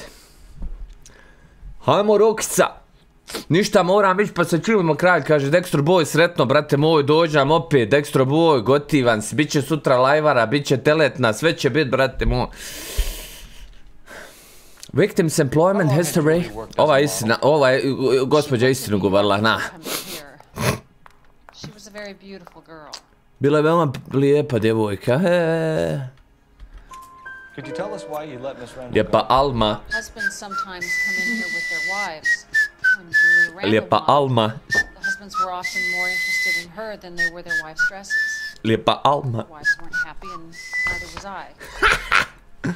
Hajmo Rokica. Ništa moram ići pa se čujemo kralj, kaže Dextro Boy sretno, brate moj, dođam opet, Dextro Boy, gotivan si, bit će sutra lajvara, bit će teletna, sve će bit, brate moj. Victims Employment History, ova je istina, ova je, gospođa istinu govorila, na. She was a very beautiful girl. Bila je veoma lijepa djevojka, e, Could you tell us why you let Miss Randall lijepa Alma, Husbands sometimes come in here with their wives. When Julia Randall Alma, the husbands were often more interested in her than they were their wives' dresses. lijepa Alma. Wives weren't happy, and neither was I. [laughs]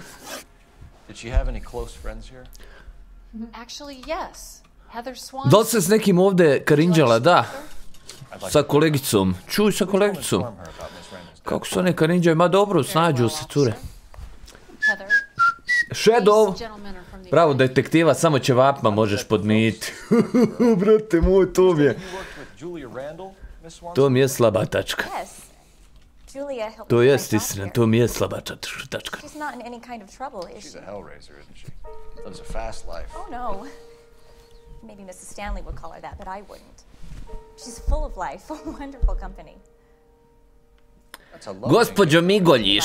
Did she have any close friends here? Actually, yes. Heather Swan. Da li se s nekim ovdje karinđala, da? Sa kolegicom, čuj sa kolegicom. Kako su one karinđaju, ma dobro, snađu se cure. Shadow! Bravo detektiva, samo ćevapima možeš podmiti. [laughs] Brate moj, to mi je... To mi je slaba tačka. To jest istina, to mi je slaba tač- tačka. Oh. Maybe Mrs. Stanley would call her that, but I wouldn't. She's full of life, [laughs] wonderful company. Gospođo Migoljiš.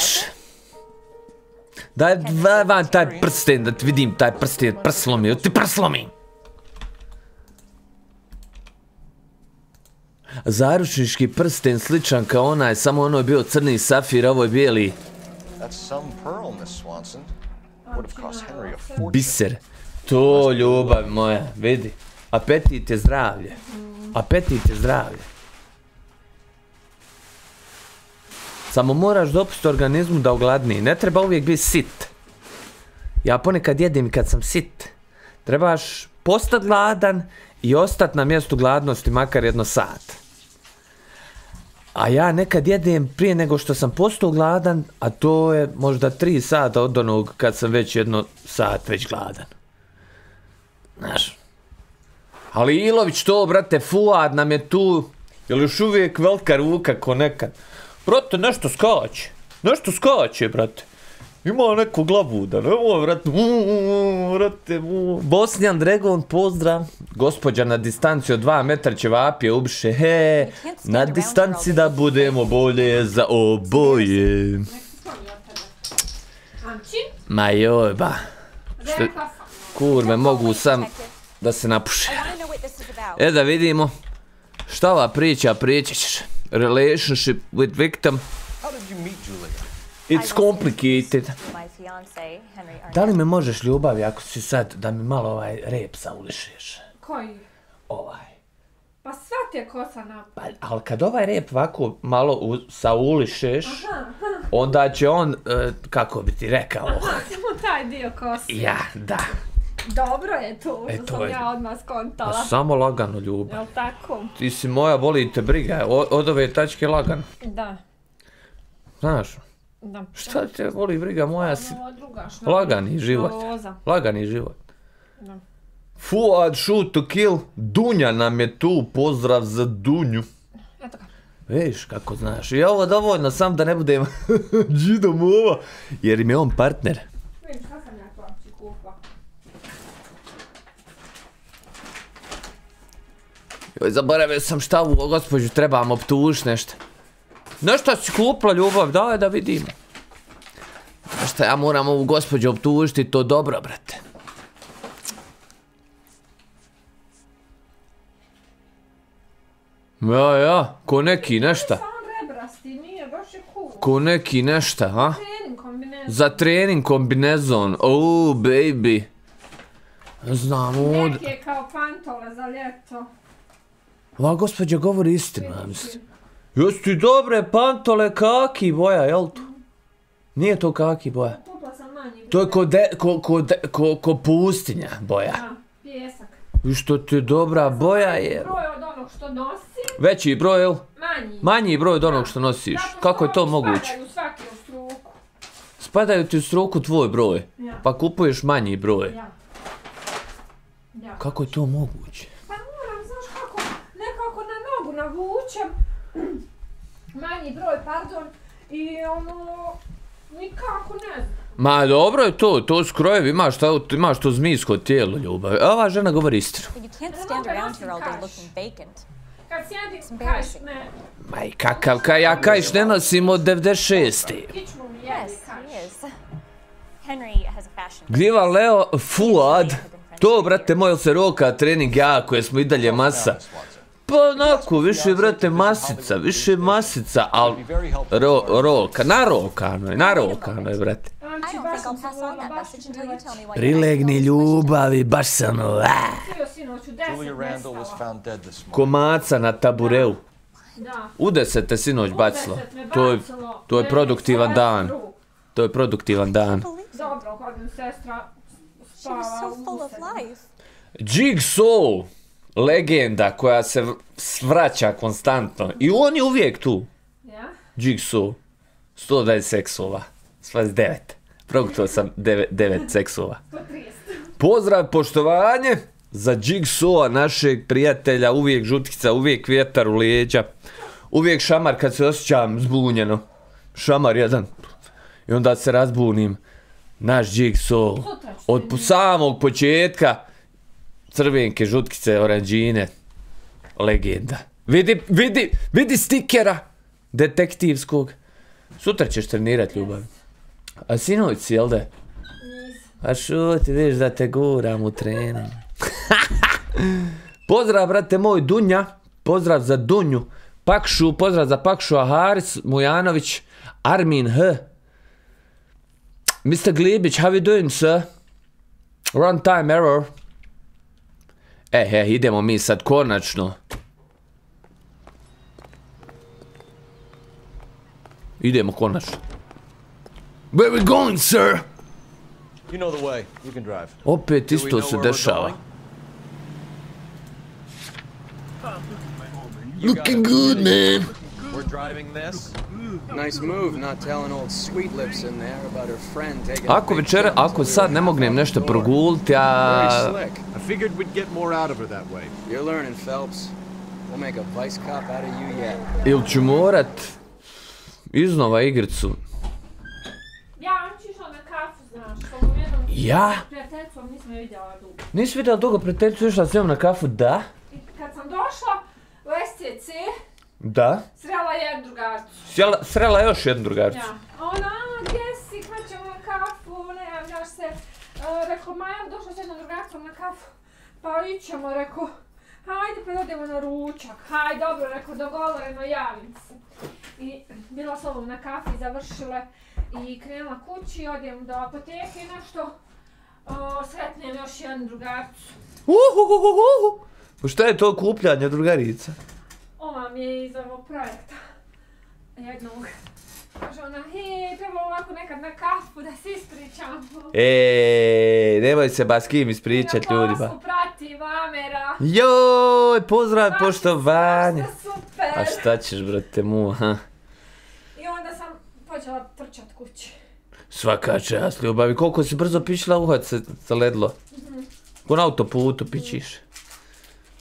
Daj daj van taj prsten da ti vidim taj prsten, prslomi, ti prslomi. Zaručnički prsten sličan kao onaj, samo ono je bio crni safir, a ovo je bijeli biser. To ljubav moja, vidi. Apetit je zdravlje. Apetit je zdravlje. Samo moraš dopustiti organizmu da ogladni. Ne treba uvijek biti sit. Ja ponekad jedim kad sam sit. Trebaš postati gladan i ostati na mjestu gladnosti makar jedno sat. A ja nekad jedem prije nego što sam postao gladan, a to je možda tri sata od onog kad sam već jedno sat već gladan. Znaš. Ali Ilović to, brate, Fuad nam je tu, jel još uvijek velika ruka ko nekad. Brate, nešto skače. Nešto skače, brate. Ima neku glavu da nemoj, brate. brate, uuu. Bosnjan Dragon, pozdrav. Gospođa na distanci od dva metra će vapije ubiše. He, na distanci da budemo bolje za oboje. Ma joj, ba. Što, kurve, mogu sam da se napuše. E da vidimo. Šta ova priča, pričat ćeš. Relationship with victim. How did you meet Julia? It's complicated. My fiance, Henry Arnett. Da li me možeš ljubavi ako si sad da mi malo ovaj rep saulišeš? Koji? Ovaj. Pa sva ti je kosa na... Pa, ali kad ovaj rep ovako malo u, saulišeš, Aha, onda će on, e, kako bi ti rekao, aha, samo taj dio kose. ja, da. Dobro je to, E, što to sam je- ja odmah Pa skontala. samo lagano ljubav. Jel tako? Ti si moja, boli te briga, o- od ove tačke lagano. Da. Znaš, Da. šta te voli briga moja si... Ovo druga Lagani život. Roza. Lagani život. Da. Fuad shoot to kill. Dunja nam je tu, pozdrav za Dunju. Eto ga. Viš kako znaš. I ovo dovoljno sam da ne budem [laughs] džidom ova. Jer im je on partner. Vidim šta sam ja to amči kupila. Joj, zaboravio sam šta u gospođu trebam optužit nešto. Nešto si kupila ljubav, daj da vidimo. Šta ja moram ovu gospođu optužiti, to dobro, brate. Ja, ja, ko neki nešta. Ko neki nešta, ha? Za trening kombinezon. Oh, baby. Znam, od... Neki je kao pantole za ljeto. Ova gospođa govori istinu, ja mislim. Jesu ti dobre pantole kaki boja, jel tu? Nije to kaki boja. Kupila sam manji. To je ko, de, ko, ko, de- ko, ko pustinja boja. Da, pijesak. I što ti je dobra boja je... Broj od onog što nosim, Veći broj, jel? manji. Manji broj od onog što nosiš. Zato Kako je to moguće? Spadaju svaki u struku. Spadaju ti u struku tvoj broj. Ja. Pa kupuješ manji broj. Ja. Ja. Kako je to moguće? Pa moram, znaš kako, nekako na nogu navučem. [clears throat] Manji broj, pardon. I ono, nikako ne znam. Ma dobro je to, to su krojevi, imaš to, imaš to zmijsko tijelo ljubav. Ova žena govori istinu. Kad sjedim, me, Ma i kakav, kaj ja kajš ne nosim od 96. kičmu mi jedi Yes, kaš. he is. Henry has a fashion. Gliva Leo Fuad. To, brate moj, se roka trening ja, koje smo i dalje masa. Pa onako, više, brate, masica, više masica, al ro, roka, narokano je, narokano je, brate. Prilegni ljubavi, baš sam morning. komaca na tabureu. Da. U deset te sinoć bacilo. To je, bacilo. to je Ne, produktivan dan. To je produktivan dan. Dobro, kad mi sestra spava u. Jigsaw, legenda koja se svraća konstantno. I on je uvijek tu. Ja? Jigsaw. 120 seksova. 29. Progutao sam devet, devet seksova. [laughs] Pozdrav, poštovanje za Jigsawa, našeg prijatelja, uvijek žutkica, uvijek vjetar u lijeđa, uvijek šamar kad se osjećam zbunjeno. Šamar jedan. I onda se razbunim. Naš Jigsaw. Od samog početka crvenke, žutkice, oranđine. Legenda. Vidi, vidi, vidi stikera detektivskog. Sutra ćeš trenirat ljubav. A sinoć si, jel da? A šuti, vidiš da te guram u trening. [laughs] pozdrav, brate moj, Dunja. Pozdrav za Dunju. Pakšu, pozdrav za Pakšu, Haris, Mujanović, Armin H. Mr. Glibić, how you doing, sir? Run time error. E, he, idemo mi sad konačno. Idemo konačno. Where we going, sir? You know the way. You can drive. Opet isto se dešava. Looking good, man. We're driving this. Nice move not telling old Sweet Lips in there about her friend taking a Ako večera, ako sad ne mognem nešto proguliti, Very ja... slick. I figured we'd get more out of her that way. You're learning, Phelps. We'll make a vice cop out of you yet. Ili ću morat iznova igricu. Ja, on ću išla na kafu, znaš, s ovom jednom Ja? prijateljicom nisam je vidjela dugo. Nisi vidjela dugo prijateljicu išla s njom na kafu? Da. I kad sam došla u SCC, Da. srela jednu drugarcu. Sjela, srela još jednu drugaricu. Ja. Ona, gdje si, kad ćemo na kafu, ne javljaš se. E, rekao, ma ja došla s jednom drugarcom na kafu. Pa ićemo, rekao, hajde pa odemo na ručak. Hajde, dobro, rekao, dogovoreno, javim se. I bila s ovom na kafi, završile i krenula kući, odem do apoteke i nešto. O, sretnem još jednu drugarcu. Uhuhuhuhu. Pa šta je to kupljanje drugarica? Ova mi je iz ovog projekta. Jednog. Kaže ona, hej, treba ovako nekad na kafu da se ispričamo. Ej, nemoj se ba s kim ispričat Na ljudima. poslu prati Vamera. Joj, pozdrav, poštovanje. Super. A šta ćeš, brate mu, ha? I onda sam počela trčat kući. Svaka čast, ljubavi. Koliko si brzo pišla uhvat se zaledlo. Mhm. Ko na autoputu pičiš.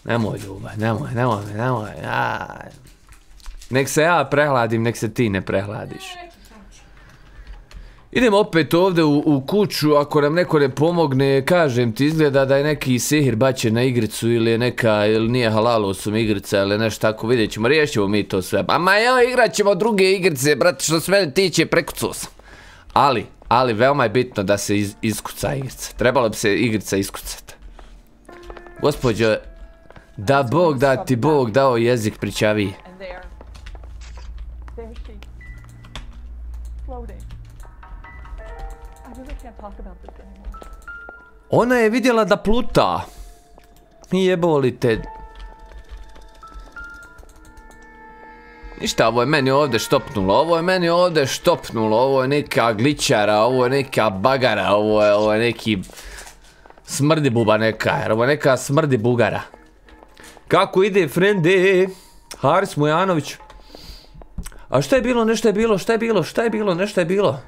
Nemoj ljubav, nemoj, nemoj, nemoj. Aj. Nek se ja prehladim, nek se ti ne prehladiš. Idemo opet ovdje u, u kuću, ako nam neko ne pomogne, kažem ti, izgleda da je neki sihir bačen na igricu ili je neka, ili nije halalosom igrica ili nešto tako, vidjet ćemo, riješit ćemo mi to sve. Ma joj, igrat ćemo druge igrice, brate, što se mene tiče, prekucao sam. Ali, ali veoma je bitno da se iz, iskuca igrica. Trebalo bi se igrica iskucati. Gospođo, da Bog da ti Bog dao jezik pričaviji. And there. There she. Floating. I really can't talk about this anymore. Ona je vidjela da pluta. Jeboli te. Ništa, ovo je meni ovdje štopnulo, ovo je meni ovdje štopnulo, ovo je neka gličara, ovo je neka bagara, ovo je, ovo je neki smrdi buba neka, ovo je neka smrdi bugara. Kako ide, frende? Haris Mujanović. A šta je bilo, nešto je bilo, šta je bilo, šta je bilo, nešto je bilo?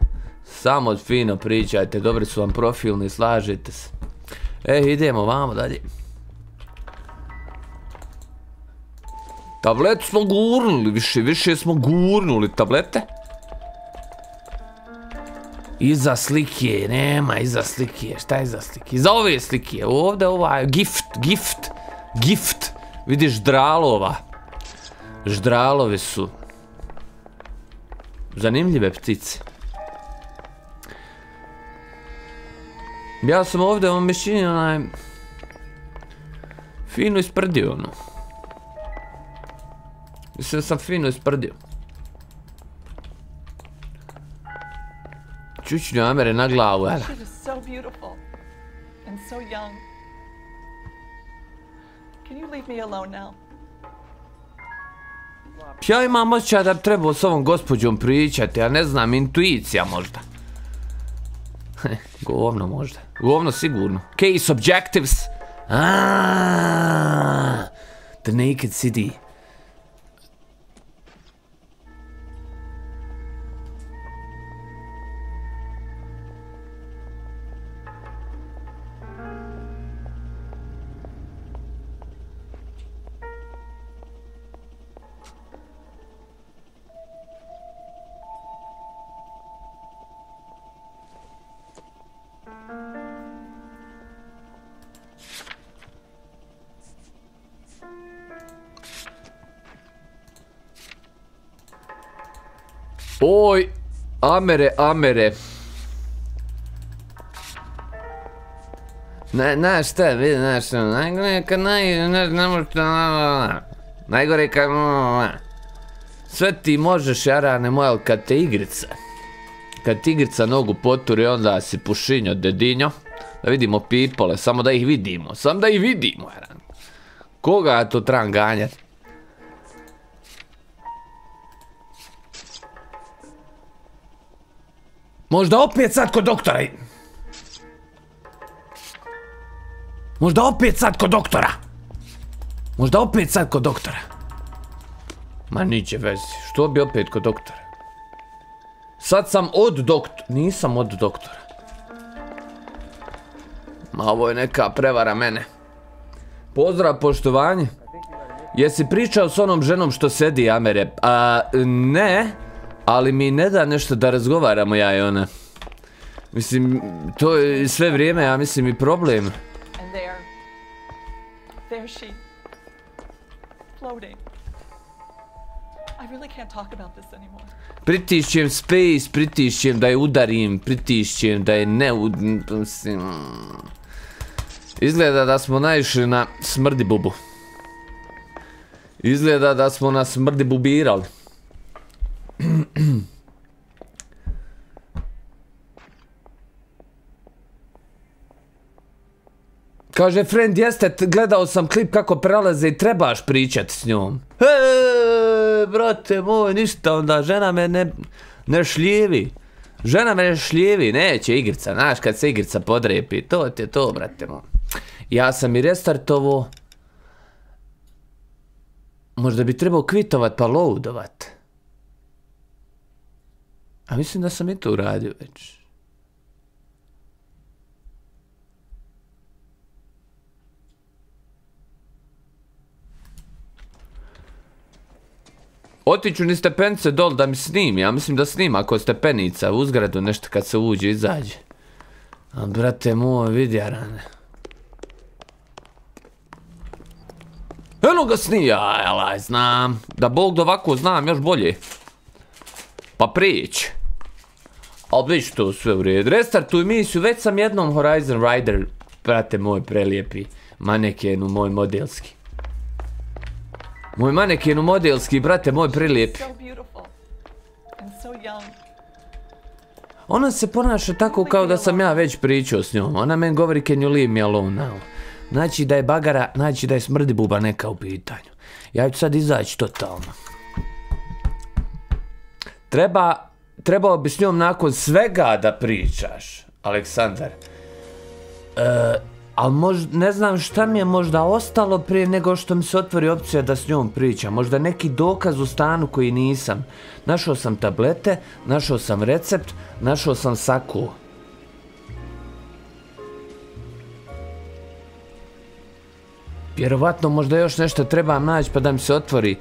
Samo fino pričajte, dobri su vam profilni, slažete se. E, idemo vamo dalje. Tablet smo gurnuli, više, više smo gurnuli tablete. Iza slike, nema iza slike, šta je iza slike? Iza ove slike, ovdje ovaj gift, gift, gift. Vidiš ždralova. Ždralovi su. Zanimljive ptice. Ja sam ovdje u mišljenju onaj... Fino isprdio ono. Mislim da sam fino isprdio. Čučnju Amere na glavu, jel? Can you leave me alone now? Ja imam osjećaj da bi trebao s ovom gospođom pričati, ja ne znam, intuicija možda. [laughs] Govno možda. Govno sigurno. Case objectives. Ah, the naked city. Oj, Amere, Amere. Ne, znaš šta, vidi, znaš, najgore je kad naj, ne, ne možeš, najgore je kad, sve ti možeš, jarane moja, ali kad te igrica, kad ti igrica nogu poturi, onda si pušinjo, dedinjo, da vidimo pipole, samo da ih vidimo, samo da ih vidimo, jarane. Koga ja to trebam ganjati? Možda opet sad kod doktora. Možda opet sad kod doktora. Možda opet sad kod doktora. Ma niće vezi. Što bi opet kod doktora? Sad sam od doktora. Nisam od doktora. Ma ovo je neka prevara mene. Pozdrav, poštovanje. Jesi pričao s onom ženom što sedi, Amere? A, ne. Ali mi ne da nešto da razgovaramo ja i ona. Mislim, to je sve vrijeme, ja mislim, i problem. Pritišćem space, pritišćem da je udarim, pritišćem da je ne ud... Mislim... Izgleda da smo naišli na smrdi bubu. Izgleda da smo na smrdi bubirali. [clears throat] Kaže, friend, jeste, gledao sam klip kako prelaze i trebaš pričat s njom. Eee, brate moj, ništa onda, žena me ne, ne šljivi. Žena me ne šljivi, neće igrica, znaš kad se igrica podrepi, to ti je to, brate moj. Ja sam i restartovo. Možda bi trebao kvitovat pa loadovat. A mislim da sam i to uradio već. Otiću ni stepence dol da mi snimi, ja mislim da snima ako stepenica u uzgradu nešto kad se uđe i izađe. A brate moj, vidi rane. Eno ga snija, jelaj, znam. Da Bog ovako znam, još bolje. Pa prić. Ali već to sve u redu. Restartuj misiju, već sam jednom Horizon Rider, brate moj, prelijepi manekenu, moj modelski. Moj manekenu modelski, brate moj, prelijepi. Ona se ponaša tako kao da sam ja već pričao s njom. Ona meni govori can you leave me alone now. Znači da je bagara, znači da je smrdi buba neka u pitanju. Ja ću sad izaći totalno. Treba, trebao bi s njom nakon svega da pričaš, Aleksandar. E, ali ne znam šta mi je možda ostalo prije nego što mi se otvori opcija da s njom pričam. Možda neki dokaz u stanu koji nisam. Našao sam tablete, našao sam recept, našao sam saku. Vjerovatno možda još nešto trebam naći pa da mi se otvori.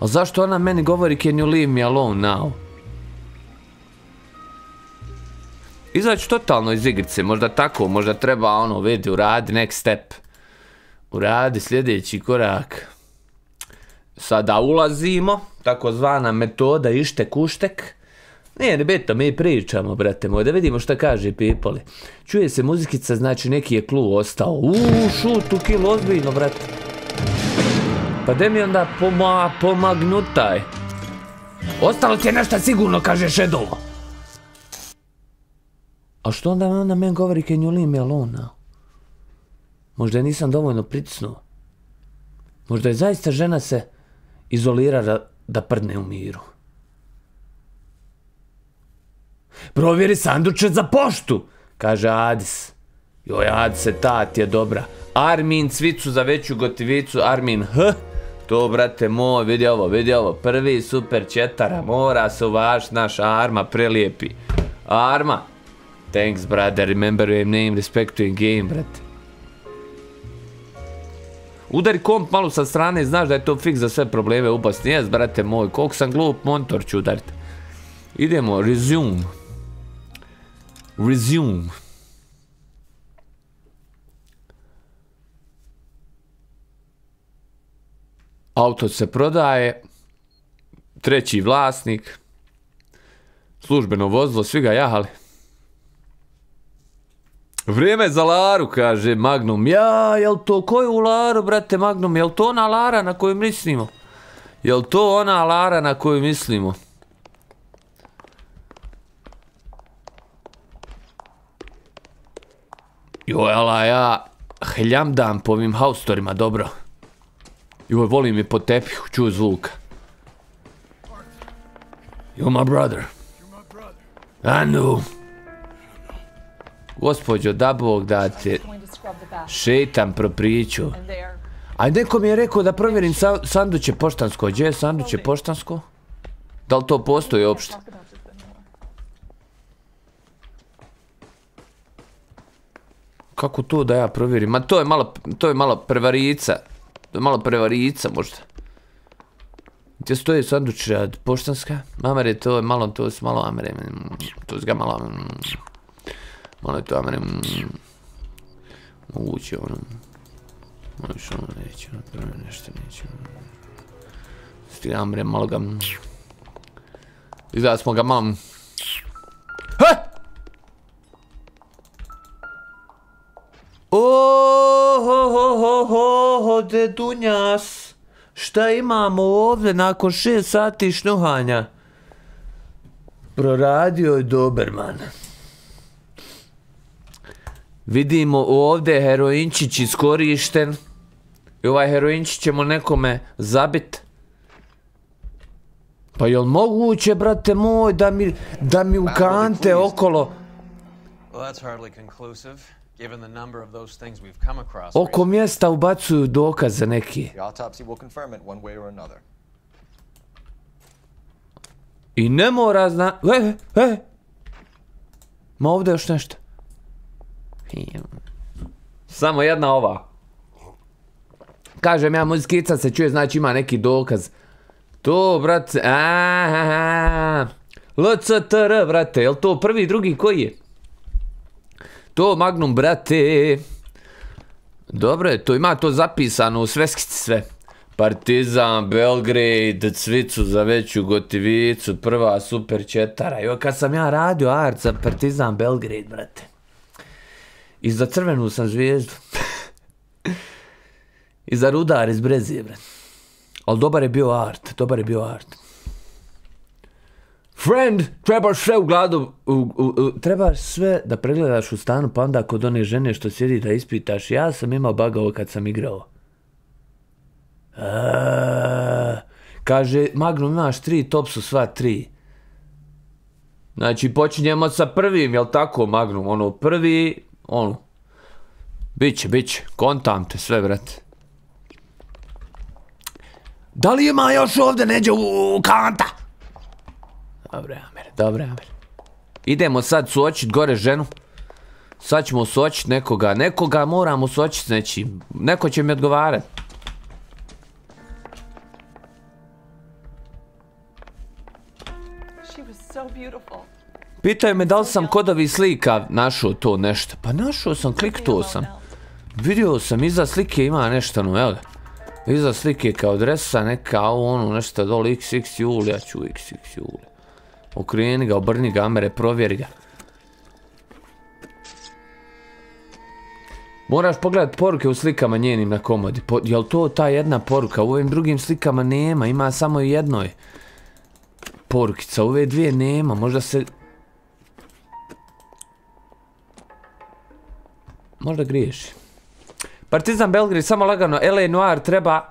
Ali zašto ona meni govori can you leave me alone now? Izaći totalno iz igrice, možda tako, možda treba ono, vidi, uradi next step. Uradi sljedeći korak. Sada ulazimo, takozvana metoda ištek uštek. Nije ni bitno, mi pričamo, brate moj, da vidimo šta kaže Pipoli. Čuje se muzikica, znači neki je klu ostao. Uuu, šut, u kilu, ozbiljno, brate. Pa de mi onda poma, pomagnutaj. Ostalo ti je nešto sigurno, kaže Shadow. A što onda ona meni govori can now? Možda je nisam dovoljno pritisnuo. Možda je zaista žena se izolirala da prdne u miru. Provjeri sanduče za poštu, kaže Adis. Joj, Adise, ta ti je dobra. Armin cvicu za veću gotivicu, Armin H. To, brate moj, vidi ovo, vidi ovo. Prvi super četara, mora se uvaš naš Arma, prelijepi. Arma. Thanks, brother, remember your name, respect your game, brate. Udari komp malo sa strane, znaš da je to fix za sve probleme upasti. Jes, brate moj, koliko sam glup, montor ću udariti. Idemo, resume. Resume. Auto se prodaje. Treći vlasnik. Službeno vozilo, svi ga jahali. Vrijeme za Laru, kaže Magnum. Ja, jel to koju Laru, brate Magnum? Jel to ona Lara na koju mislimo? Jel to ona Lara na koju mislimo? Joj, ala ja hljamdam po ovim haustorima, dobro. Joj, volim je po tepihu, čuo zvuka. You're my brother. I know. Gospodjo, da Bog da te šetam propriču. A neko mi je rekao da provjerim sa sanduće poštansko. Gdje je sanduće poštansko? Da li to postoji uopšte? Kako to da ja provjerim? Ma to je malo, to je malo prevarica. To je malo prevarica možda. Gdje stoji sanduč rad poštanska? Mamare, to je malo, to je malo amere. To je ga malo... Malo je to amere... Moguće ono... Malo što ono neće, ono nešto neće. Stiga amere, malo ga... Izgleda smo ga malo... Ha! Oho, ho, ho, ho, ho, dedunjas. Šta imamo ovdje nakon šest sati šnuhanja? Proradio je Doberman. Vidimo ovdje heroinčić iskorišten. I ovaj heroinčić ćemo nekome zabit. Pa jel moguće, brate moj, da mi, da mi u kante okolo... Oko mjesta ubacuju dokaze neki. I ne mora zna... E, e! Ma ovdje još nešto. Samo jedna ova. Kažem ja, muzkica se čuje, znači ima neki dokaz. To, brate, aha, LCTR, brate, jel to prvi, drugi, koji je? To Magnum, brate. Dobro je, to ima to zapisano u sveskici sve. Partizan, Belgrade, Cvicu za veću gotivicu, prva super četara. Jo, kad sam ja radio art za Partizan Belgrade, brate. I za crvenu sam zvijezdu. I za rudar iz Brezije, brate. Ali dobar je bio art, dobar je bio art. Friend, trebaš sve u gladu, u, trebaš sve da pregledaš u stanu, pa onda kod one žene što sjedi da ispitaš. Ja sam imao bagao kad sam igrao. A, kaže, Magnum imaš tri, top su sva tri. Znači, počinjemo sa prvim, jel tako, Magnum? Ono, prvi, ono. Biće, biće, kontam te sve, brate. Da li ima još ovdje neđe u, kanta? Dobre, Amer, dobre, Amer. Idemo sad suočit gore ženu. Sad ćemo suočit nekoga. Nekoga moramo suočit s. Neko će mi odgovarat. Pitaju me da li sam kod ovih slika našao to nešto. Pa našao sam, kliktuo sam. Vidio sam, iza slike ima nešto, no, evo ga. Iza slike kao dresa, neka ono, nešto dole XX Julija, ću XX Julija. Okreni ga, obrni ga, amere, provjeri ga. Moraš pogledat poruke u slikama njenim na komodi. Po, jel to ta jedna poruka? U ovim drugim slikama nema, ima samo jednoj porukica. Ove dvije nema, možda se... Možda griješi. Partizan Belgrade, samo lagano, LA Noir treba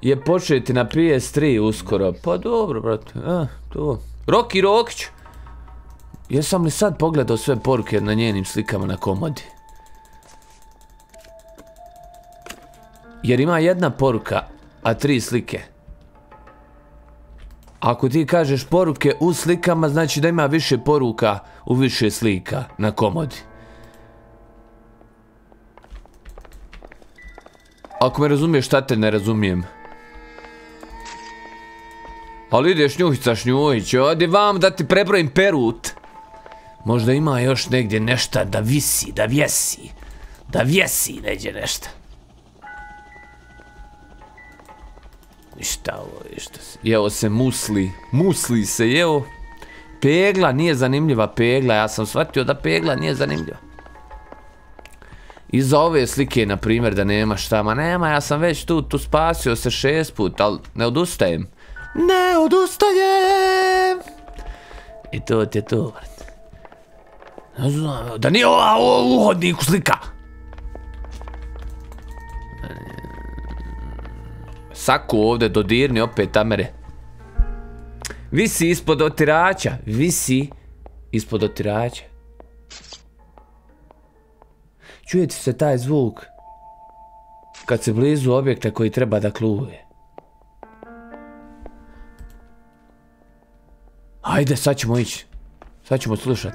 je početi na PS3 uskoro. Pa dobro, brate, to. Roki Rokić! Jesam li sad pogledao sve poruke na njenim slikama na komodi? Jer ima jedna poruka, a tri slike. Ako ti kažeš poruke u slikama, znači da ima više poruka u više slika na komodi. Ako me razumiješ, šta te ne razumijem? Ali ideš njuhica šnjuhić, odi vam da ti prebrojim perut. Možda ima još negdje nešto da visi, da vjesi. Da vjesi neđe nešto. Ništa ovo što se... Jeo se musli. Musli se jeo. Pegla nije zanimljiva, pegla. Ja sam shvatio da pegla nije zanimljiva. Iza ove slike, na primjer, da nema šta. Ma nema, ja sam već tu, tu spasio se šest put, ali ne odustajem. Ne odustajem! I to ti je to, brate. Ne znam, da nije ova uhodniku slika. Saku ovdje dodirni opet Amere. Visi ispod otirača. Visi ispod otirača. Čujete se taj zvuk kad se blizu objekta koji treba da kluje. Ajde, sad ćemo ići. Sad ćemo slušat.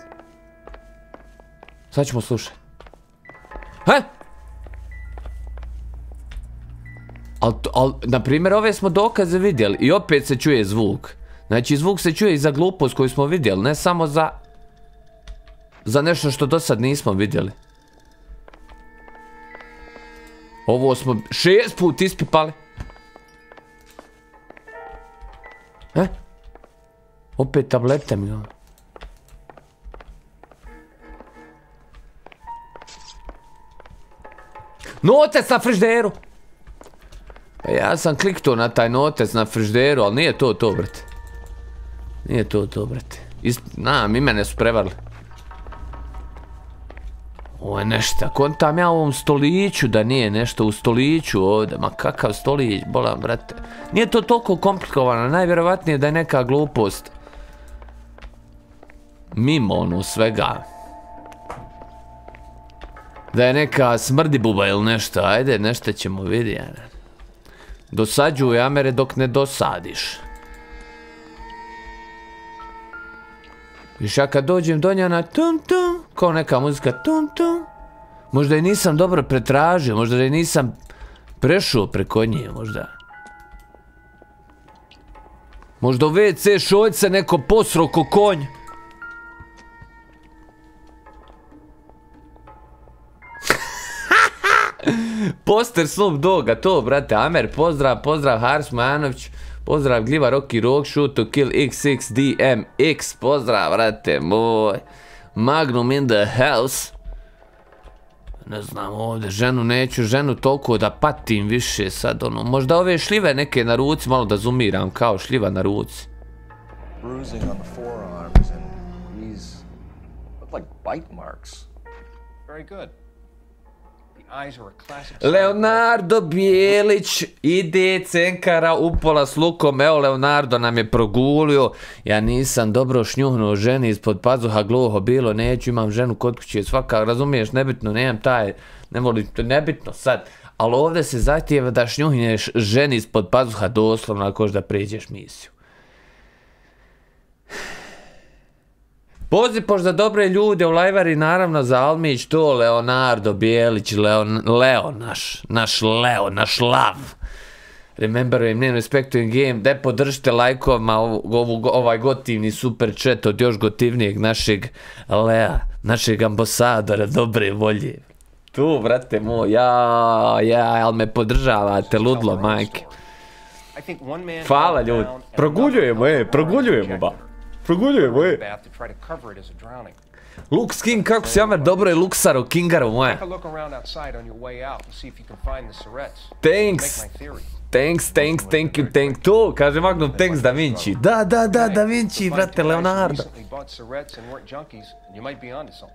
Sad ćemo slušat. He? Al, al, na primjer, ove smo dokaze vidjeli i opet se čuje zvuk. Znači, zvuk se čuje i za glupost koju smo vidjeli, ne samo za... Za nešto što do sad nismo vidjeli. Ovo smo šest put ispipali. E? Opet tablete mi ono. Notec na frižderu! E, ja sam kliknuo na taj notec na frižderu, ali nije to to, brate. Nije to to, brate. Znam, imene su prevarili. Ovo je nešto, kontam ja u ovom stoliću da nije nešto u stoliću ovdje. Ma kakav stolić, bolam, brate. Nije to toliko komplikovano, najvjerovatnije da je neka glupost. Mimo ono svega. Da je neka smrdi buba ili nešto, ajde, nešto ćemo vidjeti. Dosađuj Amere dok ne dosadiš. Viš ja kad dođem do njena tum tum, kao neka muzika tum tum, možda i nisam dobro pretražio, možda i nisam prešao preko nje, možda. Možda u WC šoljce neko posro ko konj. [laughs] Poster Snoop Doga, to brate, Amer, pozdrav, pozdrav Haris Manović. Pozdrav Gliva Rocky Rock Shoot to Kill X6DMX. Pozdrav, vrate moj. Magnum in the house. Ne znam ovdje, ženu neću, ženu toliko da patim više sad ono. Možda ove šljive neke na ruci, malo da zoomiram kao šljiva na ruci. Bruising on the forearms and these look like bite marks. Very good. Leonardo Bijelić ide cenkara upola s lukom. Evo Leonardo nam je progulio. Ja nisam dobro šnjuhnuo ženi ispod pazuha gluho bilo. Neću imam ženu kod kuće svaka. Razumiješ nebitno nemam taj. Ne volim nebitno sad. Ali ovdje se zahtijeva da šnjuhneš ženi ispod pazuha doslovno ako da pređeš misiju. Poziv za dobre ljude u lajvari, naravno za Almić, to Leonardo Bijelić, Leon, Leo naš, naš Leo, naš lav. Remember him name, respect in game, daj podržite lajkovima ovu, ovaj gotivni super chat od još gotivnijeg našeg Lea, našeg ambasadora dobre volje. Tu, brate moj, ja, ja, ali me podržavate, ludlo, majke. Hvala ljudi, proguljujemo, e, proguljujemo, ba. Proguljujemo, je. Luke King, kako si Amer, dobro je Luxaro, Kingaro moje. Thanks. Thanks, thanks, thank you, thank to, kaže Magnum, thanks Da Vinci. Da, da, da, Da Vinci, brate, Leonardo.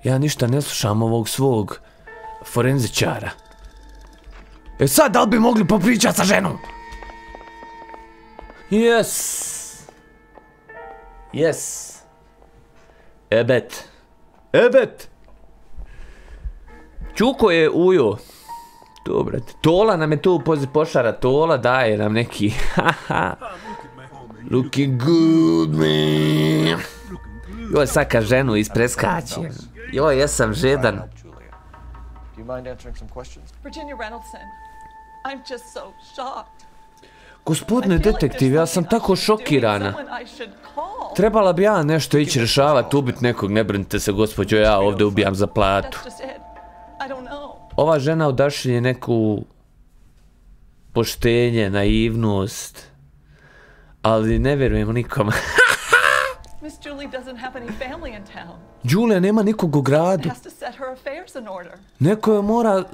Ja ništa ne slušam ovog svog forenzičara. E sad, da li bi mogli popričati sa ženom? Yes. Yes. Ebet. Ebet. Čuko je ujo. To, brate. Tola nam je tu pošara. Tola daje nam neki. [laughs] Looking good, man. Joj, saka ženu ispreskaće. Joj, jesam žedan. Do you mind answering some questions? Virginia Reynoldson. I'm just so shocked. Gospodine detektiv, ja sam tako šokirana. Trebala bi ja nešto ići rješavati, ubit nekog, ne brinite se gospođo, ja ovdje ubijam za platu. Ova žena odašlje neku poštenje, naivnost, ali ne vjerujem nikom. [laughs] Miss Julie doesn't have any family in town. Julia nema nikog u gradu. Neko je mora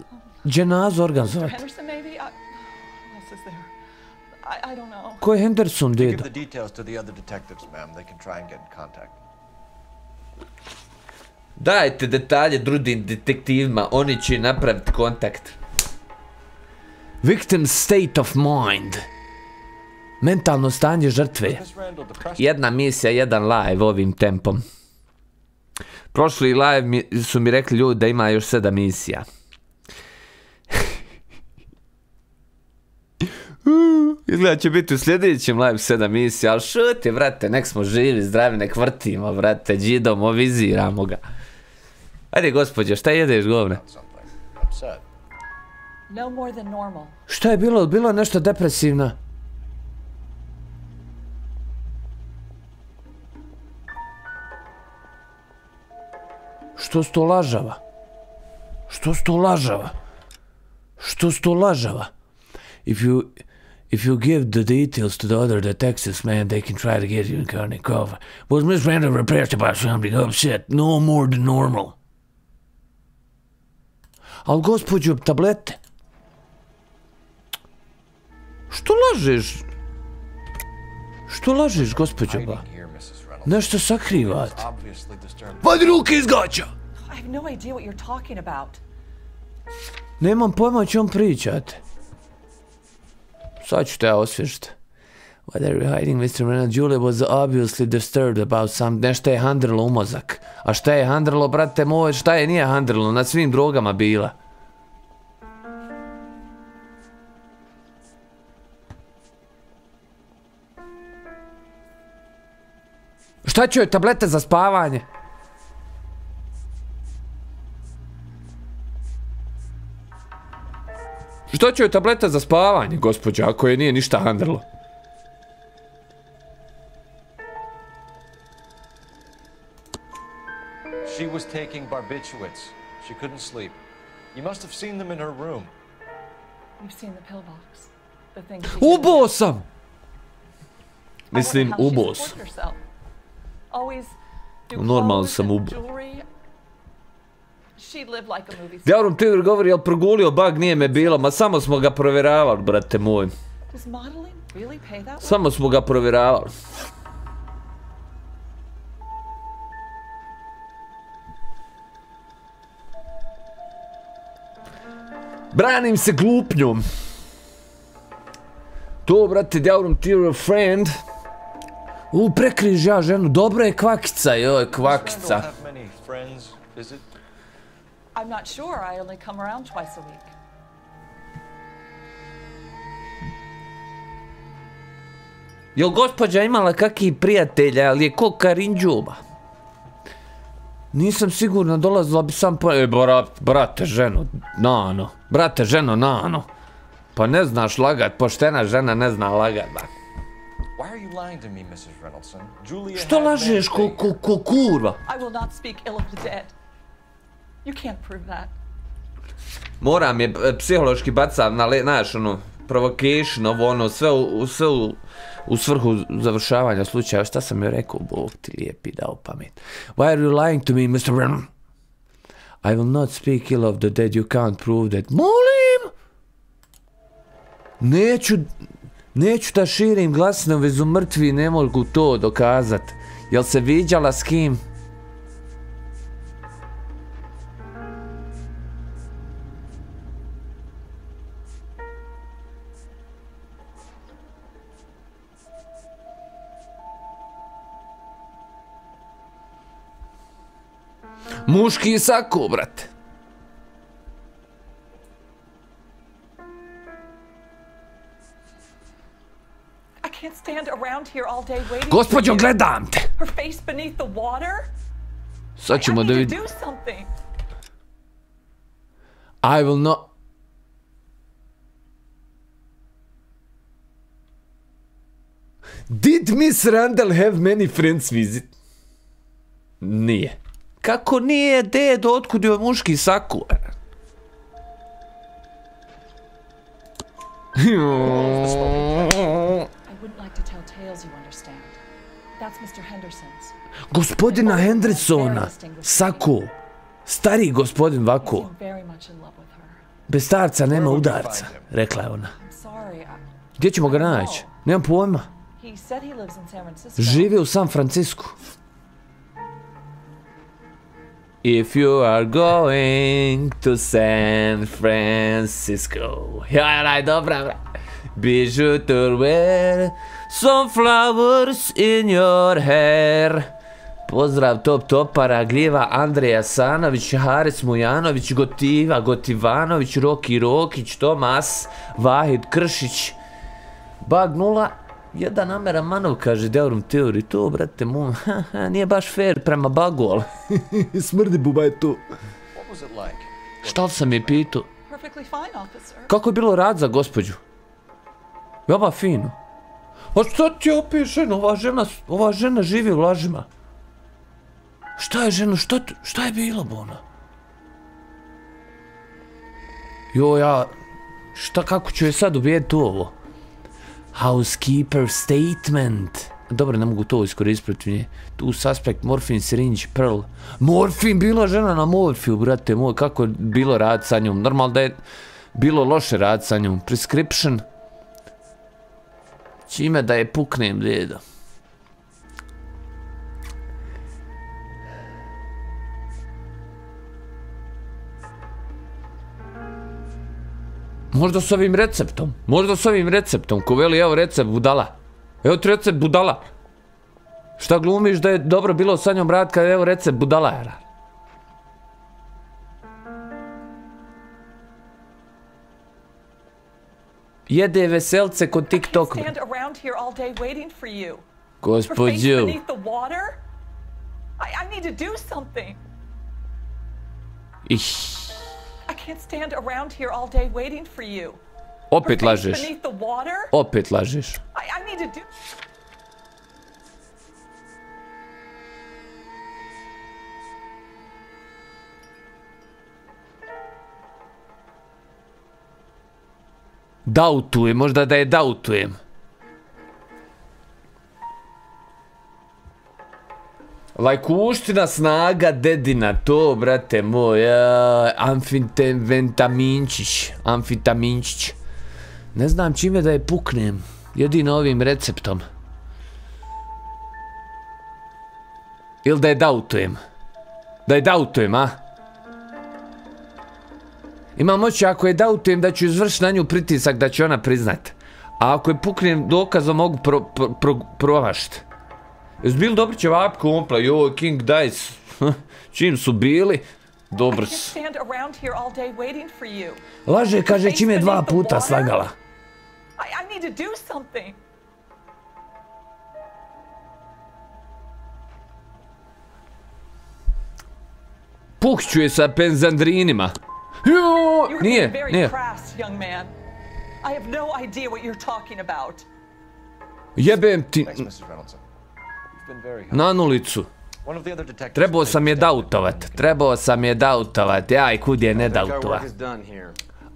dženazu Mr. organizovati. And get in contact. Dajte detalje drugim detektivima, oni će napraviti kontakt. Victim state of mind. Mentalno stanje žrtve. Jedna misija, jedan live ovim tempom. Prošli live mi, su mi rekli ljudi da ima još sedam misija. Izgleda će biti u sljedećem live sedam misija, ali šuti, vrate, nek smo živi, zdravi, nek vrtimo, vrate, džidom, viziramo ga. Ajde, gospođo, šta jedeš, govne? upset. No more than normal. Šta je bilo? Bilo je nešto depresivno? Što sto lažava? Što sto lažava? Što sto lažava? If you if you give the details to the other detectives, man, they can try to get you in county cover. Was Miss Randall repressed about something upset? No more than normal. I'll go Al gospođo, tablete. Što lažeš? Što lažeš, gospođo ba? Nešto sakrivate. Obviously disturbed. Vadi ruke iz gaća! I have no idea what you're talking about. Nemam pojma o čem pričate. Sad ću te ja osvježiti. What are you hiding, Mr. Reynolds? Julia was obviously disturbed about some... Nešto je handrlo u mozak. A šta je handrlo, brate moj? Šta je nije handrlo? Na svim drogama bila. Šta će joj tablete za spavanje? Šta će joj tablete za spavanje, gospođa, ako je nije ništa handrlo? She was taking barbiturates. She couldn't sleep. You must have seen them in her room. You've seen the pillbox. The thing she Ubo sam! Mislim, ubo sam. Normalno sam ubo. Jewelry. She lived like a movie star. Djavrom Tiger govori, jel progulio bug, nije me bilo, ma samo smo ga provjeravali, brate moj. Does modeling really pay that way? Samo smo ga provjeravali. Branim se glupnjom. To, brate, djavrom Tiger friend. U, prekriž ja ženu, dobro je kvakica, joj, kvakica. Randall have many friends visit? I'm not sure. I only come around twice a week. Jel gospođa imala kakvi prijatelja, ali je ko Karinđuba? Nisam sigurna, dolazila bi sam po... E, brat, brate, ženo, nano. Brate, ženo, nano. Pa ne znaš lagat, poštena žena ne zna lagat, ba. Why are you lying to me, Mrs. Reynoldson? Julia Što lažeš ko, ko, ko kurva? I will not speak ill of the dead. You can't prove that. Moram je e, psihološki bacam na, znaš, ono, provocation, ovo, ono, sve u, sve u, u svrhu završavanja slučaja. Šta sam joj rekao? Bog ti lijepi dao pamet. Why are you lying to me, Mr. Brennan? I will not speak ill of the dead, you can't prove that. Molim! Neću, neću da širim glasno vezu mrtvi, ne mogu to dokazat. Jel se viđala s kim? Muški sako, brate. I can't stand around here all day waiting. Gospođo, for you. gledam te. Her face beneath the water. Sad ćemo I da need to vidimo. do something. I will not... Did Miss Randall have many friends visit? Nije. Kako nije, dedo, otkud joj muški saku? [laughs] Gospodina Hendersona. Sako. Stariji gospodin her. Bez starca nema udarca, rekla je ona. Gdje ćemo ga naći? Nemam pojma. he said he lives in San Francisco. Živi u San Francisco. If you are going to San Francisco. Ja, raj, dobra, bra. Be sure to wear some flowers in your hair. Pozdrav Top Topara, Gljeva, Andreja Sanović, Haris Mujanović, Gotiva, Gotivanović, Roki Rokić, Tomas, Vahid Kršić, Bag nula, jedan Amera Manov kaže Deorum Theory, to brate moj, nije baš fair prema Bagu, [laughs] ali smrdi buba je tu. Šta sam je pitao? Kako je bilo rad za gospođu? Jaba fino. A šta ti opet žena? Ova žena, ova žena živi u lažima. Šta je ženo? Šta, tu- šta je bilo bona? Jo, ja... Šta, kako ću je sad ubijediti u ovo? Housekeeper statement. Dobro, ne mogu to iskoristiti. Tu suspect, morfin, syringe, pearl. Morfin, bila žena na morfiju, brate moj. Kako je bilo rad sa njom? Normalno da je bilo loše rad sa njom. Prescription. Čime da je puknem, deda. Možda s ovim receptom. Možda s ovim receptom. Ko veli, evo recept budala. Evo ti recept budala. Šta glumiš da je dobro bilo sa njom rad kad evo recept budala je? Jede veselce kod TikTok. Stand around I, I need to do something. Ih, I can't stand around here all day waiting for you. opet Her face lažeš. Beneath the water? Opet lažeš. I, I need to do. Dautujem, možda da je dautujem. Lajkuština snaga dedina, to brate moj, ja, amfitaminčić, amfitaminčić. Ne znam čime da je puknem, jedino ovim receptom. Ili da je dautujem. Da je dautujem, a? Imam moći ako je dautujem da ću izvršiti na nju pritisak da će ona priznat. A ako je puknem dokazom mogu pro, pro, pro, provašt. Jesu bili dobri ćevapi kompla? Joj, King Dice. [laughs] Čim su bili? Dobro su. Laže, kaže, čim je dva puta slagala. I, I need to do something. Pukću je sa penzandrinima. Jo, nije, nije. crass, young man. I have no idea what you're talking about. Jebem ti Thanks, Mrs. Reynolds. Na nulicu. Trebao sam je dautovat, trebao sam je dautovat, jaj kud je ne dautova.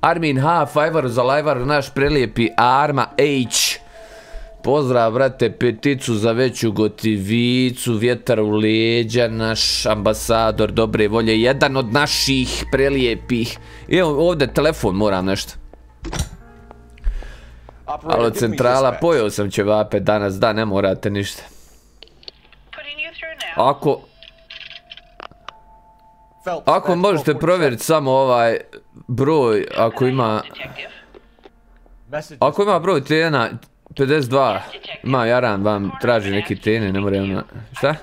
Armin H, Fajvar za Lajvar, naš prelijepi Arma H. Pozdrav, brate, peticu za veću gotivicu, vjetar u leđa, naš ambasador dobre volje, jedan od naših prelijepih. Evo ovdje telefon moram nešto. Alo centrala, pojeo sam ćevape danas, da ne morate ništa. Ako, ako možete 447. provjeriti samo ovaj broj, ako ima... Ako ima broj tena 52, ima Jaran vam traži neki tene, ne more ona... Šta?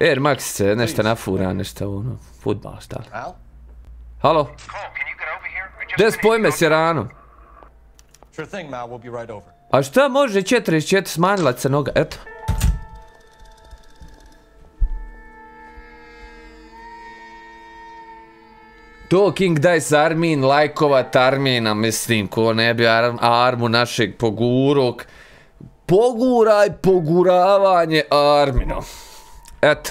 Air Max se nešto nafura, nešto ono, futbal šta. Al? Halo? Gdje spojme s Jaranom? A šta može 44 smanjila se noga, eto. To King Dice Armin, lajkovat Armina, mislim, ko ne bi ar- armu našeg pogurok. Poguraj poguravanje Armino. Eto.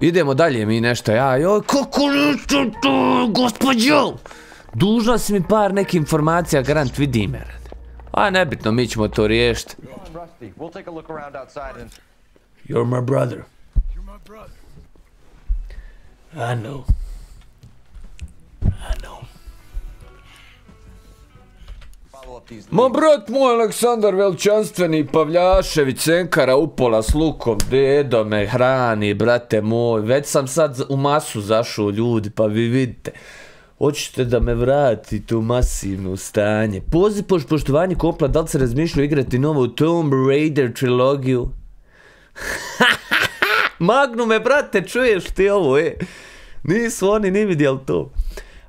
Idemo dalje mi nešto, ja, joj, kako nešto to, gospođo? Dužna si mi par neke informacija, garant vidi me. A nebitno, mi ćemo to riješiti. You're my brother. You're my brother. I know. I know. Follow up these Ma brat moj Aleksandar Veličanstveni Pavljašević Senkara upola s lukom, dedo me hrani, brate moj, već sam sad u masu zašao ljudi, pa vi vidite. Hoćete da me vratite u masivno stanje. Poziv poš poštovanje kompla, da li se razmišljao igrati novu Tomb Raider trilogiju? [laughs] Magnume, brate, čuješ ti ovo, e? Nisu oni ni vidjeli to.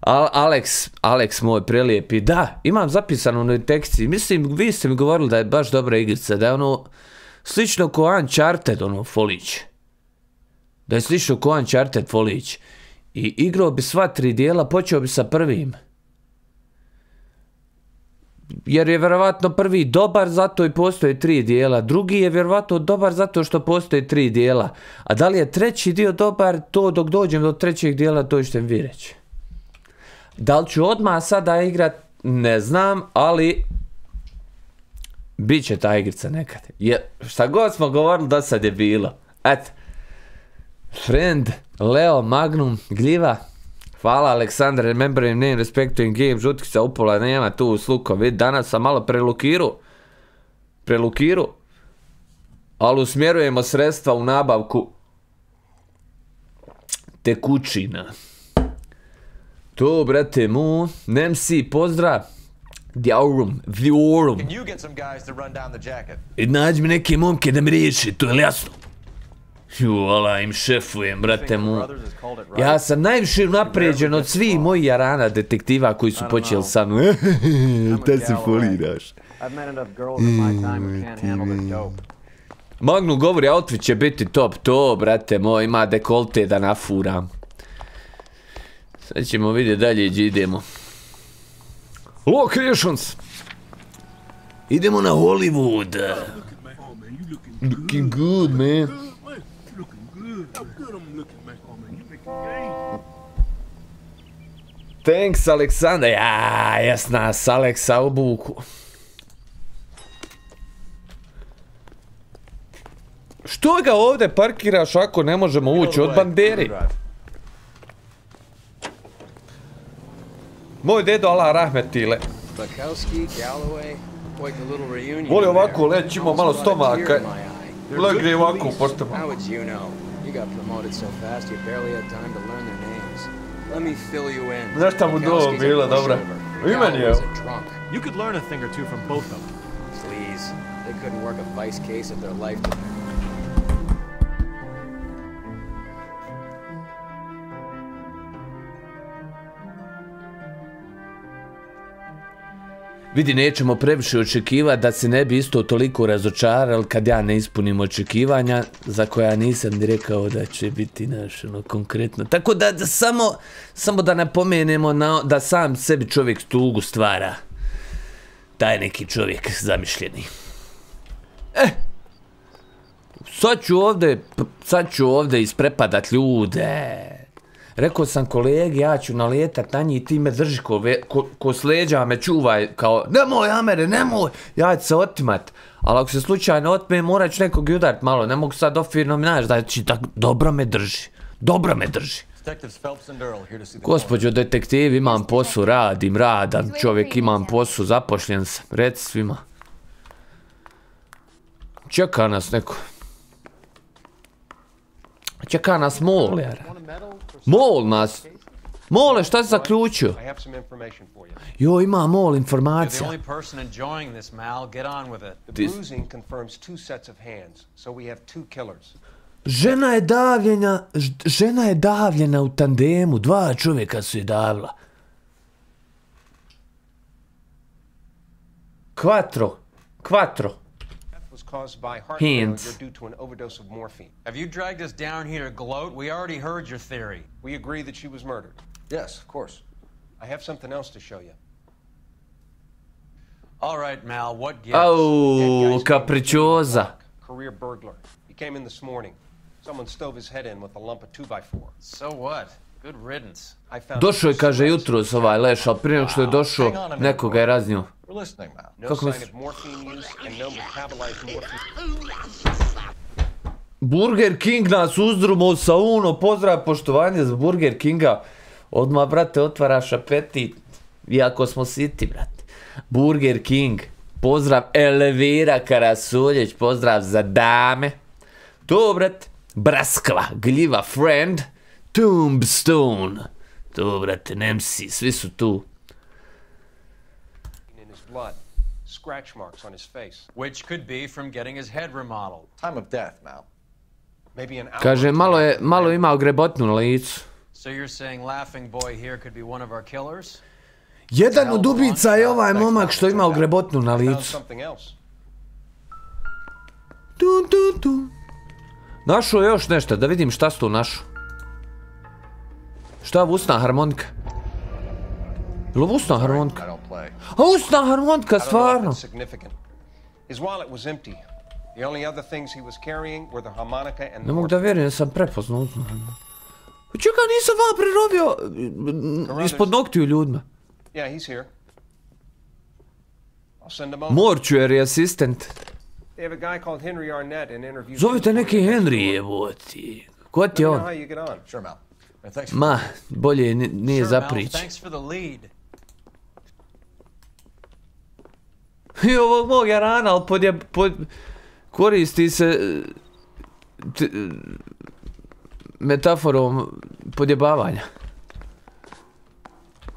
Al, Alex, Alex moj prelijepi, da, imam zapisano u onoj tekciji, mislim, vi ste mi govorili da je baš dobra igrica, da je ono, slično ko Uncharted, ono, folić. Da je slično ko Uncharted folić. I igrao bi sva tri dijela, počeo bi sa prvim. Jer je vjerovatno prvi dobar, zato i postoje tri dijela. Drugi je vjerovatno dobar zato što postoje tri dijela. A da li je treći dio dobar, to dok dođem do trećeg dijela, to ćete mi vi reći. Da li ću odmah sada igrat, ne znam, ali bit će ta igrica nekad. Je, šta god smo govorili do sad je bilo. Eto. Friend, Leo, Magnum, Gljiva. Hvala Aleksandar, remembering name, respecting game, žutkica upola nema tu s lukom. Vidi, danas sam malo prelukiru. Prelukiru. Ali usmjerujemo sredstva u nabavku tekućina. To, brate mu, Nemsi, pozdrav. Djaurum, jacket? I nađi mi neke momke da mi riješi, to je li jasno? Ju, ala im šefujem, brate mu. Ja sam najviše napređen od svih mojih jarana detektiva koji su počeli sa mnom. [laughs] Ta se foliraš. Dope. Magnu govori, outfit će biti top, to, brate moj, ima dekolte da nafuram. Sad ćemo vidjeti dalje gdje idemo. Locations! Idemo na Hollywood. Looking good, man. Thanks, Aleksandar. Ja, jasna, s Aleksa obuku. Što ga ovdje parkiraš ako ne možemo ući od banderi? Moj dedo Allah rahmetile. Bukowski, Galloway, quite the little reunion. Voli ovako leći, ima malo stomaka. good ovako u portama. How would you know? You got promoted so fast you barely had time to learn their names. Let me fill you in. Znaš šta mu to Bukowski's a bilo, dobra? pushover. I meni je. You could learn a thing or two from both of them. Please. They couldn't work a vice case if their life depended. Vidi, nećemo previše očekivati da se ne bi isto toliko razočarali kad ja ne ispunim očekivanja za koja nisam ni rekao da će biti naš, ono, konkretno. Tako da, da samo, samo da napomenemo na, da sam sebi čovjek tugu stvara. Taj neki čovjek zamišljeni. Eh, sad ću ovdje, sad ću ovdje isprepadat ljude. Rekao sam kolegi, ja ću nalijetat na njih, ti me drži ko, ve- ko, ko s leđa me čuvaj, kao, nemoj Amere, nemoj, ja ću se otimat. Ali ako se slučajno otme, morat ću nekog i udarit malo, ne mogu sad ofirno mi naći, znači, tak, dobro me drži, dobro me drži. Gospođo detektiv, imam posao, radim, radam, čovjek imam posao, zapošljen sam, reci svima. Čeka nas neko. Čeka nas mol, jer. Mol nas. Mole, šta si zaključio? I have some information for you. Jo, ima mol informacija. only person enjoying this, Mal. Get on with it. The This- bruising confirms two sets of hands, so we have two killers. Žena je davljena, žena je davljena u tandemu, dva čovjeka su je davila. Quattro, quattro. Death was caused by heart Hands. failure due to an overdose of morphine. Have you dragged us down here to gloat? We already heard your theory. We agree that she was murdered. Yes, of course. I have something else to show you. All right, Mal, what gives? Oh, capricciosa. Career burglar. He came in this morning. Someone stove his head in with a lump of 2x4. So what? Došao je, kaže, jutros ovaj leš, ali prije što je došao, nekoga je raznio. Kako misliš? Burger King nas uzdrumo sa uno, pozdrav, poštovanje za Burger Kinga. Odmah, brate, otvaraš apetit. Iako smo siti, brate. Burger King. Pozdrav Elvira Karasuljić, pozdrav za dame. To, brate. Braskva, gljiva, friend. Tombstone. To, brate, Nemsi, svi su tu. in his blood, scratch marks on his face. Which could be from getting his head remodeled. Time of death, Mal. Maybe an hour. Kaže, malo je, malo imao grebotnu na licu. So you're saying Laughing Boy here could be one of our killers? Jedan od ubica je ovaj momak što ima grebotnu na licu. Tun, tun, tun. Našao još nešto, da vidim šta su tu našao. Šta je ovo usna harmonika? Jel ovo usna harmonika? A usna harmonika, stvarno. it's significant. His wallet was empty. The only other things he was carrying were the harmonica and Ne mogu da vjerujem da sam prepoznao usnu harmoniku. Čekaj, nisam vam prerobio mm, ispod noktiju ljudima. Yeah, he's here. I'll send him over. Mortuary assistant. They have a guy called Henry Arnett and interview. Zovite neki Henry jeboti. Ko ti je on? Ma, bolje ni- nije Sure, za Mel, prič. thanks for the lead. I ovog mog jarana, ali pod, pod, koristi se e, t, e, metaforom podjebavanja.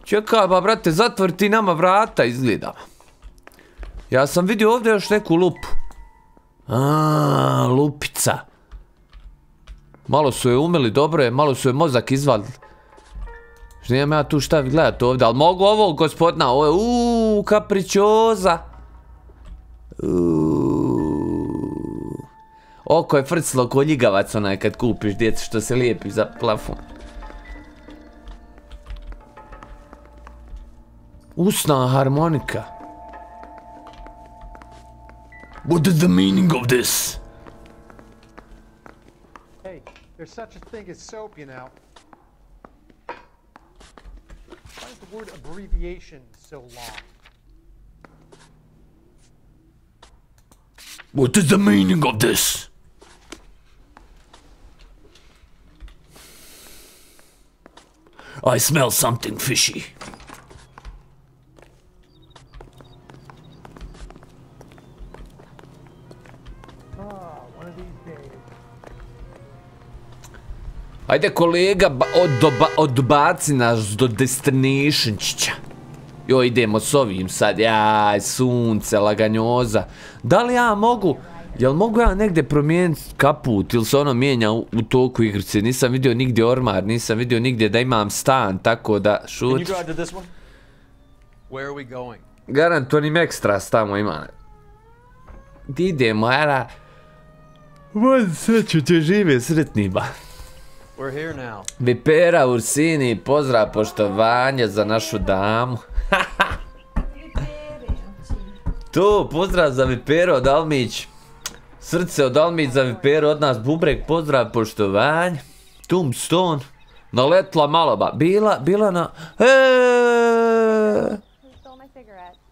Čekaj, ba brate, zatvor ti nama vrata izgleda. Ja sam vidio ovdje još neku lupu. A, lupica. Malo su je umeli, dobro je, malo su je mozak izvalili. Što ja tu šta gledat ovdje, ali mogu ovo gospodina, ovo je, uuu, kapričoza. Oko je frclo ko ljigavac onaj kad kupiš djecu što se lijepi za plafon. Usna harmonika. What is the meaning of this? There's such a thing as soap, you know. Why is the word abbreviation so long? What is the meaning of this? I smell something fishy. Ajde kolega, ba, odba, odbaci nas do destinationčića. Jo, idemo s ovim sad, jaj, sunce, laganjoza. Da li ja mogu, jel mogu ja negdje promijeniti kaput ili se ono mijenja u, u toku igrice? Nisam vidio nigdje ormar, nisam vidio nigdje da imam stan, tako da šut. drive to this one? Where are we going? Garant onim ekstra tamo ima. Di idemo, ara? Moj sreću će žive sretni ba. We're here now. Vipera Ursini, pozdrav poštovanje za našu damu. [laughs] tu, pozdrav za Vipero od Almić. Srce od Almić za Vipero od nas, Bubrek, pozdrav poštovanje. Tombstone. Naletla malo ba. Bila, bila na... E,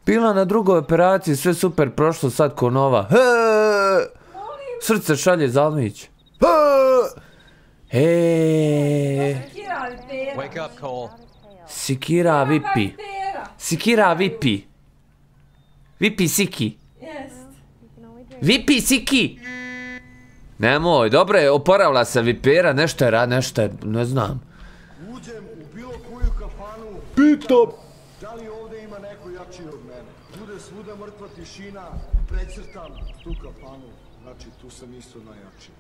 bila na drugoj operaciji, sve super prošlo, sad ko nova. E, srce šalje za Almić. E, E, Wake up, Cole. Sikira vipi. Sikira vipi. Vipi siki. Vipi siki. Nemoj, dobro je, oporavila se vipera, nešto je rad, nešto je, ne znam. Uđem u bilo koju kafanu. Pitam. Da li ovdje ima neko jači od mene? Bude svuda mrtva tišina, precrtam tu kafanu. Znači, tu sam isto najjači.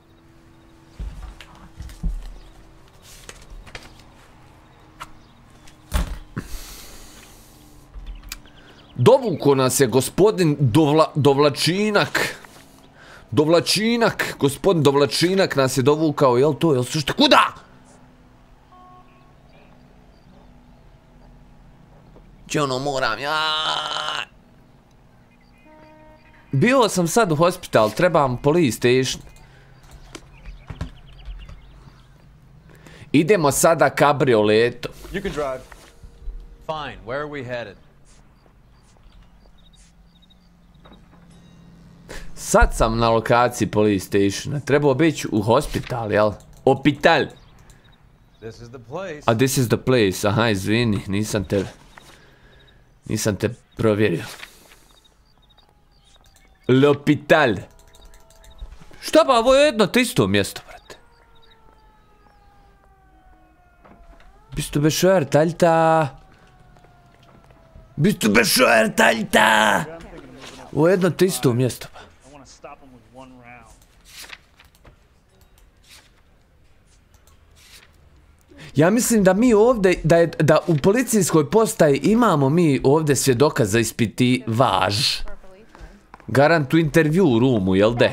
Dovuko nas je gospodin Dovla, Dovlačinak. Dovlačinak, gospodin Dovlačinak nas je dovukao, jel to, jel što, kuda? Če ono moram, ja. Bio sam sad u hospital, trebam police station. Idemo sada kabrioletom. You can drive. Fine. Where are we headed? Sad sam na lokaciji police stationa. Trebao biti u hospital, jel? Place. A this is the place. Aha, izvini, nisam te... Nisam te provjerio. L'hopital. Šta pa, ovo je jedno te isto mjesto, brate. Bist du bescheuert, Alter? Bist du bescheuert, Alter? Ovo je jedno te isto mjesto, pa. I want to stop him with one round. Ja mislim da mi ovdje, da, je, da u policijskoj postaji imamo mi ovdje svjedoka za ispiti važ. Garant u intervju rumu, jel de?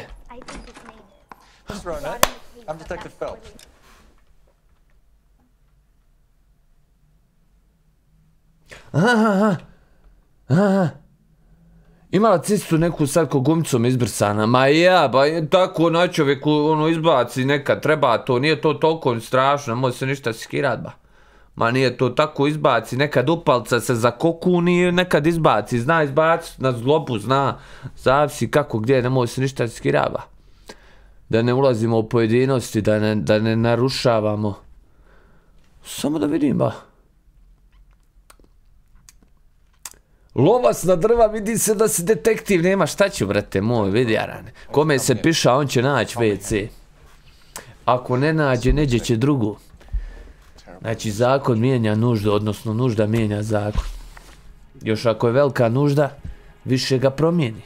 Aha, aha, aha. Imala cistu neku sad ko gumicom izbrsana. Ma ja, ba tako na čovjeku ono izbaci nekad, treba to, nije to toliko strašno, može se ništa skirat ba. Ma nije to tako izbaci, nekad upalca se zakokuni, nekad izbaci, zna izbaci na zlobu, zna, zavisi kako gdje, ne može se ništa skirat ba. Da ne ulazimo u pojedinosti, da ne, da ne narušavamo. Samo da vidim ba. Lovas na drva, vidi se da si detektiv, nema šta ću, brate moj, vidi Arane. Kome se piša, on će naći WC. Ako ne nađe, neđe će drugu. Znači, zakon mijenja nuždu, odnosno nužda mijenja zakon. Još ako je velika nužda, više ga promijeni.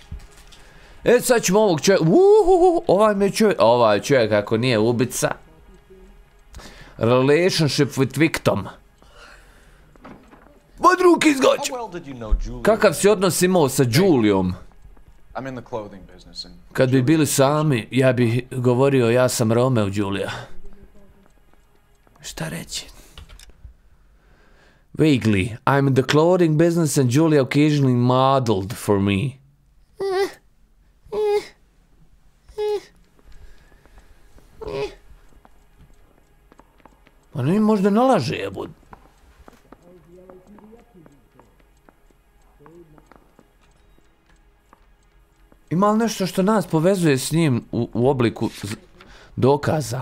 E, sad ćemo ovog čovjeka, uhuhu, ovaj me čovjek, ovaj čovjek ako nije ubica. Relationship with victim. You know Julie? Kakav si odnos imao sa Julijom? I'm in the clothing business, and Kad bi bili sami, ja bih govorio ja sam Romeo Julia. Šta reći? Vaguely, I'm in the clothing business and Julia occasionally modeled for me. Pa ne, možda nalaže jebud. Ima li nešto što nas povezuje s njim u, obliku dokaza?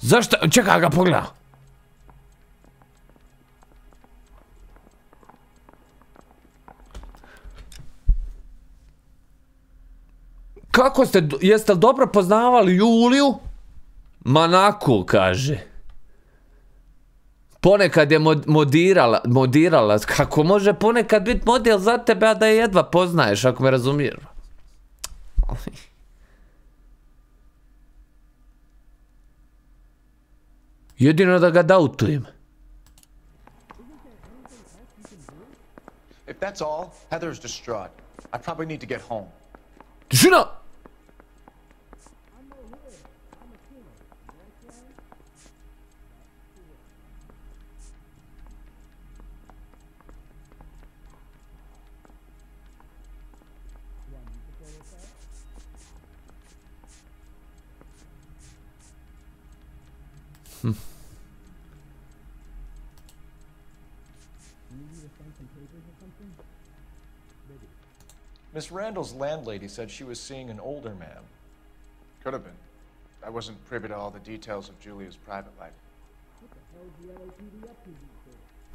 Zašto? Čekaj ga pogleda. Kako ste, jeste li dobro poznavali Juliju? Manako, kaže. Ponekad je mod- modirala, modirala, kako može ponekad biti model za tebe, a da je jedva poznaješ, ako me razumiješ. Jedino da ga dautujem. if that's all, Heather's distraught. I probably need to get home. Miss Randall's landlady said she was seeing an older man. Could have been. I wasn't privy to all the details of Julia's private life.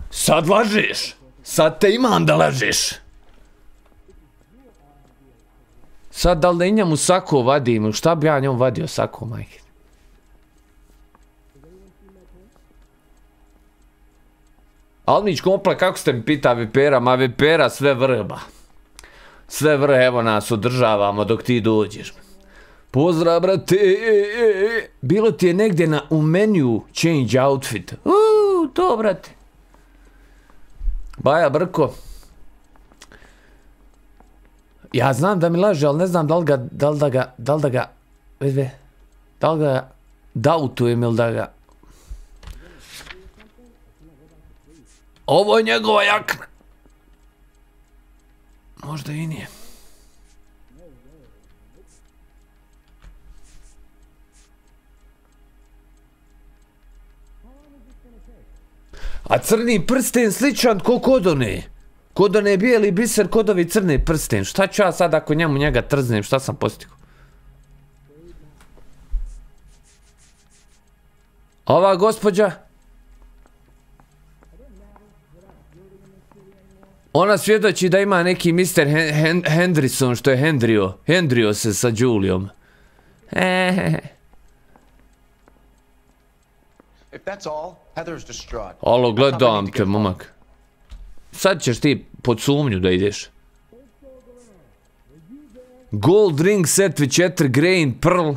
Sad lažeš. Sad te imam da lažeš. Sad da li da i njemu sako vadim, šta bi ja njemu vadio sako, majke? Almić komple, kako ste mi pita Vipera? Ma Vipera sve vrba. Sve vrh, evo nas održavamo dok ti dođeš. Pozdrav, brate. Bilo ti je negdje na, u meniju change outfit. Uuu, to, brate. Baja Brko. Ja znam da mi laže, ali ne znam da li ga, da li da ga, da li da ga, da li ga dautujem ili da ga... Ovo je njegova jakna. Možda i nije. A crni prsten sličan ko kod one. Kod one bijeli biser, kod ovi crni prsten. Šta ću ja sad ako njemu njega trznem, šta sam postigao? Ova gospođa? Ona svjedoči da ima neki Mr. Hen Hen Hendrison, što je Hendrio. Hendrio se sa Julijom. Hehehe. If that's all, Heather's distraught. Alo, gledam te, momak. Sad ćeš ti pod sumnju da ideš. Gold ring set with 4 grain pearl.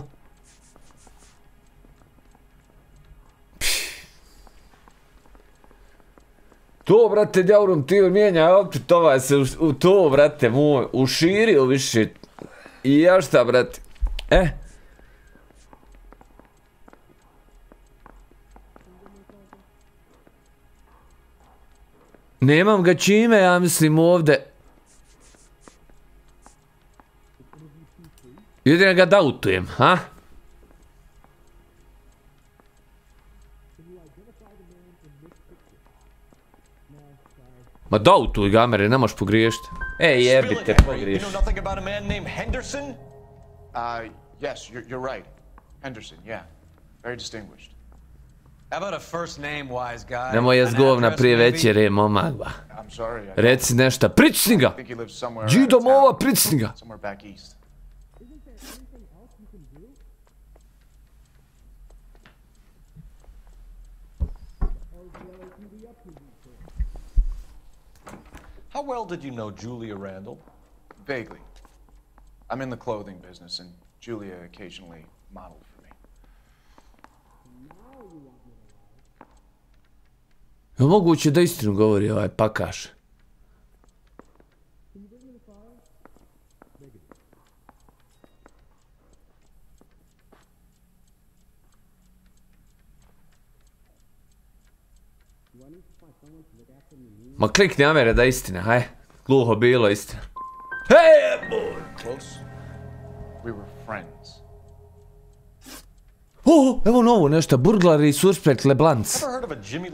To, brate, djaurom ti mijenja opet ovaj se u, to, brate, moj, uširio više. I ja šta, brate? E? Nemam ga čime, ja mislim ovdje. Jedino ga dautujem, ha? Ma dautuj ga, Amere, ne možeš pogriješiti. Ej, jebite, You pogriješ. know nothing about a man named Henderson? Uh, yes, you're, you're right. Henderson, yeah. Very distinguished. How about a first name, wise guy? Nemoj jest An govna prije večere, momak ba. I'm sorry. I Reci nešto, pricni ga! Town. mova, pricni ga! Somewhere back east. How well did you know Julia Randall? Vaguely. I'm in the clothing business, and Julia occasionally modeled for me. Je moguće da istinu govori ovaj pakaš? Ma klikni Amere da je istina, haj. Gluho bilo istina. Hej, boy! Close? We were friends. O, evo novo nešto, burglari i suspect Leblanc.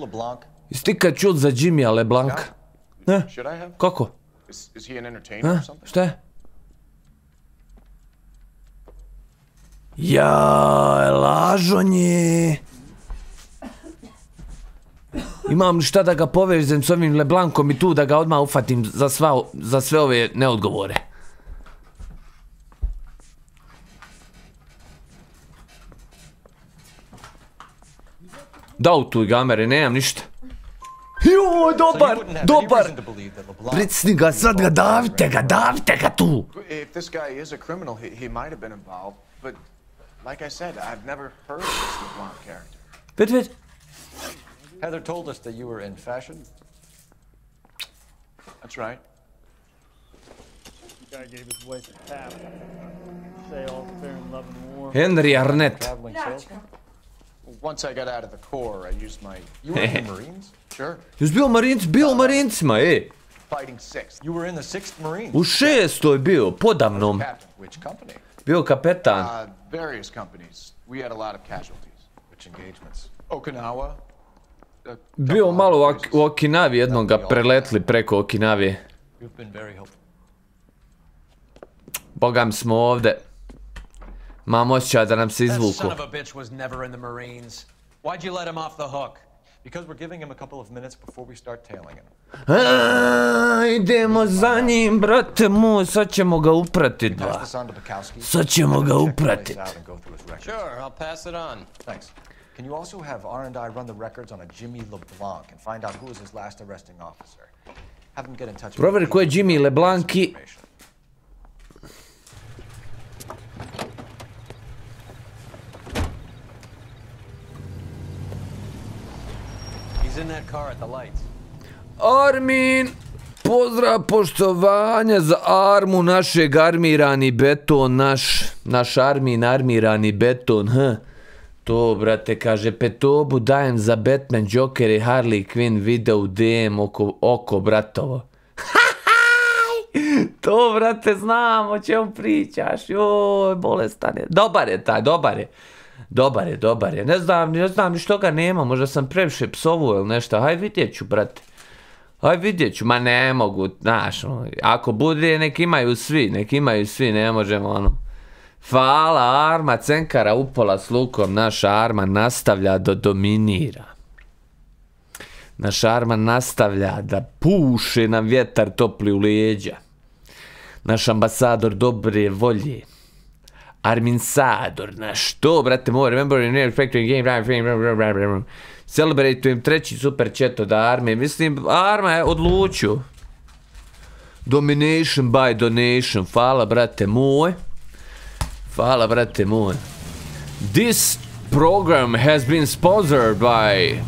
LeBlanc? Jesi ti kad čut za Jimmya Leblanca? Ne? Kako? Something? Šta je? Ja, lažonje. Imam li šta da ga povežem s ovim Leblankom i tu da ga odmah ufatim za, sva, za sve ove neodgovore. Dautuj ga, Amere, nemam ništa. Joj, dobar, dobar. Pricni ga, sad ga davite ga, davite ga tu. If this guy is a criminal, he, he might have been involved. But like I said, I've never heard of this LeBlanc character. Vidi, vidi. Heather told us that you were in fashion. That's right. The guy gave his wife a tap. Say all fair in love and war. Henry Arnett. Traveling Once I got out of the Corps, I used my... You [laughs] were in the Marines? Sure. You Jesi bio Marinc, bio u Marincima, e. Fighting sixth. You were in the 6th Marines. U šestoj bio, podamnom. Captain. Which company? Bio kapetan. Uh, various companies. We had a lot of casualties. Which engagements? Okinawa. Bio malo u, Okinavi, jednom ga preletli preko helpful. Bogam smo ovde. Mam osjećaj da nam se izvuku. son of a bitch was never in the Marines. Why'd you let him off the hook? Because we're giving him a couple of minutes before we start tailing him. A, idemo za njim, brate moj, sad ćemo ga upratit, ba. Sad ćemo ga upratit. Sure, I'll pass it on. Thanks. Can you also have R&I run the records on a Jimmy LeBlanc and find out who was his last arresting officer? Have him get in touch with Proveri ko je Jimmy LeBlanc i... He's in that car at the lights. Armin! Pozdrav poštovanja za armu našeg armirani beton, naš, naš armin armirani beton, h. To, brate, kaže, petobu dajem za Batman, Joker i Harley Quinn video u DM oko, oko bratovo. [laughs] to, brate, znam o čemu pričaš, joj, bolestan je. Dobar je taj, dobar je. Dobar je, dobar je. Ne znam, ne znam što ga nema, možda sam previše psovu ili nešto. Haj vidjet ću, brate. Aj vidjet ću, ma ne mogu, znaš, ono, ako bude, nek imaju svi, nek imaju svi, ne možemo, ono. Hvala, Arma Cenkara upola s lukom, naša Arma nastavlja da dominira. Naš Arma nastavlja da puše na vjetar topli u lijeđa. Naš ambasador dobre volje. Armin Sador, naš to, brate moj, remember in near factory game, blah, blah, blah. Celebratujem treći super chat od Arme. Mislim, Arma je odlučio. Domination by donation. Hvala, brate moj. Brate moj. This program has been sponsored by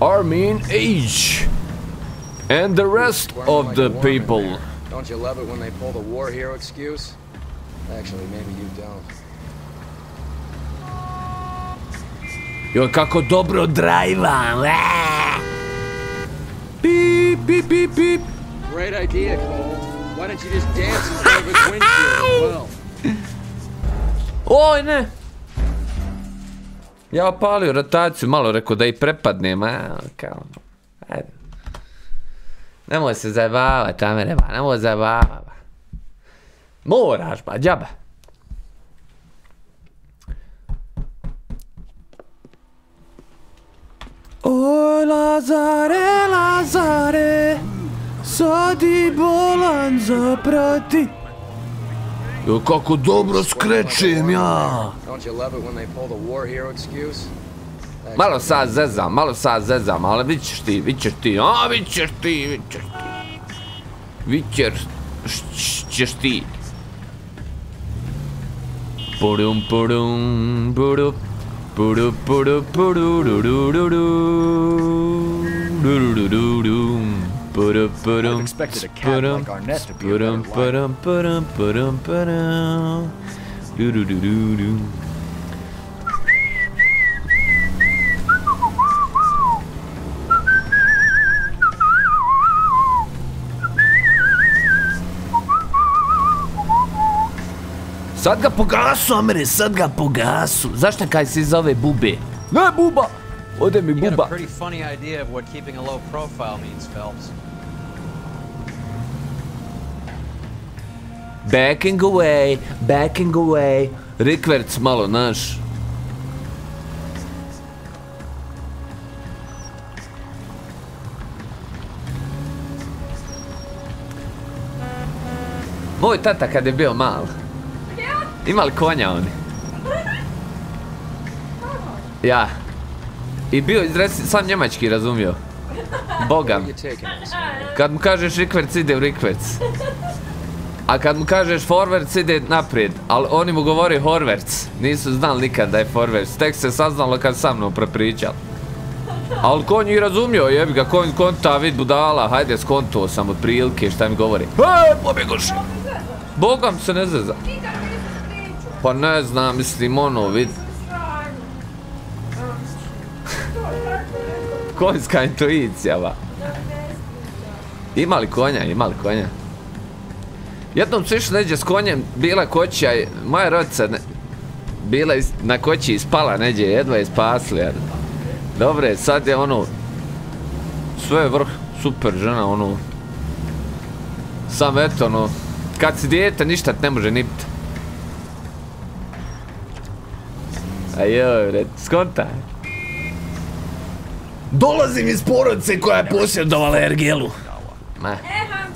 Armin H. And the rest of the people. Don't you love it when they pull the war hero excuse? Actually, maybe you don't. Joj, kako dobro drajvam. Pip, pip, pip, pip. Great idea, Cole. Why don't you just dance in front of his windshield as [laughs] well? Oj, ne. Ja opalio rotaciju, malo rekao da i prepadnem, a, kao, ajde. Nemoj se zajebavat, Tamere, ba, nemoj zajebavat, ba. Moraš, ba, džaba. Oj, Lazare, Lazare, sadi bolan zaprati. Kako dobro skrećem ja. Malo sad zezam, malo sad zezam, ali vid ćeš ti, vid ćeš ti, a vid ćeš ti, vid ćeš ti. Vid ćeš, ti. Pudum, pudum, pudup, pudup, pudup, pudududududu. Dududududum. Pudup, pudum, expected a cat pudum, like Arnett to be a better pudum, liar. pudum, pudum, pudum, pudum. Dududududu. Sad ga pogasu, Amere, sad ga pogasu. Zašto kaj se zove bube? Ne, buba! Oh, Ode mi You got a buba. pretty funny idea of what keeping a low profile means, Phelps. Backing away, backing away. Rikverc malo naš. Moj tata kad je bio mal. Imali konja oni. Ja. I bio sam njemački razumio. Bogam. Kad mu kažeš rikverc ide u rikverc. A kad mu kažeš forverc ide naprijed, ali oni mu govori horverc. Nisu znali nikad da je forverc. Tek se saznalo kad sa mnom prepričal. Ali konj ih razumio, jebi ga, konj konta vid budala, hajde skontuo sam od prilike šta mi govori. E, pobjegoši! Bogam se ne zeza. Pa ne znam, mislim ono, vid. Konjska intuicija, ba. Imali konja, imali konja. Jednom su išli neđe s konjem, bila koća, moja rodica ne, bila na koći spala neđe, jedva je spasli. jer- Dobre, sad je ono, sve je vrh, super žena, ono. Sam eto, ono, kad si dijete ništa te ne može nipti. A joj, bre, skonta. Dolazim iz porodice koja je posjedovala ergelu. Ma,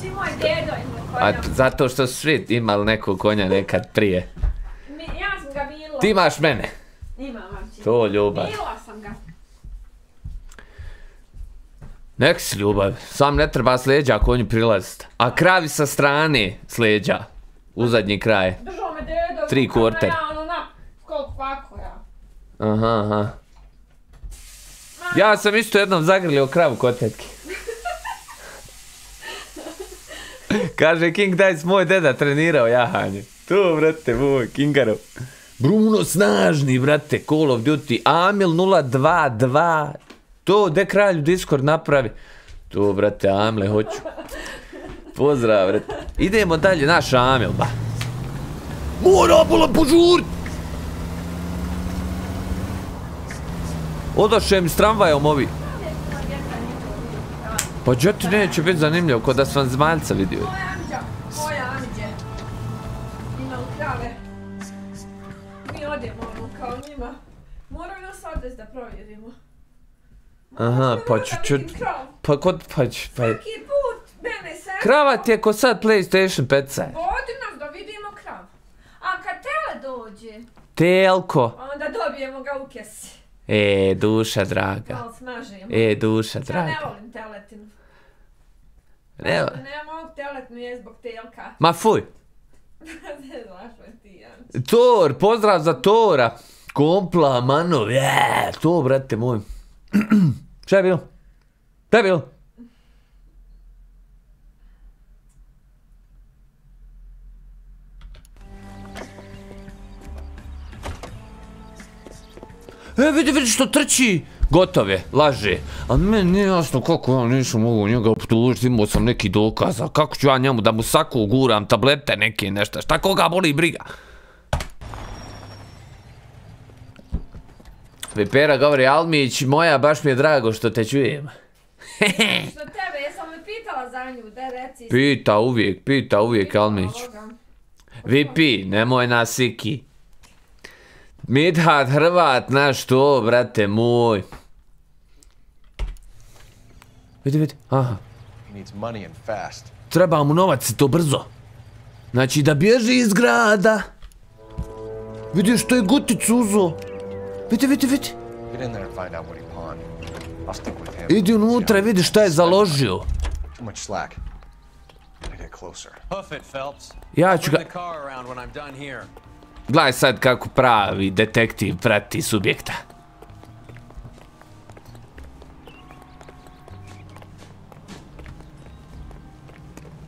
ti moj dedo ima zato što su svi imali nekog konja nekad prije. Mi- Ja sam ga bila. Ti imaš mene. Imam vam ti. To ljubav. Bila sam ga. Nek si ljubav, sam ne treba s leđa konju prilazit. A kravi sa strane s leđa. U zadnji kraj. Držao me dedo. Tri kvarter. Ja ono na, koliko kako ja. Aha, aha. Ja sam isto jednom zagrlio kravu kod tetke. Kaže King Dice, moj deda trenirao jahanje. To, brate, moj, Kingarov. Bruno snažni, brate, Call of Duty, Amil 022, to, de kralju Discord napravi. To, brate, Amle, hoću. Pozdrav, brate. Idemo dalje, naš Amil, ba. Mora bola požurit! Odošem s tramvajom ovi. Pa džeti neće biti zanimljivo, kod da sam zmaljca vidio. Moja amđa, moja amđe. Ima u krave. Mi odemo kao njima. Moraju nas odvesti da provjerimo. Aha, pa ću, ću, pa kod, pa ću, pa... Svaki put mene se... Krava ti je ko sad PlayStation 5 Vodi nas da vidimo krav. A kad tele dođe, Telko. onda dobijemo ga u kesi. E, duša draga. Malo. E, duša Ja ne draga. volim teletinu. Ne, Ne mogu teletinu je zbog telka. ma fuj. ne znaš li ti, ja. Tor, pozdrav za Tora. Kompla, mano, je, to, brate moj. Šta je bilo? Šta je bilo? E, vidi, vidi što trči. Gotov je, laže. A meni nije jasno kako ja nisam mogu njega optužiti, imao sam neki dokaza. Kako ću ja njemu da mu saku guram tablete neke nešto. Šta koga boli briga? Vipera govori, Almić, moja, baš mi je drago što te čujem. [laughs] Što tebe, jesam li pitala za nju, da reci. Pita uvijek, pita uvijek, Almić. Vipi, nemoj nas iki. Midhat Hrvat, naš to, brate moj. Vidi, vidi, aha. He needs money and fast. Treba mu novac i to brzo. Znači da bježi iz grada. Vidi što je guticu uzo. Vidi, vidi, vidi. Idi unutra i vidi šta je založio. Ja ću ga... Gledaj sad kako pravi detektiv prati subjekta.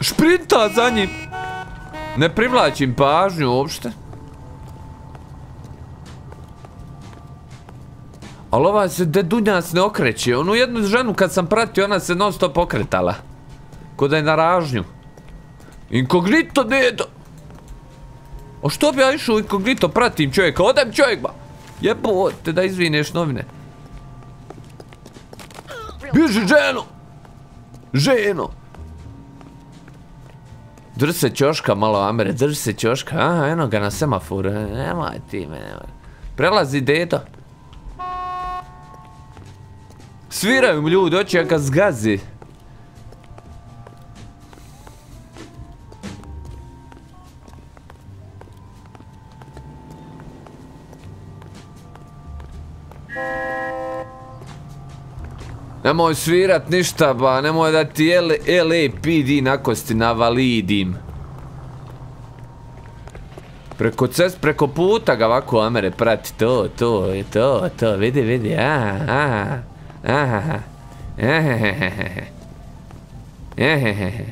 Šprinta za njim. Ne privlačim pažnju uopšte. Ali ova se dedunjac ne okreće. Onu jednu ženu kad sam pratio, ona se non stop okretala. Ko da je na ražnju. Inkognito dedo. A što bi ja išao inkognito pratim čovjeka? Odem čovjek ba! Jebote da izvineš novine. Bježi ženo! Ženo! Drži se ćoška malo Amere, drži se ćoška. Aha, eno ga na semaforu. Nemoj ti me, nemoj. Prelazi dedo. Sviraju mi ljudi, ja ga zgazi. Nemoj svirat ništa ba, nemoj da ti LAPD nakosti navalidim. Preko cest, preko puta ga ovako Amere prati, to, to, je to, to, vidi, vidi, aha, aha, aha, ehehehe, ehehehe. Ehehehe.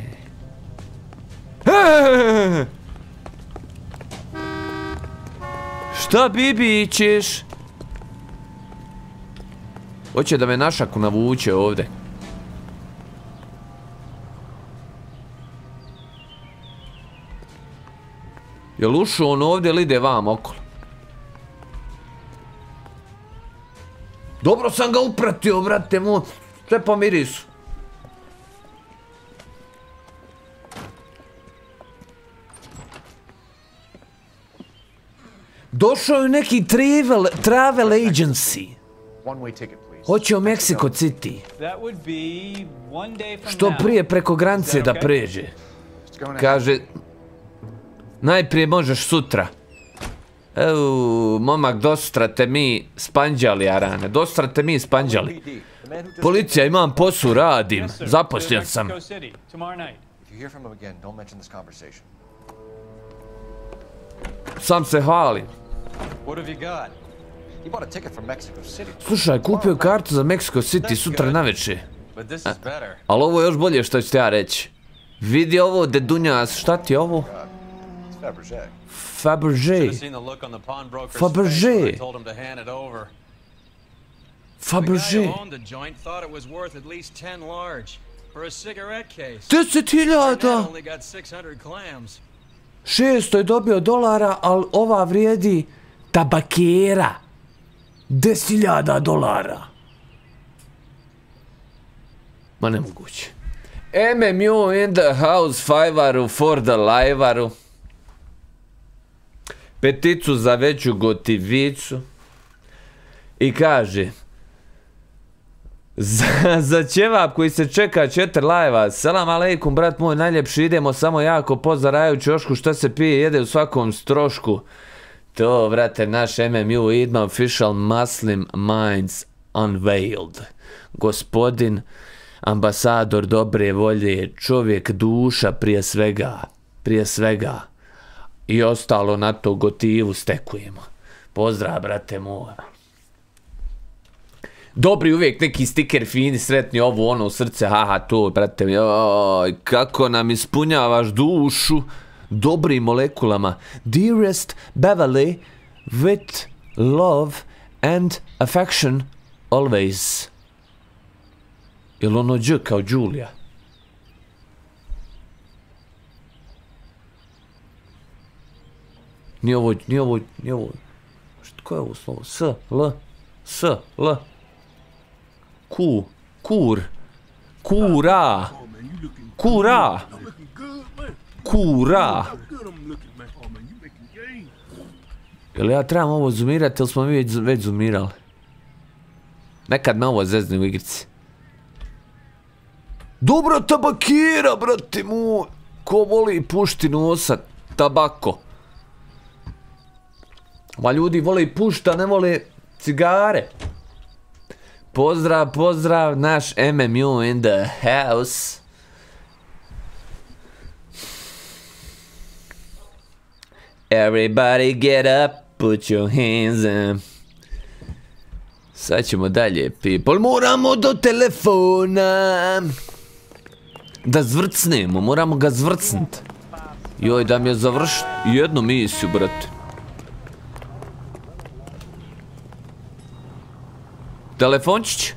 Šta bibi ćeš? Hoće da me našaku navuče ovdje. Jel ušao on ovdje ili ide vam okolo? Dobro sam ga upratio, brate moj. Sve po mirisu. Došao je neki travel, travel agency. One way ticket, please. Hoće u Mexico City. Što prije preko granice da pređe. Kaže, najprije možeš sutra. Evo, momak, dostrate mi spanđali, Arane. Dostrate mi spanđali. Policija, imam posao, radim. Zaposljen sam. Sam se hvali. What have you got? Slušaj, kupio kartu za Mexico City sutra is better. Ali ovo je još bolje što ću ti ja reći. Vidi ovo, dedunjas, šta ti je ovo? It's Fabergé. Fabergé. Fabergé. face when I told him to hand it over. The guy Fabergé. who owned the joint thought it was worth at least 10 large for a cigarette case. Deset Barnett hiljada! only got 600 clams. 600 je dobio dolara, ali ova vrijedi tabakera. 10.000 dolara. Ma nemoguće. MMU in the house, fajvaru for the lajvaru. Peticu za veću gotivicu. I kaže... Za, za ćevap koji se čeka četiri lajva. Salam aleikum, brat moj, najljepši idemo samo jako pozaraju čošku šta se pije jede u svakom strošku. To, vrate, naš MMU idma official Muslim Minds Unveiled. Gospodin, ambasador dobre volje, čovjek duša prije svega, prije svega. I ostalo na to gotivu stekujemo. Pozdrav, brate moja. Dobri uvijek neki stiker fini, sretni ovo ono u srce, haha to, brate, joj, kako nam ispunjavaš dušu dobrim molekulama. Dearest Beverly, with love and affection always. Jel ono dž kao Julia? Nije ovo, nije ovo, nije ovo. Ko je ovo slovo? S, L, S, L. Ku, kur, kura, kura, kura. Jel ja trebam ovo zoomirati ili smo mi već, već zoomirali? Nekad me ovo zezne u igrici. Dobro tabakira, brate moj. Ko voli pušti nosa tabako. Ma ljudi vole pušta, ne vole cigare. Pozdrav, pozdrav, naš MMU in the house. Everybody get up, put your hands up. Sad ćemo dalje, people. Moramo do telefona. Da zvrcnemo, moramo ga zvrcnut. Joj, da mi je završ jednu misiju, brate. Telefončić?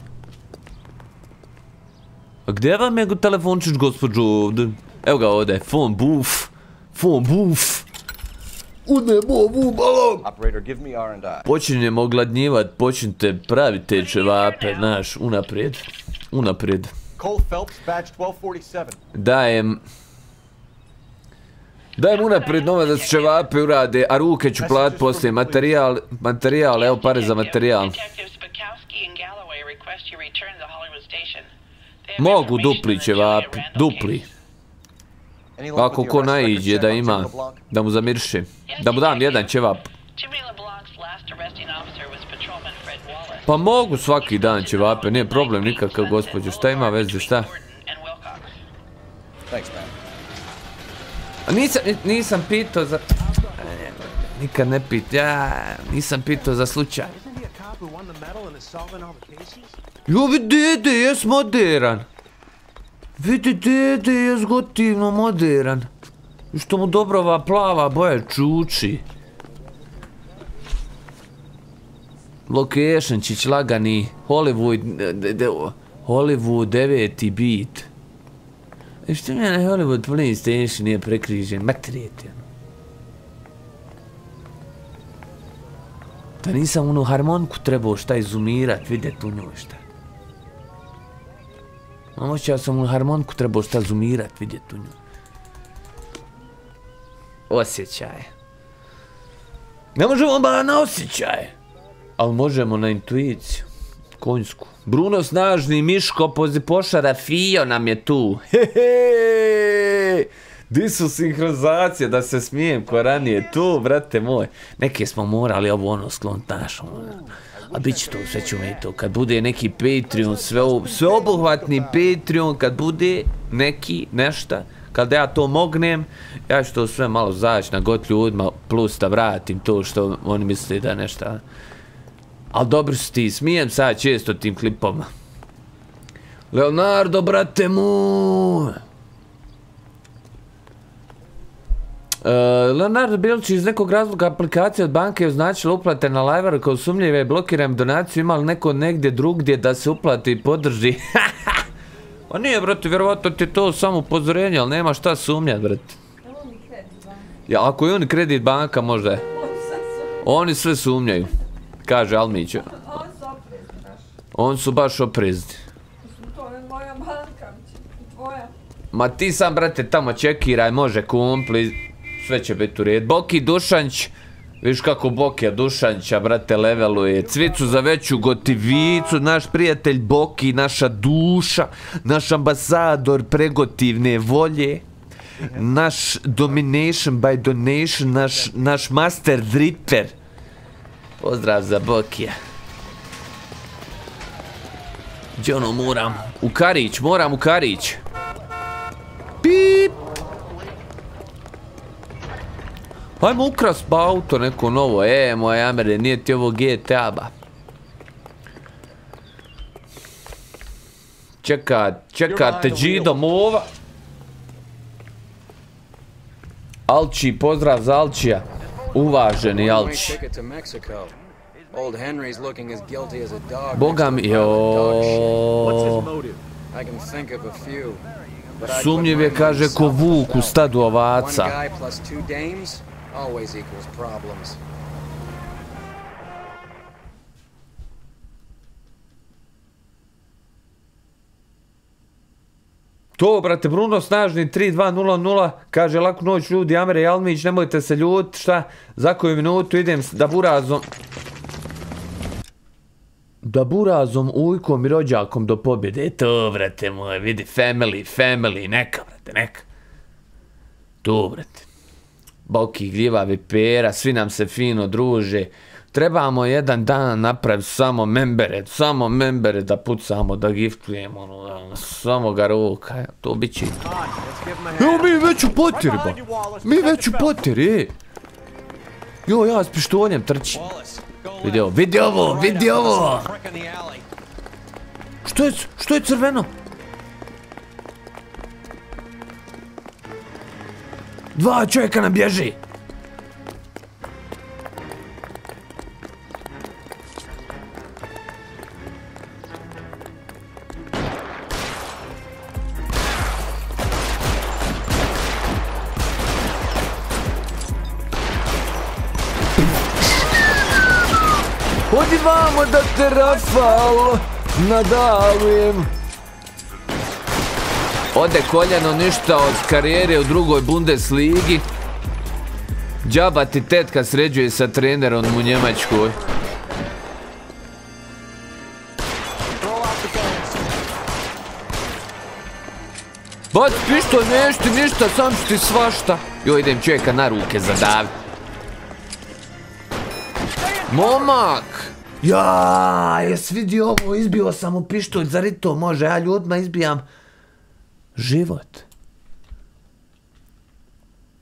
A gdje vam je telefončić, gospođo, ovdje? Evo ga ovdje, phone booth. Phone booth. Udemo ovu balon. Operator, give me R&I. Počinjemo ogladnjivat, počnite praviti te čevape, znaš, unaprijed. Unaprijed. Cole Phelps, badge 1247. Dajem... Dajem unaprijed nova da se čevape urade, a ruke ću plat poslije. Materijal, materijal, evo pare za materijal. Mogu dupli ćevapi, dupli. Ako ko naiđe da ima, da mu zamirše. Da mu dam jedan ćevap. Pa mogu svaki dan ćevape, nije problem nikakav gospođo. Šta ima veze, šta? Thanks, man. A nisam, nisam pitao za... Nikad ne pit, ja nisam pitao za slučaj. Jo, vidi dede, jes moderan. Vidi dede, jes gotivno modern. Što mu dobro ova plava boja čuči. Locationčić lagani, Hollywood, Hollywood deveti beat. E što mi je na Hollywood Police Station nije prekrižen, matrijete. Da nisam onu harmoniku trebao šta izumirat, vidjet u njoj šta. Možda ja sam onu harmoniku trebao šta zoomirat, vidjet u njoj. Osjećaj. Ne možemo ba na osjećaj. Ali možemo na intuiciju. Konjsku. Bruno Snažni, Miško, Pozipošara, Fio nam je tu. Hehe! Di su sinhronizacije da se smijem ko ranije tu, brate moj. Neke smo morali ovo ono ono. A bit će to, sve ćemo i to. Kad bude neki Patreon, sve, sveobuhvatni Patreon, kad bude neki nešta, kad ja to mognem, ja ću to sve malo zaći na got ljudima, plus da vratim to što oni misle da nešta. Ali dobro su ti, smijem sad često tim klipoma. Leonardo, brate moj! E, Leonardo Bilić iz nekog razloga aplikacija od banke je označila uplate na Liveru kao sumnjive, blokiram donaciju, ima li neko negdje drugdje da se uplati i podrži? [laughs] Pa nije, brate, vjerovatno ti je to samo upozorenje, ali nema šta sumnjati, brate. Ja, ako je on kredit banka, možda je. Oni sve sumnjaju, kaže Almić. On su. Oni baš oprezni. To je moja banka, tvoja. Ma ti sam, brate, tamo čekiraj, može kumpli, sve će biti u red. Boki Dušanć, viš kako Bokija Dušanća, brate, leveluje. Cvicu za veću gotivicu, naš prijatelj Boki, naša duša, naš ambasador pregotivne volje. Naš domination by donation, naš, master dripper. Pozdrav za Bokija. Gdje ono moram? U Karić, moram u Karić. Pip! Hajmo ukrast ba auto neko novo, e, moje amere, nije ti ovo GTA ba. Čeka, čekate Đido Mova. Alči, pozdrav za Alčija. Uvaženi Alči. Boga mi, to a dog shit. jo. I can think of a few. but I'd Sumnjiv je, kaže, ko vuk u stadu ovaca. Always equals problems. To, brate, Bruno Snažni 3200, kaže laku noć ljudi, Amere Jalmić, nemojte se ljut, šta, za koju minutu idem da burazom... Da burazom, ujkom i rođakom do pobjede. E to, brate moj, vidi, family, family, neka, brate, neka. To, brate. Boki, gljivavi pera, svi nam se fino druže. Trebamo jedan dan napraviti samo membere, samo membere da pucamo, da giftujemo, ono, samo ga ruka, to bit će i to. Evo mi već u potjeri, ba. Mi već u potjeri, e. Jo, ja s pištoljem trčim. Vidi ovo, vidi ovo, vidi ovo. Što je, što je crveno? Dva čovjeka nam bježi. Odi vamo da te Rafal nadalujem. Ode koljeno ništa od karijere u drugoj Bundesligi. Džaba ti tetka sređuje sa trenerom u Njemačkoj. Bac pištolj, neš ti ništa, sam ću ti svašta. Jo, idem čovjeka na ruke zadavit. Momak! Ja, jes vidio ovo, izbio sam u pištolj, zar i to može, ja ljudima izbijam život.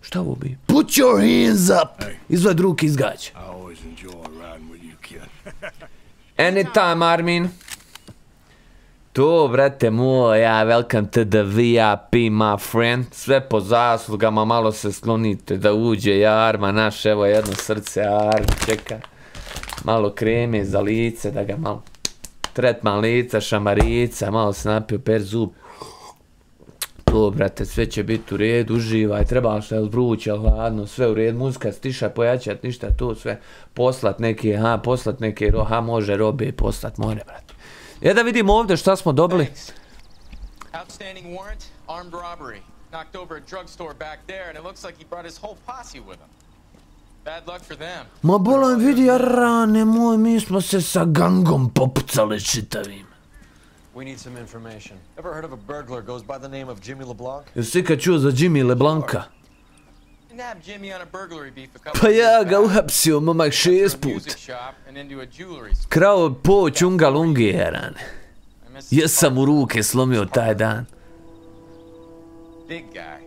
Šta ovo bi? Put your hands up! Izvad ruke izgađa. I always enjoy riding with you, kid. Anytime, Armin. To, brate moj, ja, welcome to the VIP, my friend. Sve po zaslugama, malo se slonite da uđe Jarma, naš, evo jedno srce, Arma, čeka. Malo kreme za lice, da ga malo... Tretman lica, šamarica, malo se napio per zub. To, brate, sve će biti u redu, uživaj, treba što je vruće, hladno, sve u redu, muzika stiša, pojačat, ništa, to sve, poslat neke, ha, poslat neke, ro, ha, može robe, poslat, more, brate. Je da vidimo ovdje šta smo dobili. Outstanding warrant, armed robbery. Knocked over a drugstore back there, and it looks like he brought his whole posse with him. Bad luck for them. Ma bolan vidi, a rane moj, mi smo se sa gangom popucali čitavim. We need some information. Ever heard of a burglar goes by the name of Jimmy LeBlanc? Jesi ikad čuo za Jimmy LeBlanca? Nabbed Jimmy on a burglary beef a couple Pa ja ga uhapsio, momak, šest put. Krao po čunga lungi, rane. Jesam u ruke slomio taj dan. Big guy.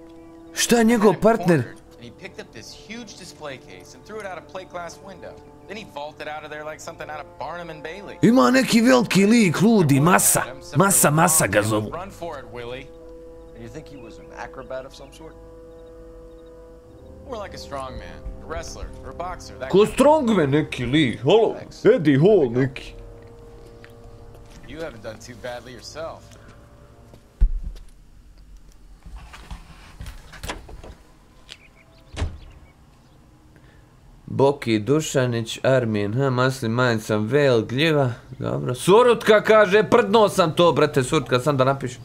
Šta je njegov partner? And he picked up this huge display case and threw it out a plate glass window. Then he vaulted out of there like something out of Barnum and Bailey. Ima neki veliki lik, ludi, masa. Masa, masa ga zovu. Run for it, Willie. And you think he was an acrobat of some sort? More like a strongman, a wrestler, or a boxer. That Ko strongman neki lik, halo, Eddie Hall neki. You haven't done too badly yourself. Boki Dušanić, Armin, ha, Masli sam Vel, Gljiva, dobro. Surutka kaže, prdno sam to, brate, Surutka, sam da napišem.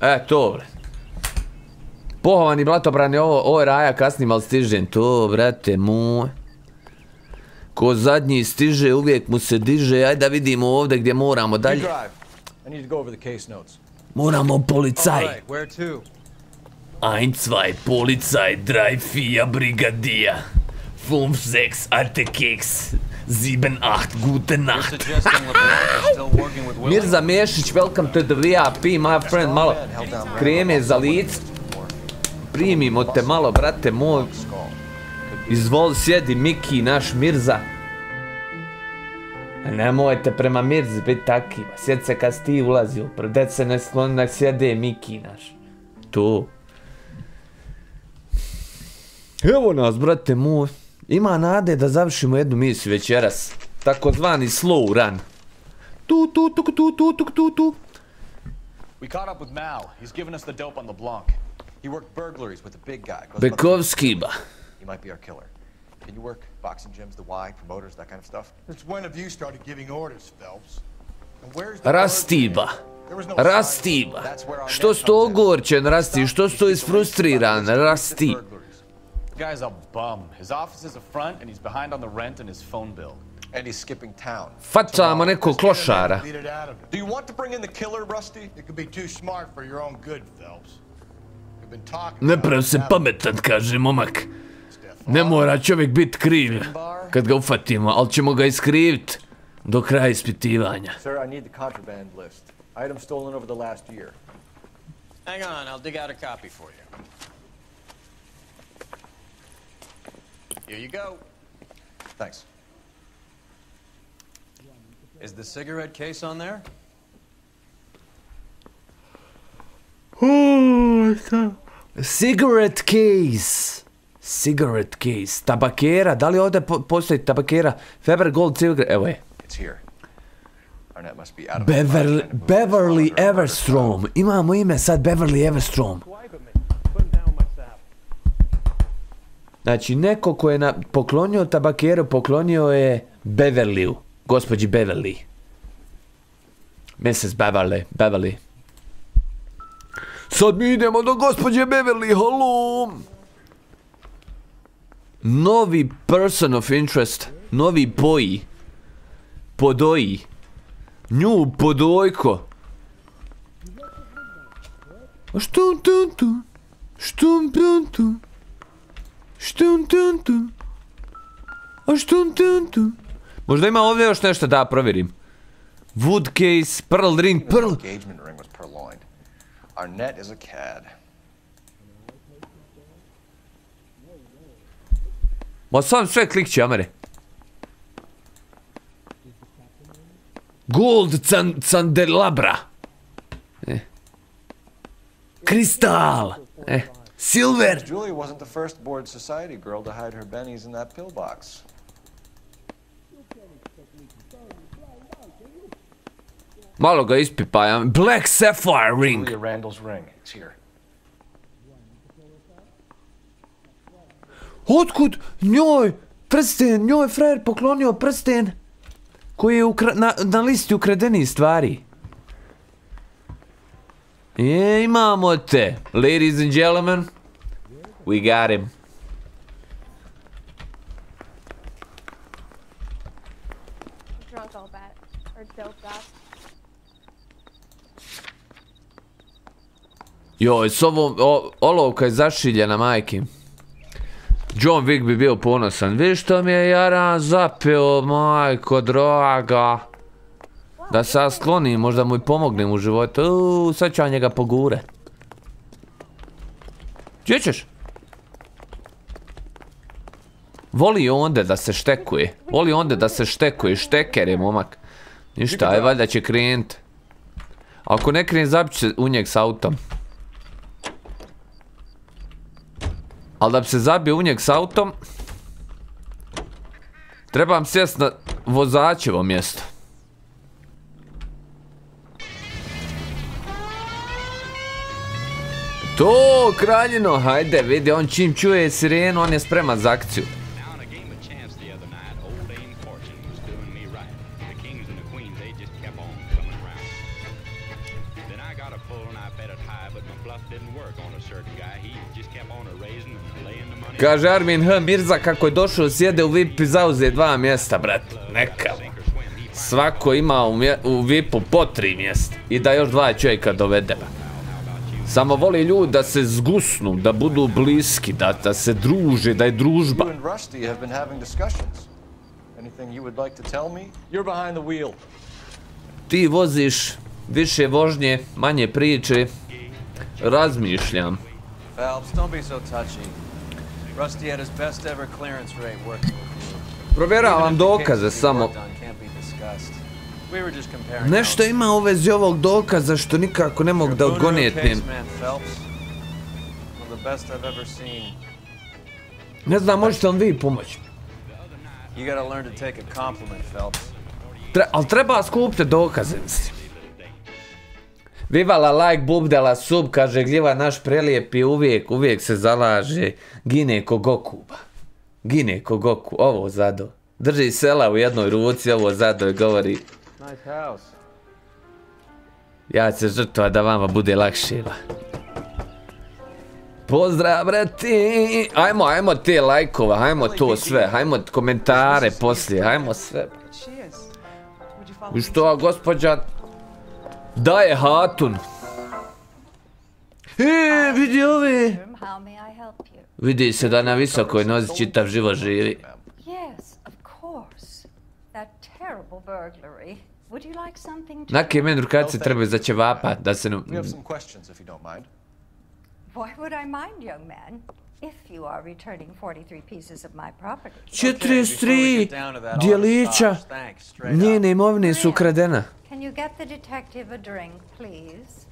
E, to, bre. Pohovani blatobrani, ovo, ovo je raja kasnim, ali stižem to, brate, moj. Ko zadnji stiže, uvijek mu se diže, ajde da vidimo ovdje gdje moramo dalje. Moramo policaj. All right, where to? Ein, zwei, Polizei, drei, vier, Brigadier. Fünf, sechs, alte Keks. Sieben, acht, gute Nacht. Mirza Mešić, welcome to the VIP, my friend, malo kreme za lic. Primimo te malo, brate moj. Izvoli, sjedi Miki, naš Mirza. Nemojte prema Mirzi biti takvi. Sjedi se kad si ti ulazio. Pred se ne skloni, nek sjede Miki naš. Tu. Evo nas, brate moj. Ima nade da završimo jednu misiju večeras. Takozvani slow run. Tu, tu, tu, tu, tu, tu, tu, tu. We caught up with Mal. He's given us the dope on LeBlanc. He worked burglaries with a big guy. goes by the- Bekovski ba. He might be our killer. Can you work boxing gyms, the Y, promoters, that kind of stuff? Since when have you started giving orders, Phelps? And where's the Rastiba. Rastiba. Što si to ogorčen, Rasti? Što si to isfrustriran, Rasti? The guy's a bum. His office is a front, and he's behind on the rent and his phone bill. And he's skipping town. Facamo nekog klošara. Lead it out of it. Do you want to bring in the killer, Rusty? It could be too smart for your own good, Phelps. We've been talking Ne about prav it se now. pametan, kaže momak. Ne mora čovjek bit kriv kad ga ufatimo, ali ćemo ga iskrivit do kraja ispitivanja. Sir, I need the contraband list. Items stolen over the last year. Hang on, I'll dig out a copy for you. Here you go. Thanks. Is the cigarette case on there? Oh, Cigarette case. Cigarette case. Tabakera. Da li ovdje po- postoji tabakera? Faber Gold cigarette. Evo je. It's here. Arnett must be out of Beverly, Beverly Everstrom. Imamo ime sad Beverly Everstrom. Znači, neko ko je na, poklonio tabakeru, poklonio je Beverlyu. Gospođi Beverly. Mrs. Beverly. Beverly. Sad mi idemo do gospođe Beverly, halo! Novi person of interest. Novi boji. Podoji. Nju podojko. Štum tum tum. Štum tum tum. Štum tum tum. A štum tum tum. Možda ima ovdje još nešto da provjerim. Wood case, pearl ring, pearl. engagement ring was purloined. Arnett is a cad. Ma sam sve klikći, amere. Gold can, candelabra. Eh. Kristal. Eh. Silver. Julie wasn't the first bored society girl to hide her bennies in that pillbox. Malo ga ispipajam. Black sapphire ring. Julia Randall's ring. It's here. Otkud njoj prsten, njoj frajer poklonio prsten koji je na, na listi ukradenih stvari. Je, imamo te. Ladies and gentlemen, we got him. Drunk. Or doped up. Joj, s ovom, o, olovka je zašiljena, majke. John Wick bi bio ponosan. Viš što mi je Jaran zapeo, majko draga. Da se ja sklonim, možda mu i pomognem u životu. Uuu, sad ću ja njega pogure. Gdje ćeš? Voli onde da se štekuje. Voli onde da se štekuje. Šteker je momak. Ništa, aj valjda će krenut. Ako ne krene, zabit će u njeg s autom. Ali da bi se zabio u njeg s autom, trebam sjest na vozačevo mjesto. To, kraljino, hajde, vidi, on čim čuje sirenu, on je spreman za akciju. Kaže Armin H. Mirza kako je došao sjede u VIP i zauze dva mjesta, brat. Neka. Svako ima u, VIP-u po tri mjesta. I da još dva čovjeka dovede. Samo voli ljudi da se zgusnu, da budu bliski, da, da se druže, da je družba. Ti voziš više vožnje, manje priče. Razmišljam. Provjeravam dokaze samo. Nešto ima u vezi ovog dokaza što nikako ne mogu da seen. Ne znam, možete vam vi pomoći. You gotta learn to take a compliment, Phelps. Tre, ali treba skupiti dokaze, mislim. Vivala like, bubdala sub, kaže gljiva naš prelijepi uvijek, uvijek se zalaže. Gine ko Gokuba. Gine ko Goku, ovo zado. Drži sela u jednoj ruci, ovo zado i govori Nice house. ja ću se žrtva da vama bude lakše. Pozdrav, brati! Ajmo, ajmo te lajkova, ajmo to sve, ajmo komentare poslije, ajmo sve. I što, gospođa? Daje hatun. E, vidi ove. Vidi se da na visokoj nozi čitav život živi. Yes, of course. That terrible burglary. To... Nake meni rukavice trebaju za ćevapa, da se... ne- We have some questions, if you don't mind. Why would I mind, young man? If you are returning 43 pieces of my property. 43 dijelića njene imovine su ukradena. Can you get the detective a drink, please?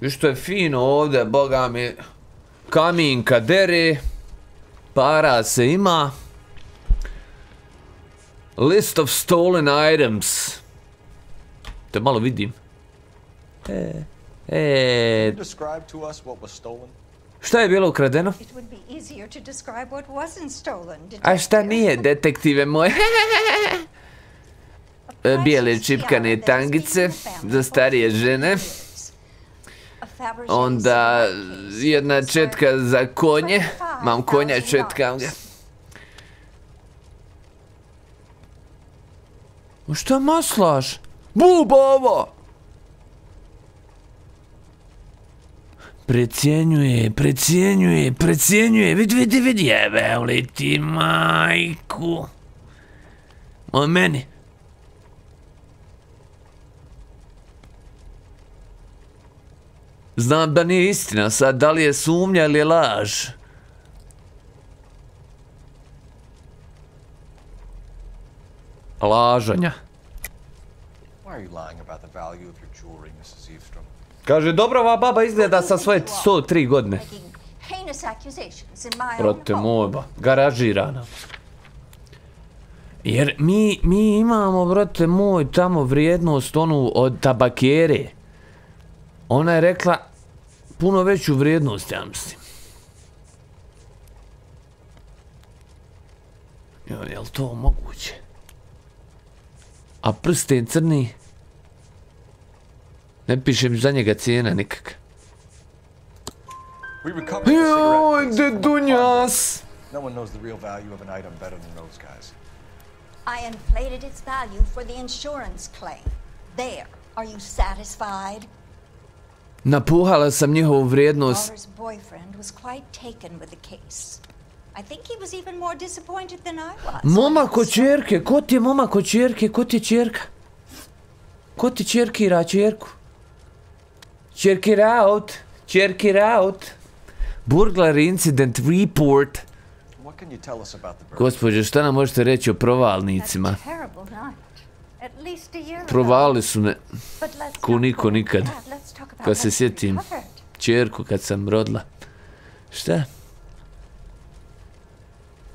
I što je fino ovdje, boga mi, kaminka dere, para se ima. List of stolen items. To malo vidim. E, e, you describe to us what was stolen? šta je bilo ukradeno? It would be easier to describe what wasn't stolen. A šta nije, detektive moje? [laughs] E, Bijele čipkane tangice za starije žene. Onda jedna četka za konje. Mam konja četkam ga. Ma Šta maslaš? Buba ovo! Precijenjuje, precijenjuje, precijenjuje, vidi, vidi, vidi, jebe li ti majku. O meni. Znam da nije istina, sad da li je sumnja ili je laž. Lažanja. Why are you lying about the value of your jewelry, Mrs. Eavestrom? Kaže, dobro ova baba izgleda sa svoje 103 godine. Prote moj ba, garažirana. Jer mi, mi imamo, brate moj, tamo vrijednost onu od tabakere. Ona je rekla puno veću vrijednost, ja mislim. Jo, je li to moguće? A prsten crni? Ne piše mi za njega cijena nikak. Joj, dedunjas! No one knows the real value of an item better than those guys. I inflated its value for the insurance claim. There. Are you satisfied? Napuhala sam njihovu vrijednost. Laura's boyfriend was quite taken with the case. I think he was even more disappointed than I was. Momak od čerke, ko ti je momak od čerke, ko ti je čerka? Ko ti čerkira čerku? Čerkir out, čerkir out. Burglar incident report. What can you tell us about the burglary? Gospođo, šta nam možete reći o provalnicima? Terrible night. At least a year ago. Provali su me, But let's ko niko nikad. Kad se sjetim, čerku kad sam rodila. Šta?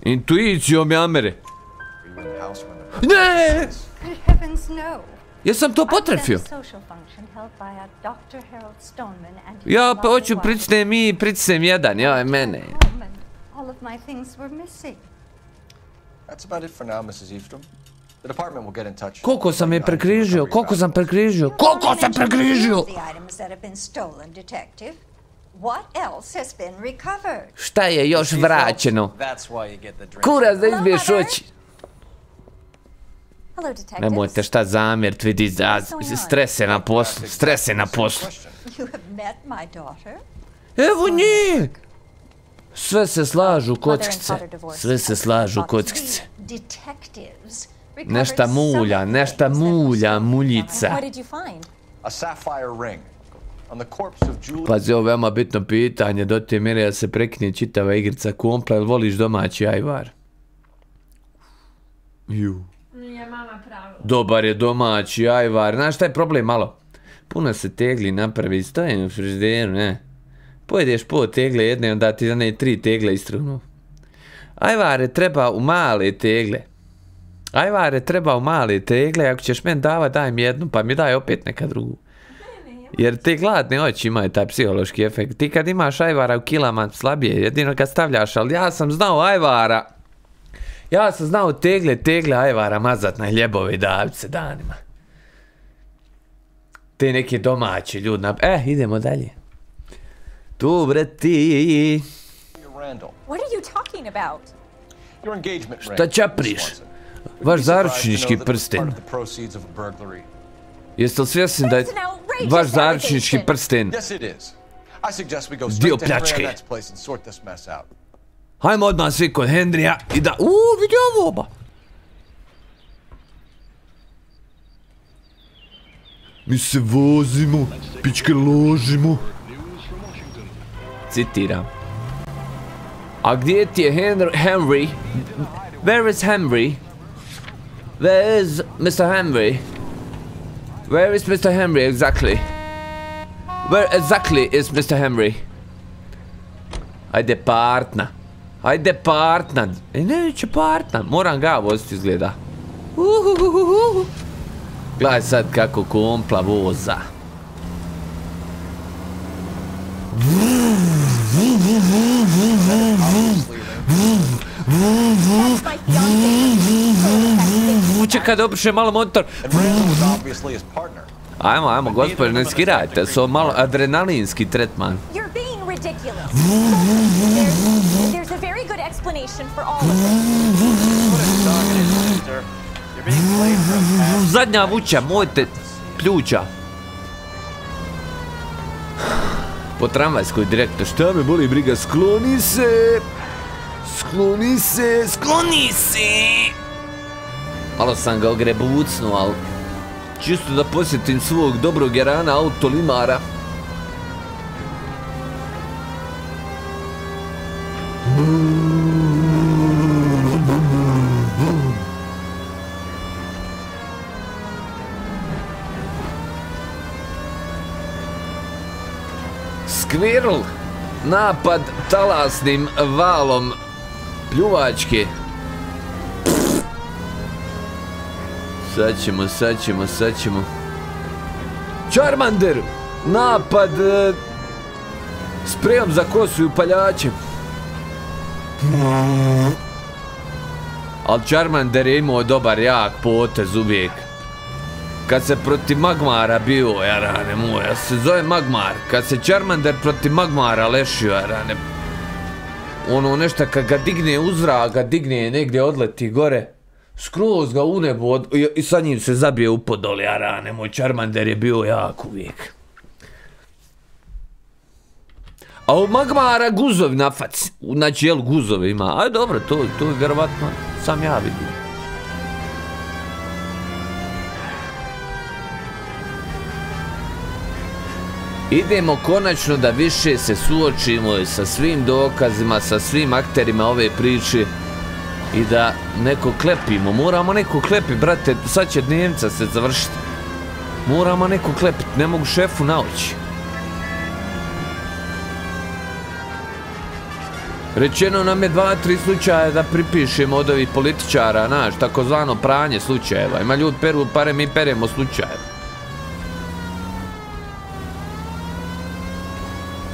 Intuicijom when the Ne! Good heavens, no. Jesam to potrefio. Ja pa hoću pricnem i pricnem jedan, ja mene. Home and All of my things were missing. That's about it for now, Mrs. Eastrom. The department will get in touch. Koliko sam je prekrižio, koliko sam prekrižio, koliko sam prekrižio! The items that have been stolen, detective. Šta je još vraćeno? That's why you get the drink. Kurac da izbiješ oči. Nemojte šta zamjert, vidi, strese na poslu, strese na poslu. You have met my daughter? Evo nje! Sve se slažu kockice, sve se slažu kockice. Nešta mulja, nešta mulja, muljica. A sapphire ring. Pazi, ovo je veoma bitno pitanje, do te mjere da se prekine čitava igrica kompla, jel voliš domaći ajvar? Ju. Nije mama pravila. Dobar je domaći ajvar, znaš šta je problem malo? Puno se tegli napravi, stoje u frižideru, ne. Pojedeš po tegle jedne, onda ti ne tri tegle istrugnu. Ajvare treba u male tegle. Ajvare treba u male tegle, ako ćeš meni davat, daj mi jednu, pa mi daj opet neka drugu. Jer te gladne oči imaju taj psihološki efekt. Ti kad imaš ajvara u kilama slabije, jedino kad stavljaš, ali ja sam znao ajvara. Ja sam znao tegle, tegle ajvara mazat na ljebove i davice danima. Te neke domaće ljudi. nap- E, idemo dalje. Tu, bre, ti. Randall. What are you talking about? Your engagement ring. Šta čapriš? Vaš zaručnički prsten. Jeste li svjesni da je vaš zaručnički prsten Dio pljačke. Annette's place and sort this mess out. Hajmo odmah svi kod Henrija i da... Uuu, vidi ovo ba! Mi se vozimo, pičke ložimo. Citiram. A gdje ti je Henry? Henry? Where is Henry? Where is Mr. Henry? Where is Mr. Henry exactly? Where exactly is Mr. Henry? I partna. Ajde I E neće partna. Moram ga voziti izgleda. Uhuhuhuhu. Gledaj sad kako kompla voza. Vroom, vroom, vroom, vroom, vroom, vroom, vroom, vroom, vroom, vroom, vroom, vroom, vroom, vroom, vroom, tretman. You're being ridiculous. there's, there's a very good explanation for all of this. Zadnja vuća, mojte pljuča. Po tramvajskoj direktor, šta me boli briga, skloni se! Skloni se, skloni se! Malo sam ga ogrebucnuo, ali čisto da posjetim svog dobrog Jerana autolimara. Squirrel, napad talasnim valom pljuvačke. Sad ćemo, sad ćemo, sad ćemo. Charmander, napad e, sprejom za kosu i upaljačem. Ali Charmander je imao dobar jak potez uvijek. Kad se protiv Magmara bio, jarane moja, se zove Magmar. Kad se Charmander protiv Magmara lešio, jarane. Ono nešto kad ga digne u zrak, ga digne negdje odleti gore. Skroz ga u nebo i, sa njim se zabije u podol, jarane. Moj Charmander je bio jak uvijek. A u Magmara guzovi na faci. Znači, jel guzove ima? Aj dobro, to, to je vjerovatno sam ja vidio. Idemo konačno da više se suočimo sa svim dokazima, sa svim akterima ove priče i da neko klepimo. Moramo neko klepi, brate, sad će dnevnica se završiti. Moramo neko klepiti, ne mogu šefu naući. Rečeno nam je dva, tri slučaja da pripišemo od ovih političara, znaš, takozvano pranje slučajeva. Ima ljudi peru pare, mi peremo slučajeva.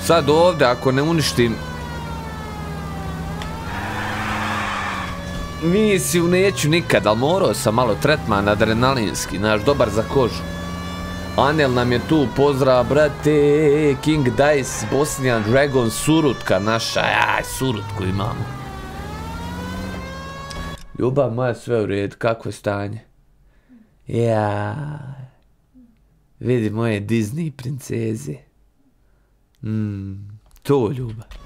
Sad ovdje, ako ne uništim... Misiju neću nikad, ali morao sam malo tretman adrenalinski, znaš, dobar za kožu. Anel nam je tu, pozdrav brate, King Dice, Bosnian Dragon, Surutka naša, aj, Surutku imamo. Ljubav moja sve u redu, kako je stanje? Ja, vidi moje Disney princeze. Mm, to ljubav.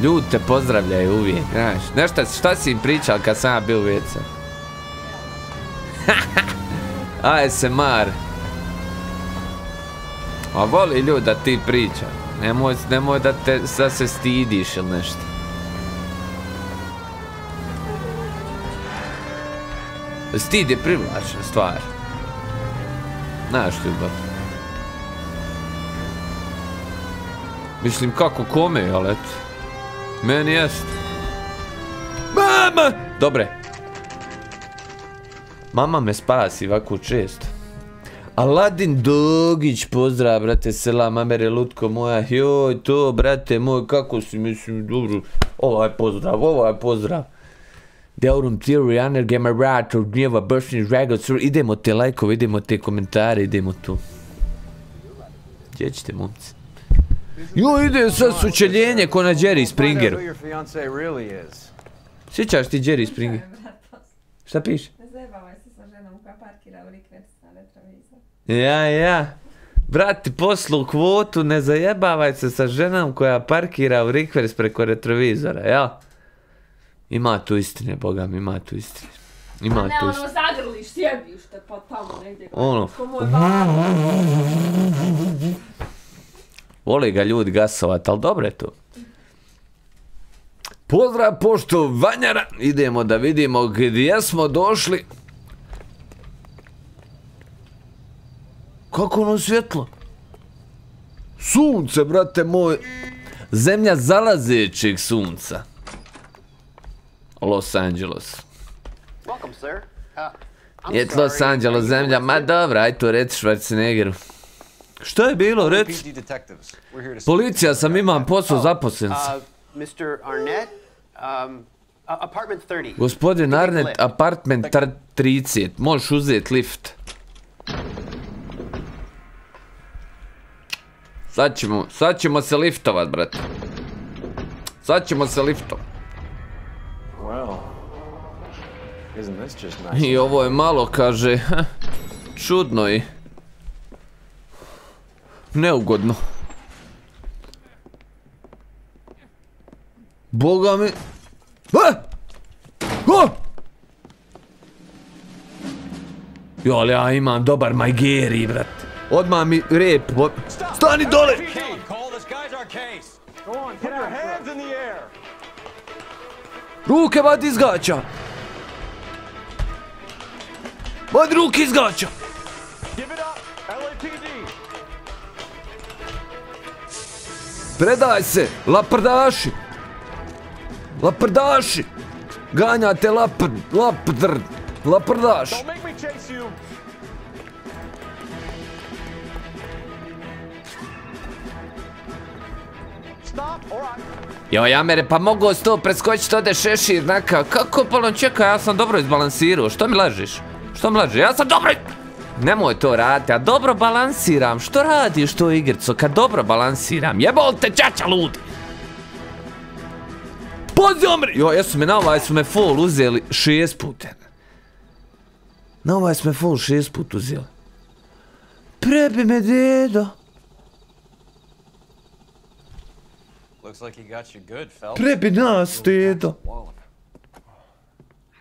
Ljudi te pozdravljaju uvijek, znaš. Nešto, šta si im pričal kad sam ja bio u WC? [laughs] ASMR. A voli ljudi da ti priča. Nemoj, nemoj da, te, da se stidiš ili nešto. Stid je privlačna stvar. Znaš ljubav. Mislim kako kome, ali eto. Meni jest. Mama! Dobre. Mama me spasi ovako često. Aladin Dogić, pozdrav, brate, selam, Amere Lutko moja, joj, to, brate moj, kako si, mislim, dobro, ovaj pozdrav, ovaj pozdrav. Deurum Theory, Aner Generator, Gnjeva, Bršni, Dragon, idemo te lajkove, idemo te komentare, idemo tu. Gdje ćete, momci? Jo, ide sad sučeljenje ko na Jerry Springeru. Sjećaš ti Jerry Springer? Šta piše? Ne zajebavaj se sa ženom koja parkira u rikvers na retrovizor. Ja, ja. Brati, poslu kvotu, ne zajebavaj se sa ženom koja parkira u rikvers preko retrovizora, jel? Ima tu istine, boga mi, ima tu istine. Ima ne, tu ono, zagrliš, sjebiš te pa tamo negdje. Ono. Voli ga ljudi gasovat, ali dobro je to. Pozdrav pošto Vanjara, idemo da vidimo gdje smo došli. Kako ono svjetlo? Sunce, brate moj. Zemlja zalazećeg sunca. Los Angeles. Welcome, sir. Uh, I'm Je Los Angeles zemlja, ma dobro, aj to reci Schwarzeneggeru. Šta je bilo, to Policija sam, imam posao, zaposlen sam. Uh. Arnett, um, a- apartment 30. Gospodin Take Arnet, lift. apartment tar- 30, možeš uzeti lift. Sad ćemo, sad ćemo se liftovat, brate. Sad ćemo se liftovat. I ovo je malo, kaže, [laughs] čudno i neugodno. Boga mi... A! A! Jo, ali ja imam dobar majgeri, brat. Odmah mi rep, stani dole! Ruke vadi iz gaća! Vadi ruke iz gaća! Predaj se, laprdaši! Laprdaši! Ganjate lapr, lapdr, laprdaš! Don't make me chase you. Stop, all right. Jo, jamere, pa mogu s to preskočiti ode šešir, naka, kako polon čeka, ja sam dobro izbalansirao, što mi lažiš? Što mi lažiš, ja sam dobro... Nemoj to raditi, ja dobro balansiram, što radiš to igrico, kad dobro balansiram, jebol te čača ludi! Pazi, jamere! Jo, jesu me na ovaj su me full uzeli šest puta. Na ovaj su me full šest put uzeli. Prebi me, dedo. Looks like he got you good, Phelps. Prebi nas, dedo. How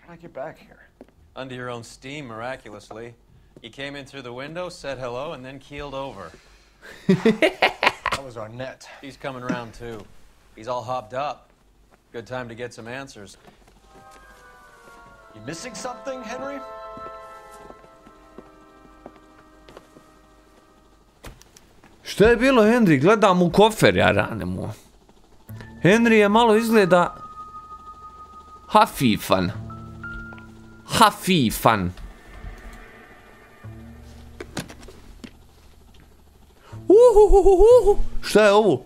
did I get back here? Under your own steam, miraculously. You came in through the window, said hello, and then keeled over. [laughs] That was Arnett. He's coming around too. He's all hopped up. Good time to get some answers. You missing something, Henry? Šta je bilo, Henry? Gledam u kofer, ja rane mu. Henry je malo izgleda... Hafifan. Hafifan. Uhuhuhuhu. Šta je ovo?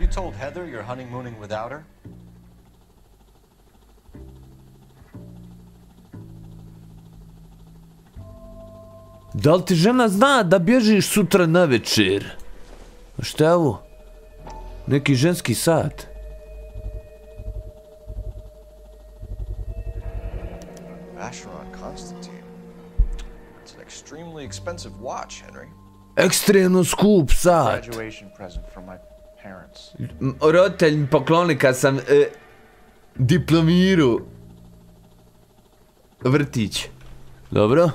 You told Heather you're honeymooning without her? Da li ti žena zna da bježiš sutra na večer? Šta je ovo? Neki ženski sat. An extremely expensive watch, Henry. Ekstremno skup sat. Graduation present from my parents. Roditelj mi pokloni kad sam e, diplomirao. Vrtić. Dobro.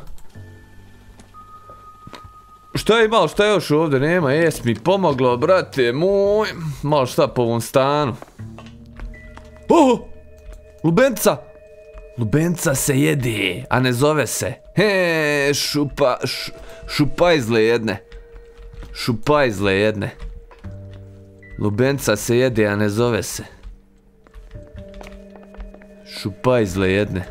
Šta je imao, šta je još ovdje? Nema, jes mi pomoglo, brate moj. Malo šta po ovom stanu. Oh! Lubenca! Lubenca se jede, a ne zove se. He, šupa, š, šupajzle jedne. Šupajzle jedne. Lubenca se jede, a ne zove se. Šupajzle jedne.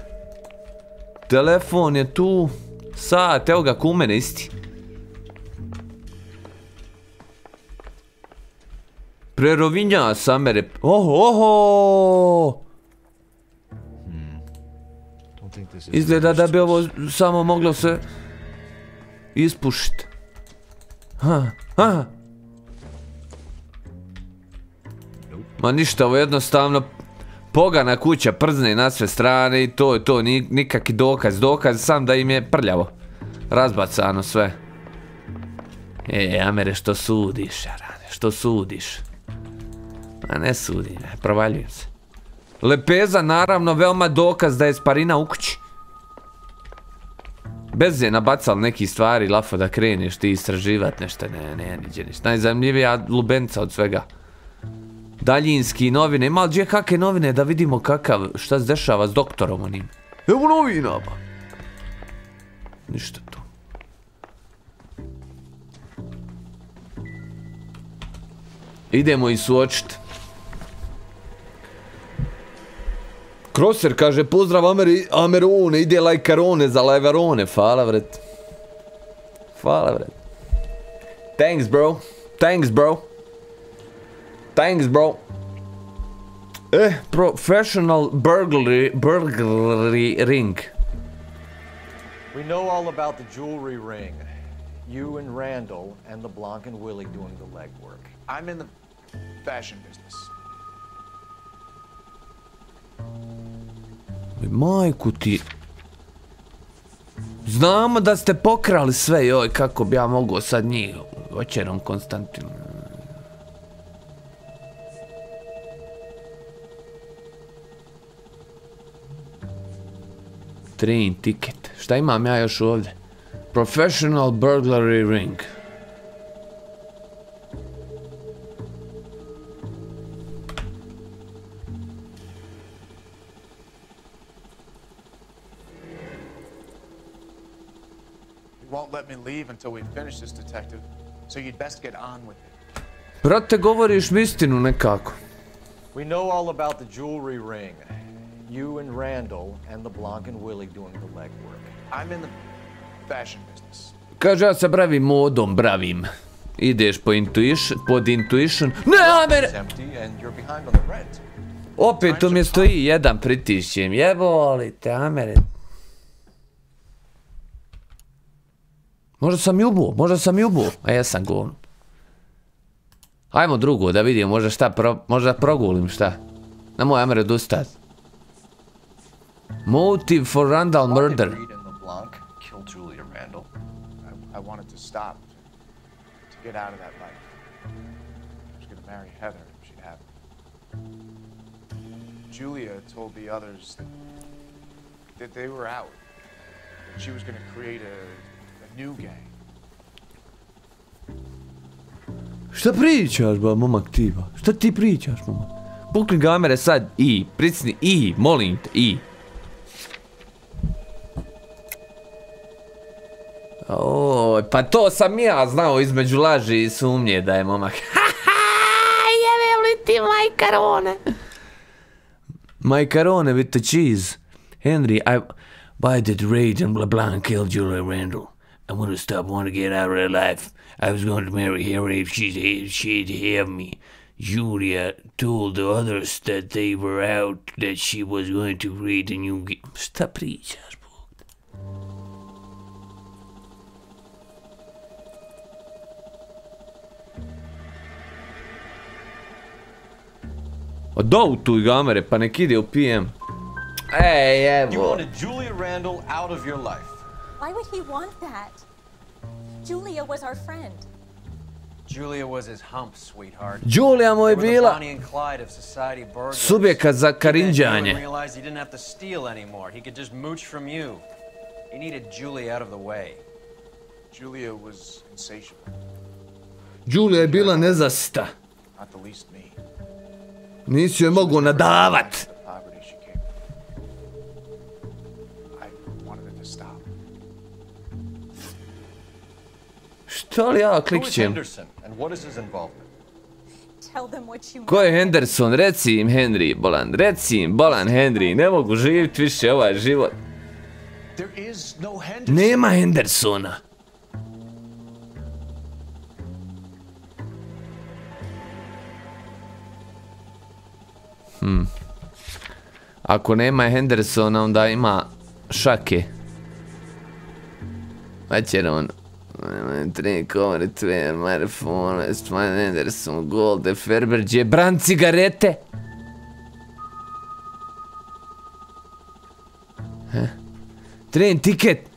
Telefon je tu. Sat, evo ga kumene isti. Prerovinja samere. Oho, oho! Izgleda da bi ovo samo moglo se ispušiti. Ha, ha. Ma ništa, ovo je jednostavno pogana kuća przne na sve strane i to je to, ni, nikakvi dokaz. Dokaz sam da im je prljavo. Razbacano sve. E, Amere, što sudiš, Arane, što sudiš? A ne sudim, ne, provaljujem se. Lepeza, naravno, veoma dokaz da je Sparina u kući. Bez je nabacal neki stvari, lafo da kreneš ti istraživat nešto, ne, ne, niđe ništa. Najzanimljivija lubenca od svega. Daljinski novine, ima li kakve novine da vidimo kakav, šta se dešava s doktorom onim? Evo novina, ba. Ništa tu. Idemo i suočiti. Kroser kaže pozdrav Ameri, Amerone, ide lajkarone za lajvarone, hvala vret. Hvala vret. Thanks bro, thanks bro. Thanks bro. Eh, professional burglary, burglary ring. We know all about the jewelry ring. You and Randall and LeBlanc and Willie doing the legwork. I'm in the fashion business. Majku ti. Znamo da ste pokrali sve, joj, kako bi ja mogao sad njih večerom Konstantinu. Train ticket. Šta imam ja još ovdje? Professional burglary ring. Won't let me leave until we finish this, detective. So you'd best get on with it. Brate, govoriš mi istinu nekako. We know all about the jewelry ring. You and Randall and LeBlanc and Willie doing the legwork. I'm in the fashion business. Kaže, ja se bravim modom, bravim. Ideš po intuition, pod intuition. Ne, Amer! The. Opet tu mi stoji jedan pritišćem. Jebolite, Amere. Možda sam i ubuo, možda sam i ubuo. A ja sam govno. Ajmo drugo da vidim, možda šta, pro, možda progulim šta. Na moj Amere dostat. Motive for Randall murder. To stop, to, to get out of that life. I was gonna marry Heather if she'd have it. Julia told the others that, that they were out. That she was gonna create a. Šta pričaš, ba, momak ti, ba? Šta ti pričaš, momak? Pukni ga Amere sad, i, pricni, i, molim te, i. O, Joj, pa to sam ja znao između laži i sumnje da je momak. [laughs] Jebe li ti majkarone? Majkarone with the cheese. Henry, I... Why did Raid and LeBlanc kill Julia Randall? I want to stop, want to get out of her life. I was going to marry her if she'd, if she'd have me. Julia told the others that they were out, that she was going to create a new game. Šta pričaš, Bog? Odoutuj gamere, pa nek ide u PM. Ej, eh, You wanted Julia Randall out of your life. Why would he want that? Julia was our friend. Julia was his hump, sweetheart. Julia mu je bila Bonnie and Clyde of society burglars. subjekat za karinđanje. realized he didn't have to steal anymore. He could just mooch from you. He needed Julia out of the way. Julia was insatiable, Julia je bila nezasta. not the least me. Nisi joj mogu nadavat. Tell them what you Ko je Henderson? Reci im Henry Bolan. Reci im Bolan Henry. Ne mogu živjeti više ovaj život. Nema Hendersona. Hmm. Ako nema Hendersona, onda ima šake. Večer on. Drinken, twee, mijn phone, is mijn er is zo'n gold, de verbergje, brand sigaretten. Huh? Eh? Train ticket.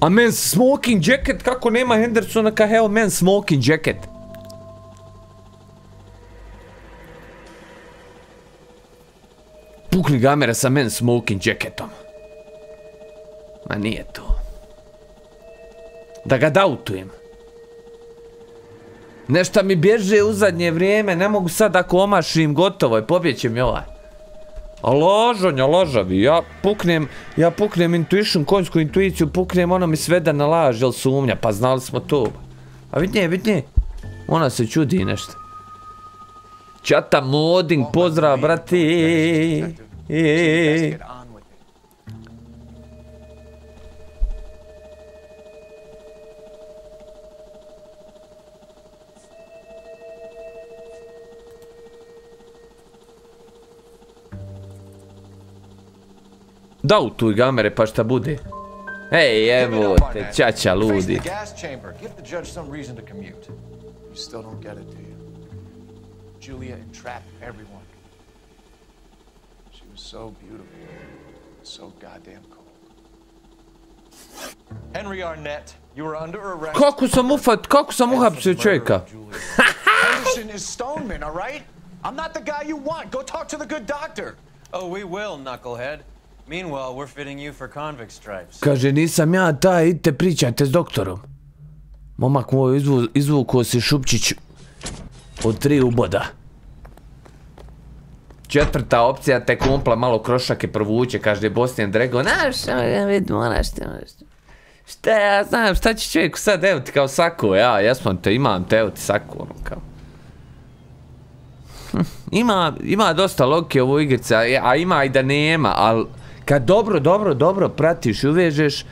A men smoking jacket, kako nema Hendersona ka evo men smoking jacket. Pukli gamera sa men smoking jacketom. Ma nije to. Da ga dautujem. Nešto mi bježe u zadnje vrijeme, ne mogu sad ako omašim, gotovo je, pobjeće mi ovaj. A ložonja, ložavi, ja puknem, ja puknem intuition, konjsku intuiciju, puknem, ona mi svede na laž, jel sumnja, pa znali smo to. A vidnje, vidnje, ona se čudi nešto. Čata moding, pozdrav, brati. Dautuj gamere, pa šta bude. Ej, evo te, čača ludi. still don't get it, do you? Julia entrapped everyone. She was so beautiful, so goddamn cold. Henry Arnett, you are under arrest. Kako sam ufat, kako sam uhapsio čovjeka? Henderson is Stoneman, all right? I'm not the guy you want. Go talk to the good doctor. Oh, we will, knucklehead. Meanwhile, we're fitting you for convict stripes. Kaže, nisam ja taj, idite pričajte s doktorom. Momak moj izvu, izvukao si šupčić od tri uboda. Četvrta opcija te kumpla malo krošake provuče, kaže Bosnian Dragon, znaš vidim, moraš ti, moraš ti. Šta ja znam, šta će čovjeku sad, evo ti kao sako, ja, jesmo te, imam te, evo ti sako, ono kao. Hm, Ima, ima dosta logike ovo igrice, a, a ima i da nema, ali kad dobro, dobro, dobro pratiš i uvežeš,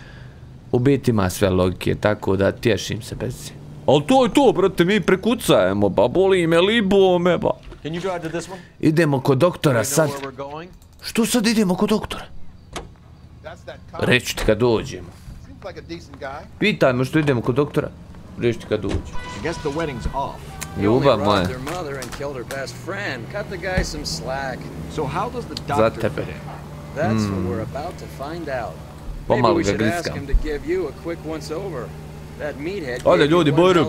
u biti ima sve logike, tako da tješim se bez si. Ali to je to, brate, mi prekucajemo, ba, boli me, libo me, ba. Can you drive to this one? Idemo kod doktora sad. Što sad idemo kod doktora? Reći ti kad dođemo. Seems like a decent guy. Pitajmo što idemo kod doktora. Reći ti kad dođemo. Ljubav moja. Za tebe. That's mm. what hmm. we're about to find out. Pomalo ga grickam. Ajde ljudi, Bojrup!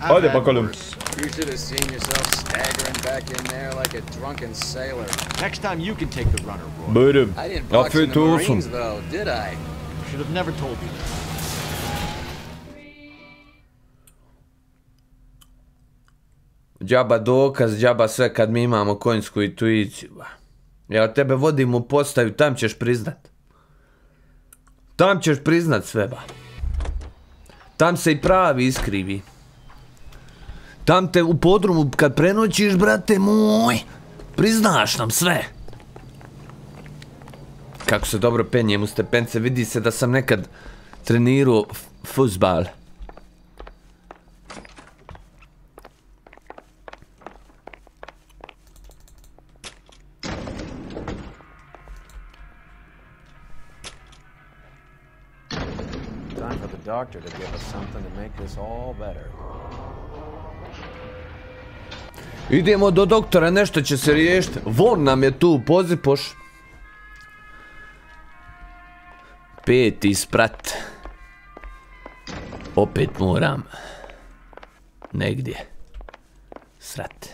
Ajde pa Columbus. You should have seen yourself staggering back in there like a drunken sailor. Next time you can take the runner, Roy. Buyurun. I didn't box in the Marines though, did I? Should have never told you that. Džaba dokaz, džaba sve kad mi imamo konjsku intuiciju. Ja tebe vodim u postaju, tam ćeš priznat. Tam ćeš priznat sve, ba. Tam se i pravi iskrivi. Tam te u podrumu kad prenoćiš, brate moj, priznaš nam sve. Kako se dobro penjem u stepence, vidi se da sam nekad trenirao fuzbal. Doctor to give us something to make this all better. Idemo do doktora, nešto će se riješiti. Von nam je tu, poziv poš. Peti sprat. Opet moram. Negdje. Srat.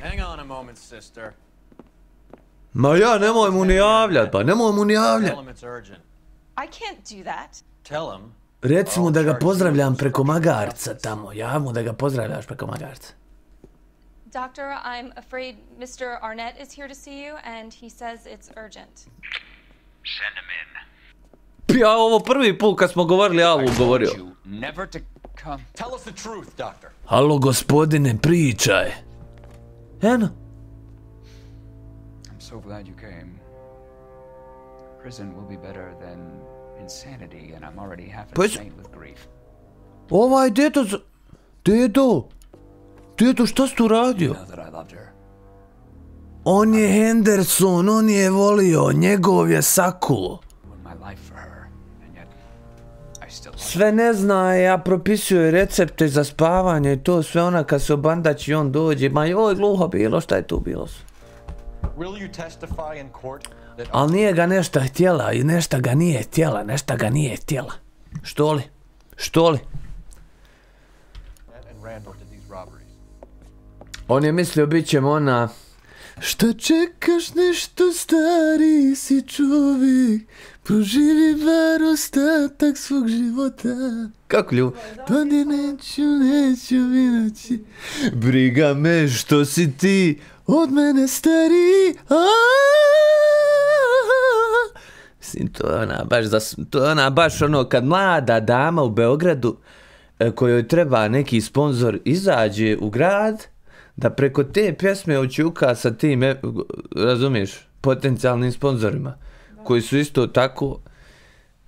Hang on a moment, sister. Ma ja, nemoj mu ni javljat, pa nemoj mu ni javljat. Reci mu da ga pozdravljam preko magarca tamo. Ja mu da ga pozdravljaš preko magarca. Doctor, I'm afraid Mr. Arnett is here to see you, and he says it's urgent. Send him in. Ja ovo prvi put kad smo govorili, ja ovo govorio. Halo gospodine, pričaj. Eno. So glad you came. Prison will be better than insanity, and I'm already half insane with grief. Ovaj dedo... z- Dedo! Dedo, šta si tu radio? On je Henderson, on je volio, njegov je sakulo. Sve ne zna, ja propisuje recepte za spavanje i to sve ona kad se obandači on dođe, ma joj gluho bilo, šta je tu bilo? Will Ali nije ga nešta htjela i nešta ga nije htjela, nešta ga nije htjela. Što li? Što li? On je mislio bit ćemo ona... Šta čekaš nešto stari si čovjek, proživi bar ostatak svog života. Kako ljub? Pa ni neću, neću inači, briga me što si ti od mene stari. Mislim, to je ona baš, za, to je ona baš ono kad mlada dama u Beogradu e, kojoj treba neki sponzor izađe u grad da preko te pjesme očuka sa tim, e, razumiješ, potencijalnim sponzorima koji su isto tako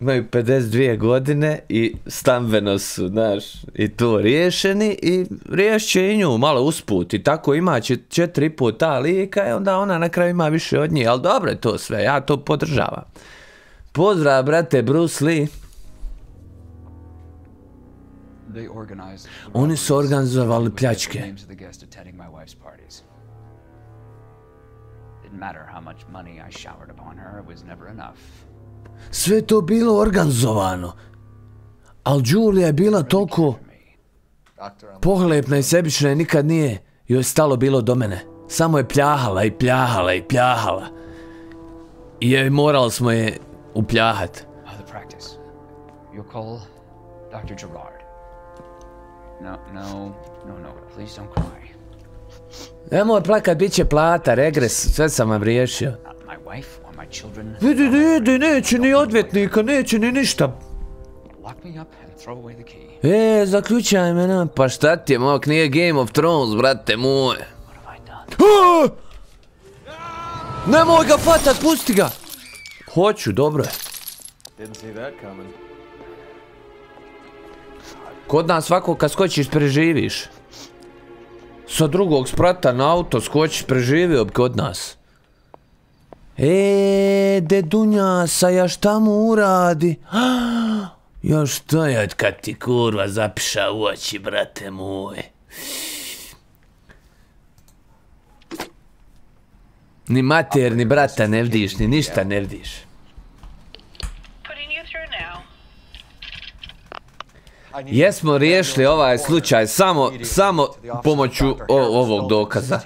imaju 52 godine i stambeno su, znaš, i to riješeni i riješit će i nju malo usput i tako ima četiri put ta lika i onda ona na kraju ima više od njih, ali dobro je to sve, ja to podržavam. Pozdrav, brate, Bruce Lee. Oni su organizovali pljačke. Didn't matter how much money I showered upon her, it was never enough. Sve je to bilo organizovano. Al Đulija je bila toliko pohlepna i sebična i nikad nije joj stalo bilo do mene. Samo je pljahala i pljahala i pljahala. I joj morali smo je upljahat. Dr. Gerard. No, no, no, no, please don't cry. Nemoj plakat, bit će plata, regres, sve sam vam riješio. Not my wife. Vidi, vidi, neće ni odvjetnika, neće ni ništa. Lock me up and throw away the key. E, zaključaj me na... Pa šta ti je, mok, nije Game of Thrones, brate moj. Nemoj ga fatat, pusti ga! Hoću, dobro je. Didn't see that coming. Kod nas svako kad skočiš preživiš. Sa drugog sprata na auto skočiš preživio bi kod nas. E, dedunja sa ja šta mu uradi? [gasps] Još to je od kad ti kurva zapiša u oči, brate moj. Ni mater, ni brata ne vdiš, ni ništa ne vdiš. Jesmo riješili ovaj slučaj samo, samo pomoću ovog dokaza.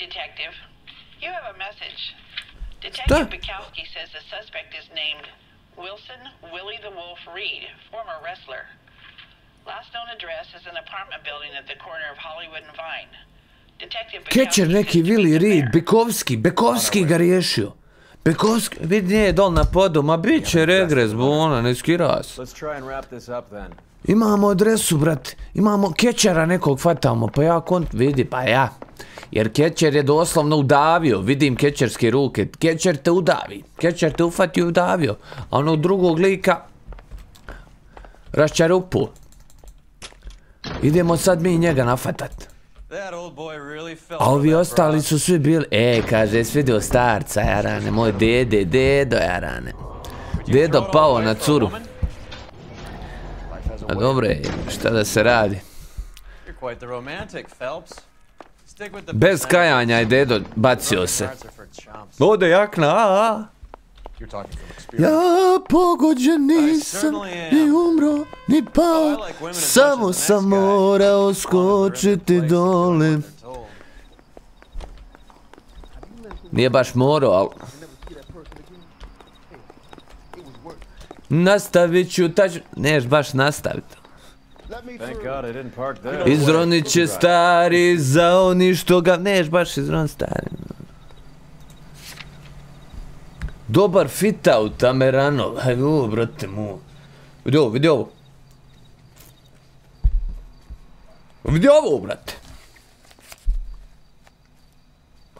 Detective. You have a message. Detective Bukowski says the suspect is named Wilson Willie the Wolf Reed, former wrestler. Last known address is an apartment building at the corner of Hollywood and Vine. Detective Kečer neki Willy Reed, Bekovski, Bekovski ga riješio. Bekovski, vidi nije dol na podu, ma bit će regres, bona, ne skira se. Let's try and wrap this up then. Imamo adresu, brat. Imamo Kečera nekog fatamo, pa ja kont... Vidi, pa ja. Jer Kečer je doslovno udavio, vidim Kečerske ruke. Kečer te udavi. Kečer te ufati i udavio. A onog drugog lika... Raščarupu. Idemo sad mi njega nafatat. A ovi ostali su svi bili... E, kaže, jesi vidio starca, jarane, moj dede, dedo, jarane. Dedo pao na curu. A dobro je, šta da se radi. Bez kajanja je dedo bacio se. Ode jakna, a. Ja pogođen nisam, ni umro, ni pao, samo sam morao skočiti dole. Nije baš morao, al... Nastavit ću, tač... Neš baš nastavit. Thank God I didn't park there. Izronit će stari za oni što ga... Neš baš izron stari. Dobar fit out, Tameranov. Hajde ovo, brate mu. Vidi ovo, vidi ovo. Vidi ovo, brate.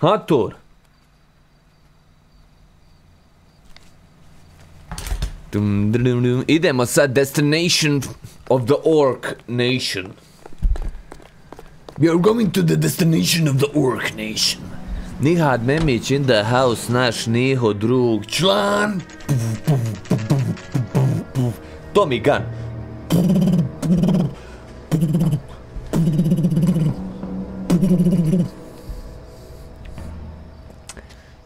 Hator. Dum, dum, dum. Idemo sad destination of the Orc Nation. We are going to the destination of the Orc Nation. Nihad Memić in the house, naš Niho drug član. Tommy Gun.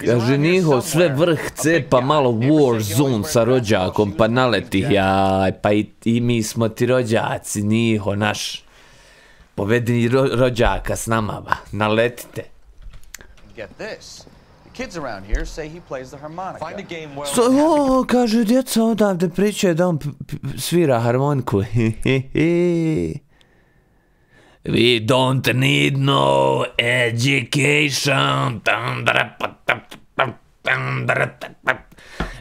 Kaže Niho sve vrh cepa malo war zone sa rođakom pa naleti jaj pa i, i mi smo ti rođaci Niho naš povedi ro, rođaka s nama ba naletite kids around here say he plays the harmonica. Find a game well. So, o, kaže djeca odavde pričaju da on svira harmoniku. [laughs] We don't need no education. Dum, dara, pa, tam, tam, tam, dara, ta, pa.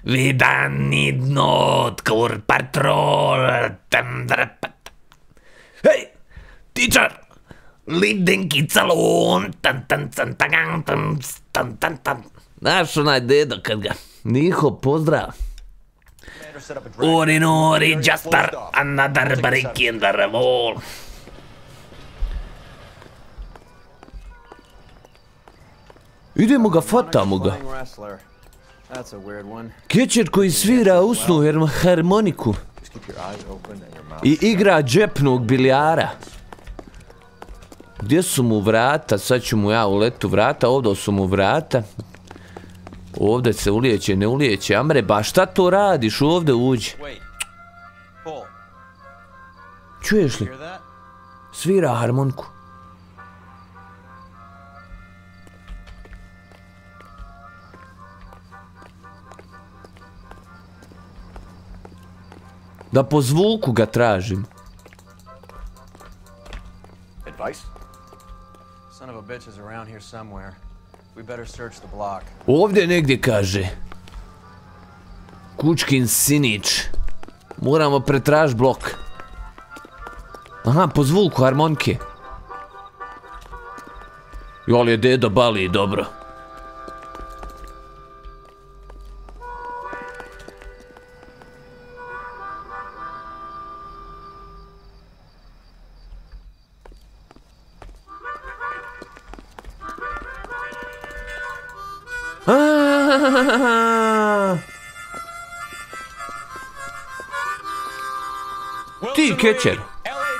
We don't need no tour patrol. Dum, dara, pa, tam. Hey, teacher, leave the kids alone. Tan, tan, tan, tan, tan, tan, tan, tan. Znaš onaj dedo kad ga Niho pozdrav. Ori nori, just another brick in the wall. Idemo ga, fatamo ga. Kečer koji svira usnu harmoniku i igra džepnog bilijara. Gdje su mu vrata? Sad ću mu ja u letu vrata, ovdje su mu vrata. Ovdje se ulijeće, ne ulijeće. Amre, ba šta to radiš? Ovdje uđi. Čuješ li? Svira harmoniku. Da po zvuku ga tražim. Ovdje negdje kaže. Kučkin sinić. Moramo pretraž blok. Aha, po zvuku harmonike. Jol je dedo bali, dobro. Ti kečer.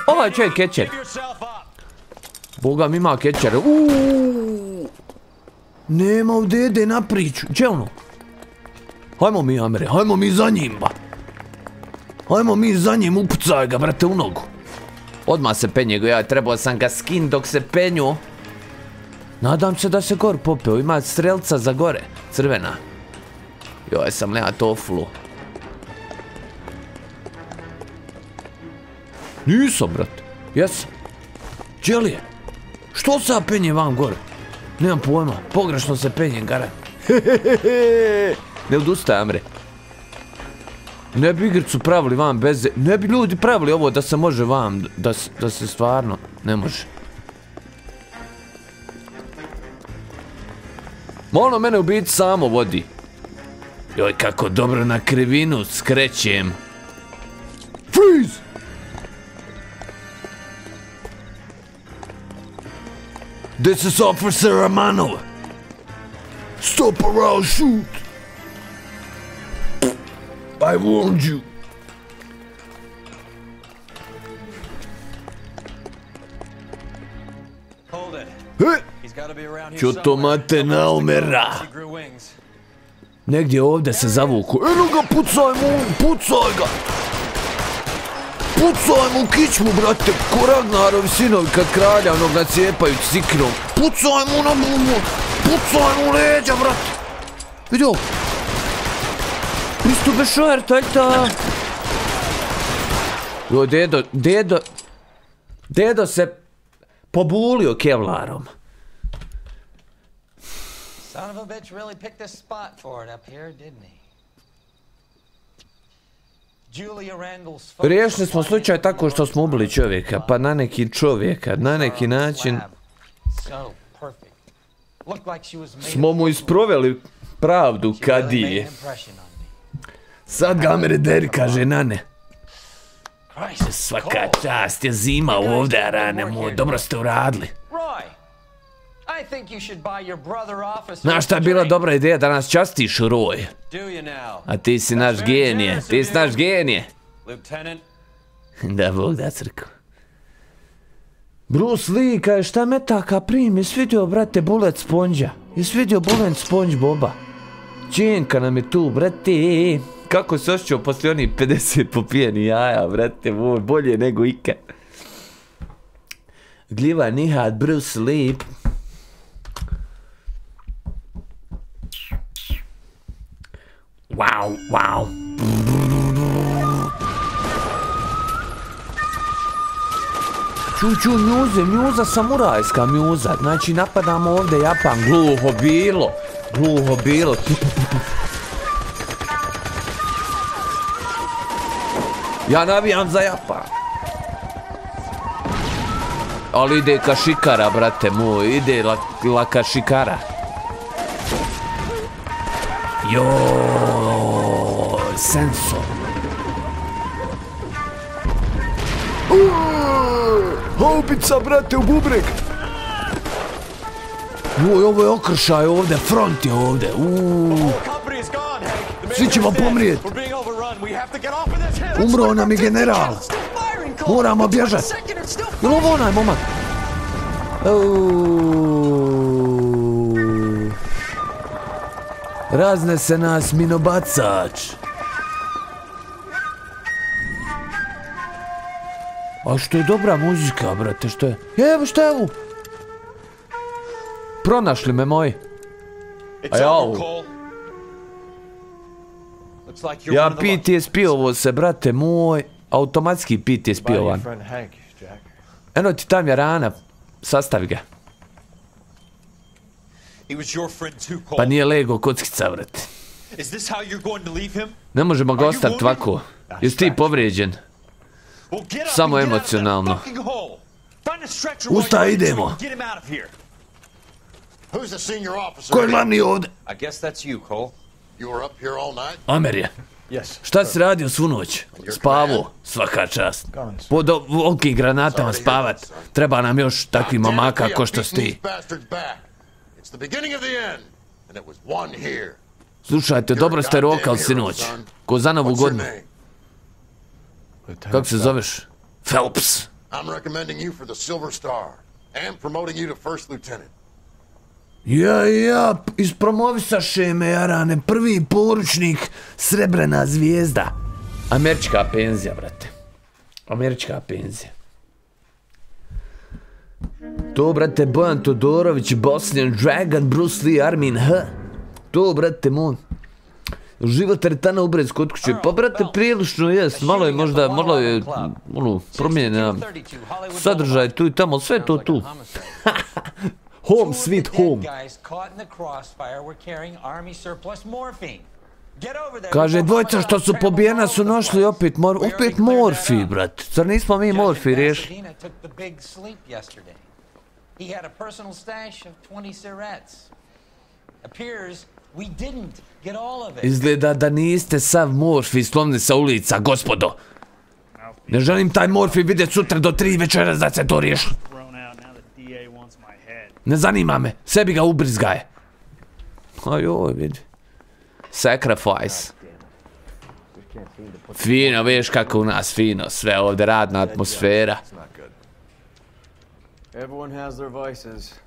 Ovaj čovjek kečer. Boga mi ima kečer. Nema u dede na priču. Če ono? Hajmo mi, Amre, hajmo mi za njim, ba. Hajmo mi za njim, upucaj ga, brate, u nogu. Odmah se penje go, ja trebao sam ga skin dok se penju. Nadam se da se gor popeo, ima strelca za gore, crvena. Joj, sam nema toflu. Nisam, brat, Jesam. Čeli. Što se ja penjem van gore? Nemam pojma, pogrešno se penje gara. [laughs] Ne odustaj, Amre. Ne bi igricu pravili vam bez... Ne bi ljudi pravili ovo da se može vam, da se stvarno ne može. Ono mene u biti samo vodi. Joj, kako dobro na krivinu skrećem. Freeze! This is Officer Romano. Stop or I'll shoot. I warned you. Hold it. He? He's got to be around here Ću to somewhere. mate na umera. Negdje ovdje se zavuku. Eno ga, pucaj mu, pucaj ga. Pucaj mu kičmu, brate, ko Ragnarovi sinovi kad kralja onog nacijepaju sikrom. Pucaj mu na bubu, pucaj mu leđa, brate. Vidi ovo. Isto bešar, taljta. Jo, dedo, dedo, dedo se pobulio kevlarom. Son of a bitch really picked a spot for it up here, didn't he? Riješili smo slučaj tako što smo ubili čovjeka, pa na neki čovjeka, na neki način smo mu isproveli pravdu kad made je. an impression on Sad ga Deri kaže nane. Svaka čast je zima ovdje, rane moj, dobro ste uradili. Znaš šta je bila dobra ideja da nas častiš, Roy? Do you now? A ti si naš genije, ti si naš genije. Lieutenant? [laughs] Da, Bog da crkvu. Bruce Lee, kaže šta metaka prim, jesi vidio, brate, Bullet Sponja? Jesi vidio Bullet Sponge Boba? Čenka nam je tu, brate. Kako se osjećao poslije onih 50 popijeni jaja, brate, bolje nego ikad. Gljiva nihad Bruce Lee. Wow, wow. Ču, ču, mjuze, mjuza samurajska mjuza. Znači napadamo ovdje Japan, gluho bilo. Gluho bilo. Ja navijam za Japan. Ali ide kašikara, brate moj, ide la, la kašikara. Jo, senso. Haubica, brate, u bubreg. Joj, ovo je okršaj ovdje, front je ovdje. Uuu. Company is gone, Hank. The Svi ćemo pomrijet. Umro nam we're general. Moramo bježat. Jel ovo onaj momak? Razne se nas minobacač. A što je dobra muzika, brate, što je? Evo šta je ovo? Pronašli me moji. A ja over, ovo. Cole. Looks like you're Ja PTSP ovo se, brate moj, automatski PTSP ovan. Eno ti tam je rana, sastavi ga. Pa nije Lego kockica, brate. Ne možemo ga wounded? ovako. Jesi ti povrijeđen? Samo emocionalno. Usta, idemo. Ko je glavni ovdje? I guess that's you, Cole. You were up here all night? Amer je. Yes. Šta si radio svu noć? Spavo, svaka čast. Pod ovolkim granatama spavat. Treba nam još takvi mamaka ko što si ti. Bastards back. It's the beginning of the end. And it was one here. Slušajte, dobro ste rokal sinoć. Ko za novu godinu. Kako se zoveš? Phelps. I'm recommending you for the Silver Star and promoting you to first lieutenant. Ja, ja, ispromovisaše me, jarane, prvi poručnik, srebrena zvijezda. Američka penzija, brate. Američka penzija. To, brate, Bojan Todorović, Bosnian Dragon, Bruce Lee, Armin H. To, brate, moj. Život teretana u Brez kod kuće. Pa brate, prilično jest. Malo je možda, malo je, ono, promijenjena sadržaj tu i tamo, sve to tu. [laughs] home sweet home. Kaže, dvojca što su pobijena su našli opet, mor, opet morfi, brat. Zar nismo mi morfi riješili? He had a personal stash of 20 cigarettes. Appears we didn't get all of it. Izgleda da niste sav morfi slomni sa ulica, gospodo. Ne želim taj morfi vidjeti sutra do tri večera da se to riješi. Ne zanima me, sebi ga ubrizgaje. Ajoj, vidi. Sacrifice. Fino, vidiš kako u nas fino, sve ovdje radna atmosfera. Everyone has their vices.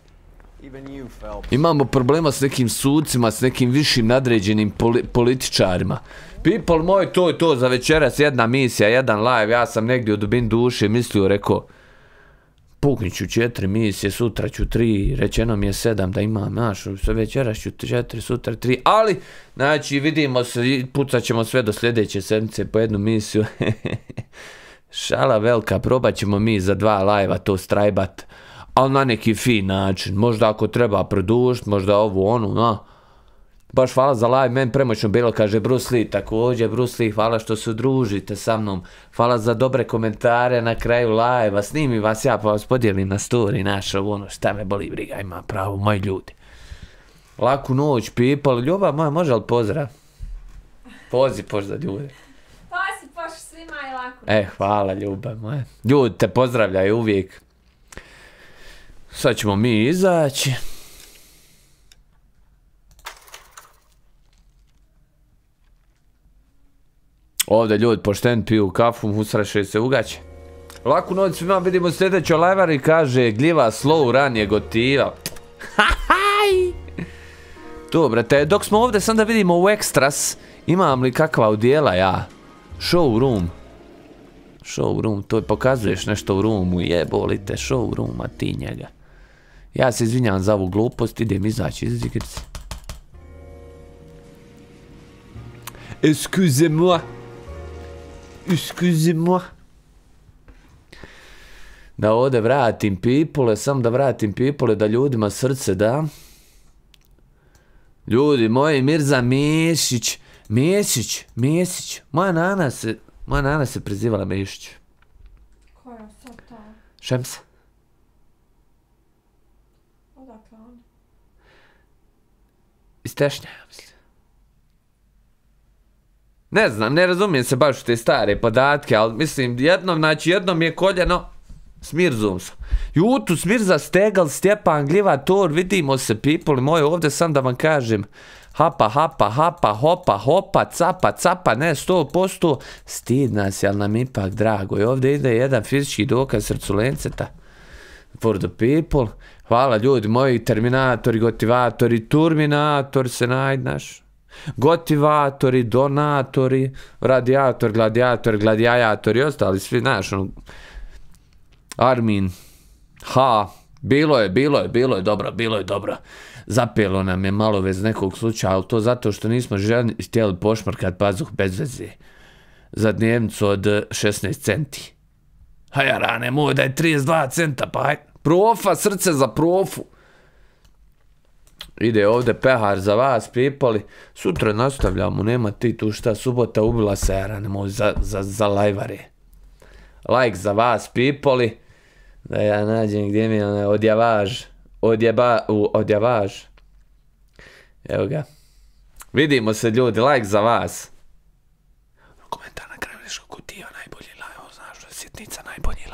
Imamo problema s nekim sudcima, s nekim višim nadređenim poli- političarima. People moj, to je to za večeras, jedna misija, jedan live, ja sam negdje u dubin duše mislio, rekao, puknit ću četiri misije, sutra ću tri, rečeno mi je sedam da imam, znaš, večeras ću četiri, sutra tri, ali, znači, vidimo se, pucat ćemo sve do sljedeće sedmice po jednu misiju. [laughs] Šala velika, probat ćemo mi za dva live to strajbat, ali na neki fin način, možda ako treba produžit, možda ovu, onu, no. Baš hvala za live, men premoćno bilo, kaže Bruce Lee, također Bruce Lee, hvala što se družite sa mnom, hvala za dobre komentare na kraju live-a, snimi vas ja pa vas podijelim na story naš, ovo ono, šta me boli briga, ima pravo, moji ljudi. Laku noć, people, ljubav moja, može li pozdrav? Pozi poš za ljude. Pa si poš svima i lako. E, hvala ljubav moja. Ljudi te pozdravljaju uvijek. Sad ćemo mi izaći. Ovdje ljudi pošten piju kafu, usraše se ugaće. Laku noć svima, vidimo sljedeće lajvari, kaže gljiva slow run je gotiva. [laughs] To, brate, dok smo ovdje, sam da vidimo u Extras, imam li kakva udjela ja. Showroom. Showroom, to pokazuješ nešto u roomu, jebolite, showrooma ti njega. Ja se izvinjam za ovu glupost, idem izaći iz igrice. Excusez-moi. Excusez-moi. Da ovdje vratim pipule, sam da vratim pipule, da ljudima srce da. Ljudi moji, Mirza Mišić, Mišić, Mišić, moja nana se, moja nana se prezivala Mišić. Koja sad ta? Šemsa. Odakle on? Iz Tešnja. Ne znam, ne razumijem se baš u te stare podatke, ali mislim, jednom, znači jednom je koljeno s Mirzom sam. Jutu, Smirza, Stegal, Stjepan, Gljiva, Tor, vidimo se, people moji, ovdje sam da vam kažem, hapa, hapa, hapa, hopa, hopa, capa, capa, ne, sto posto, stid nas, je, ali nam ipak drago. I ovdje ide jedan fizički dokaz srculenceta for the people. Hvala ljudi moji, terminatori, gotivatori, turminator se najdnaš. Gotivatori, donatori, radijator, gladijator, gladijator i ostali svi, znaš, ono, Armin, ha, bilo je, bilo je, bilo je dobro, bilo je dobro. Zapelo nam je malo vez nekog slučaja, ali to zato što nismo ženi htjeli pošmrkat pazuh bez veze. Za dnevnicu od 16 centi. A ja rane moj da je 32 centa, pa aj, profa, srce za profu. Ide ovdje pehar za vas, pripali. Sutra nastavljamo, nema ti tu šta, subota ubila se, ja rane moj, za, za, za lajvare. Like za vas, pripali. Da ja nađem gdje mi je odjavaž. Odjeba, u, odjavaž. Evo ga. Vidimo se ljudi, like za vas. Komentar na kraju kutija najbolji live, znaš sitnica najbolji.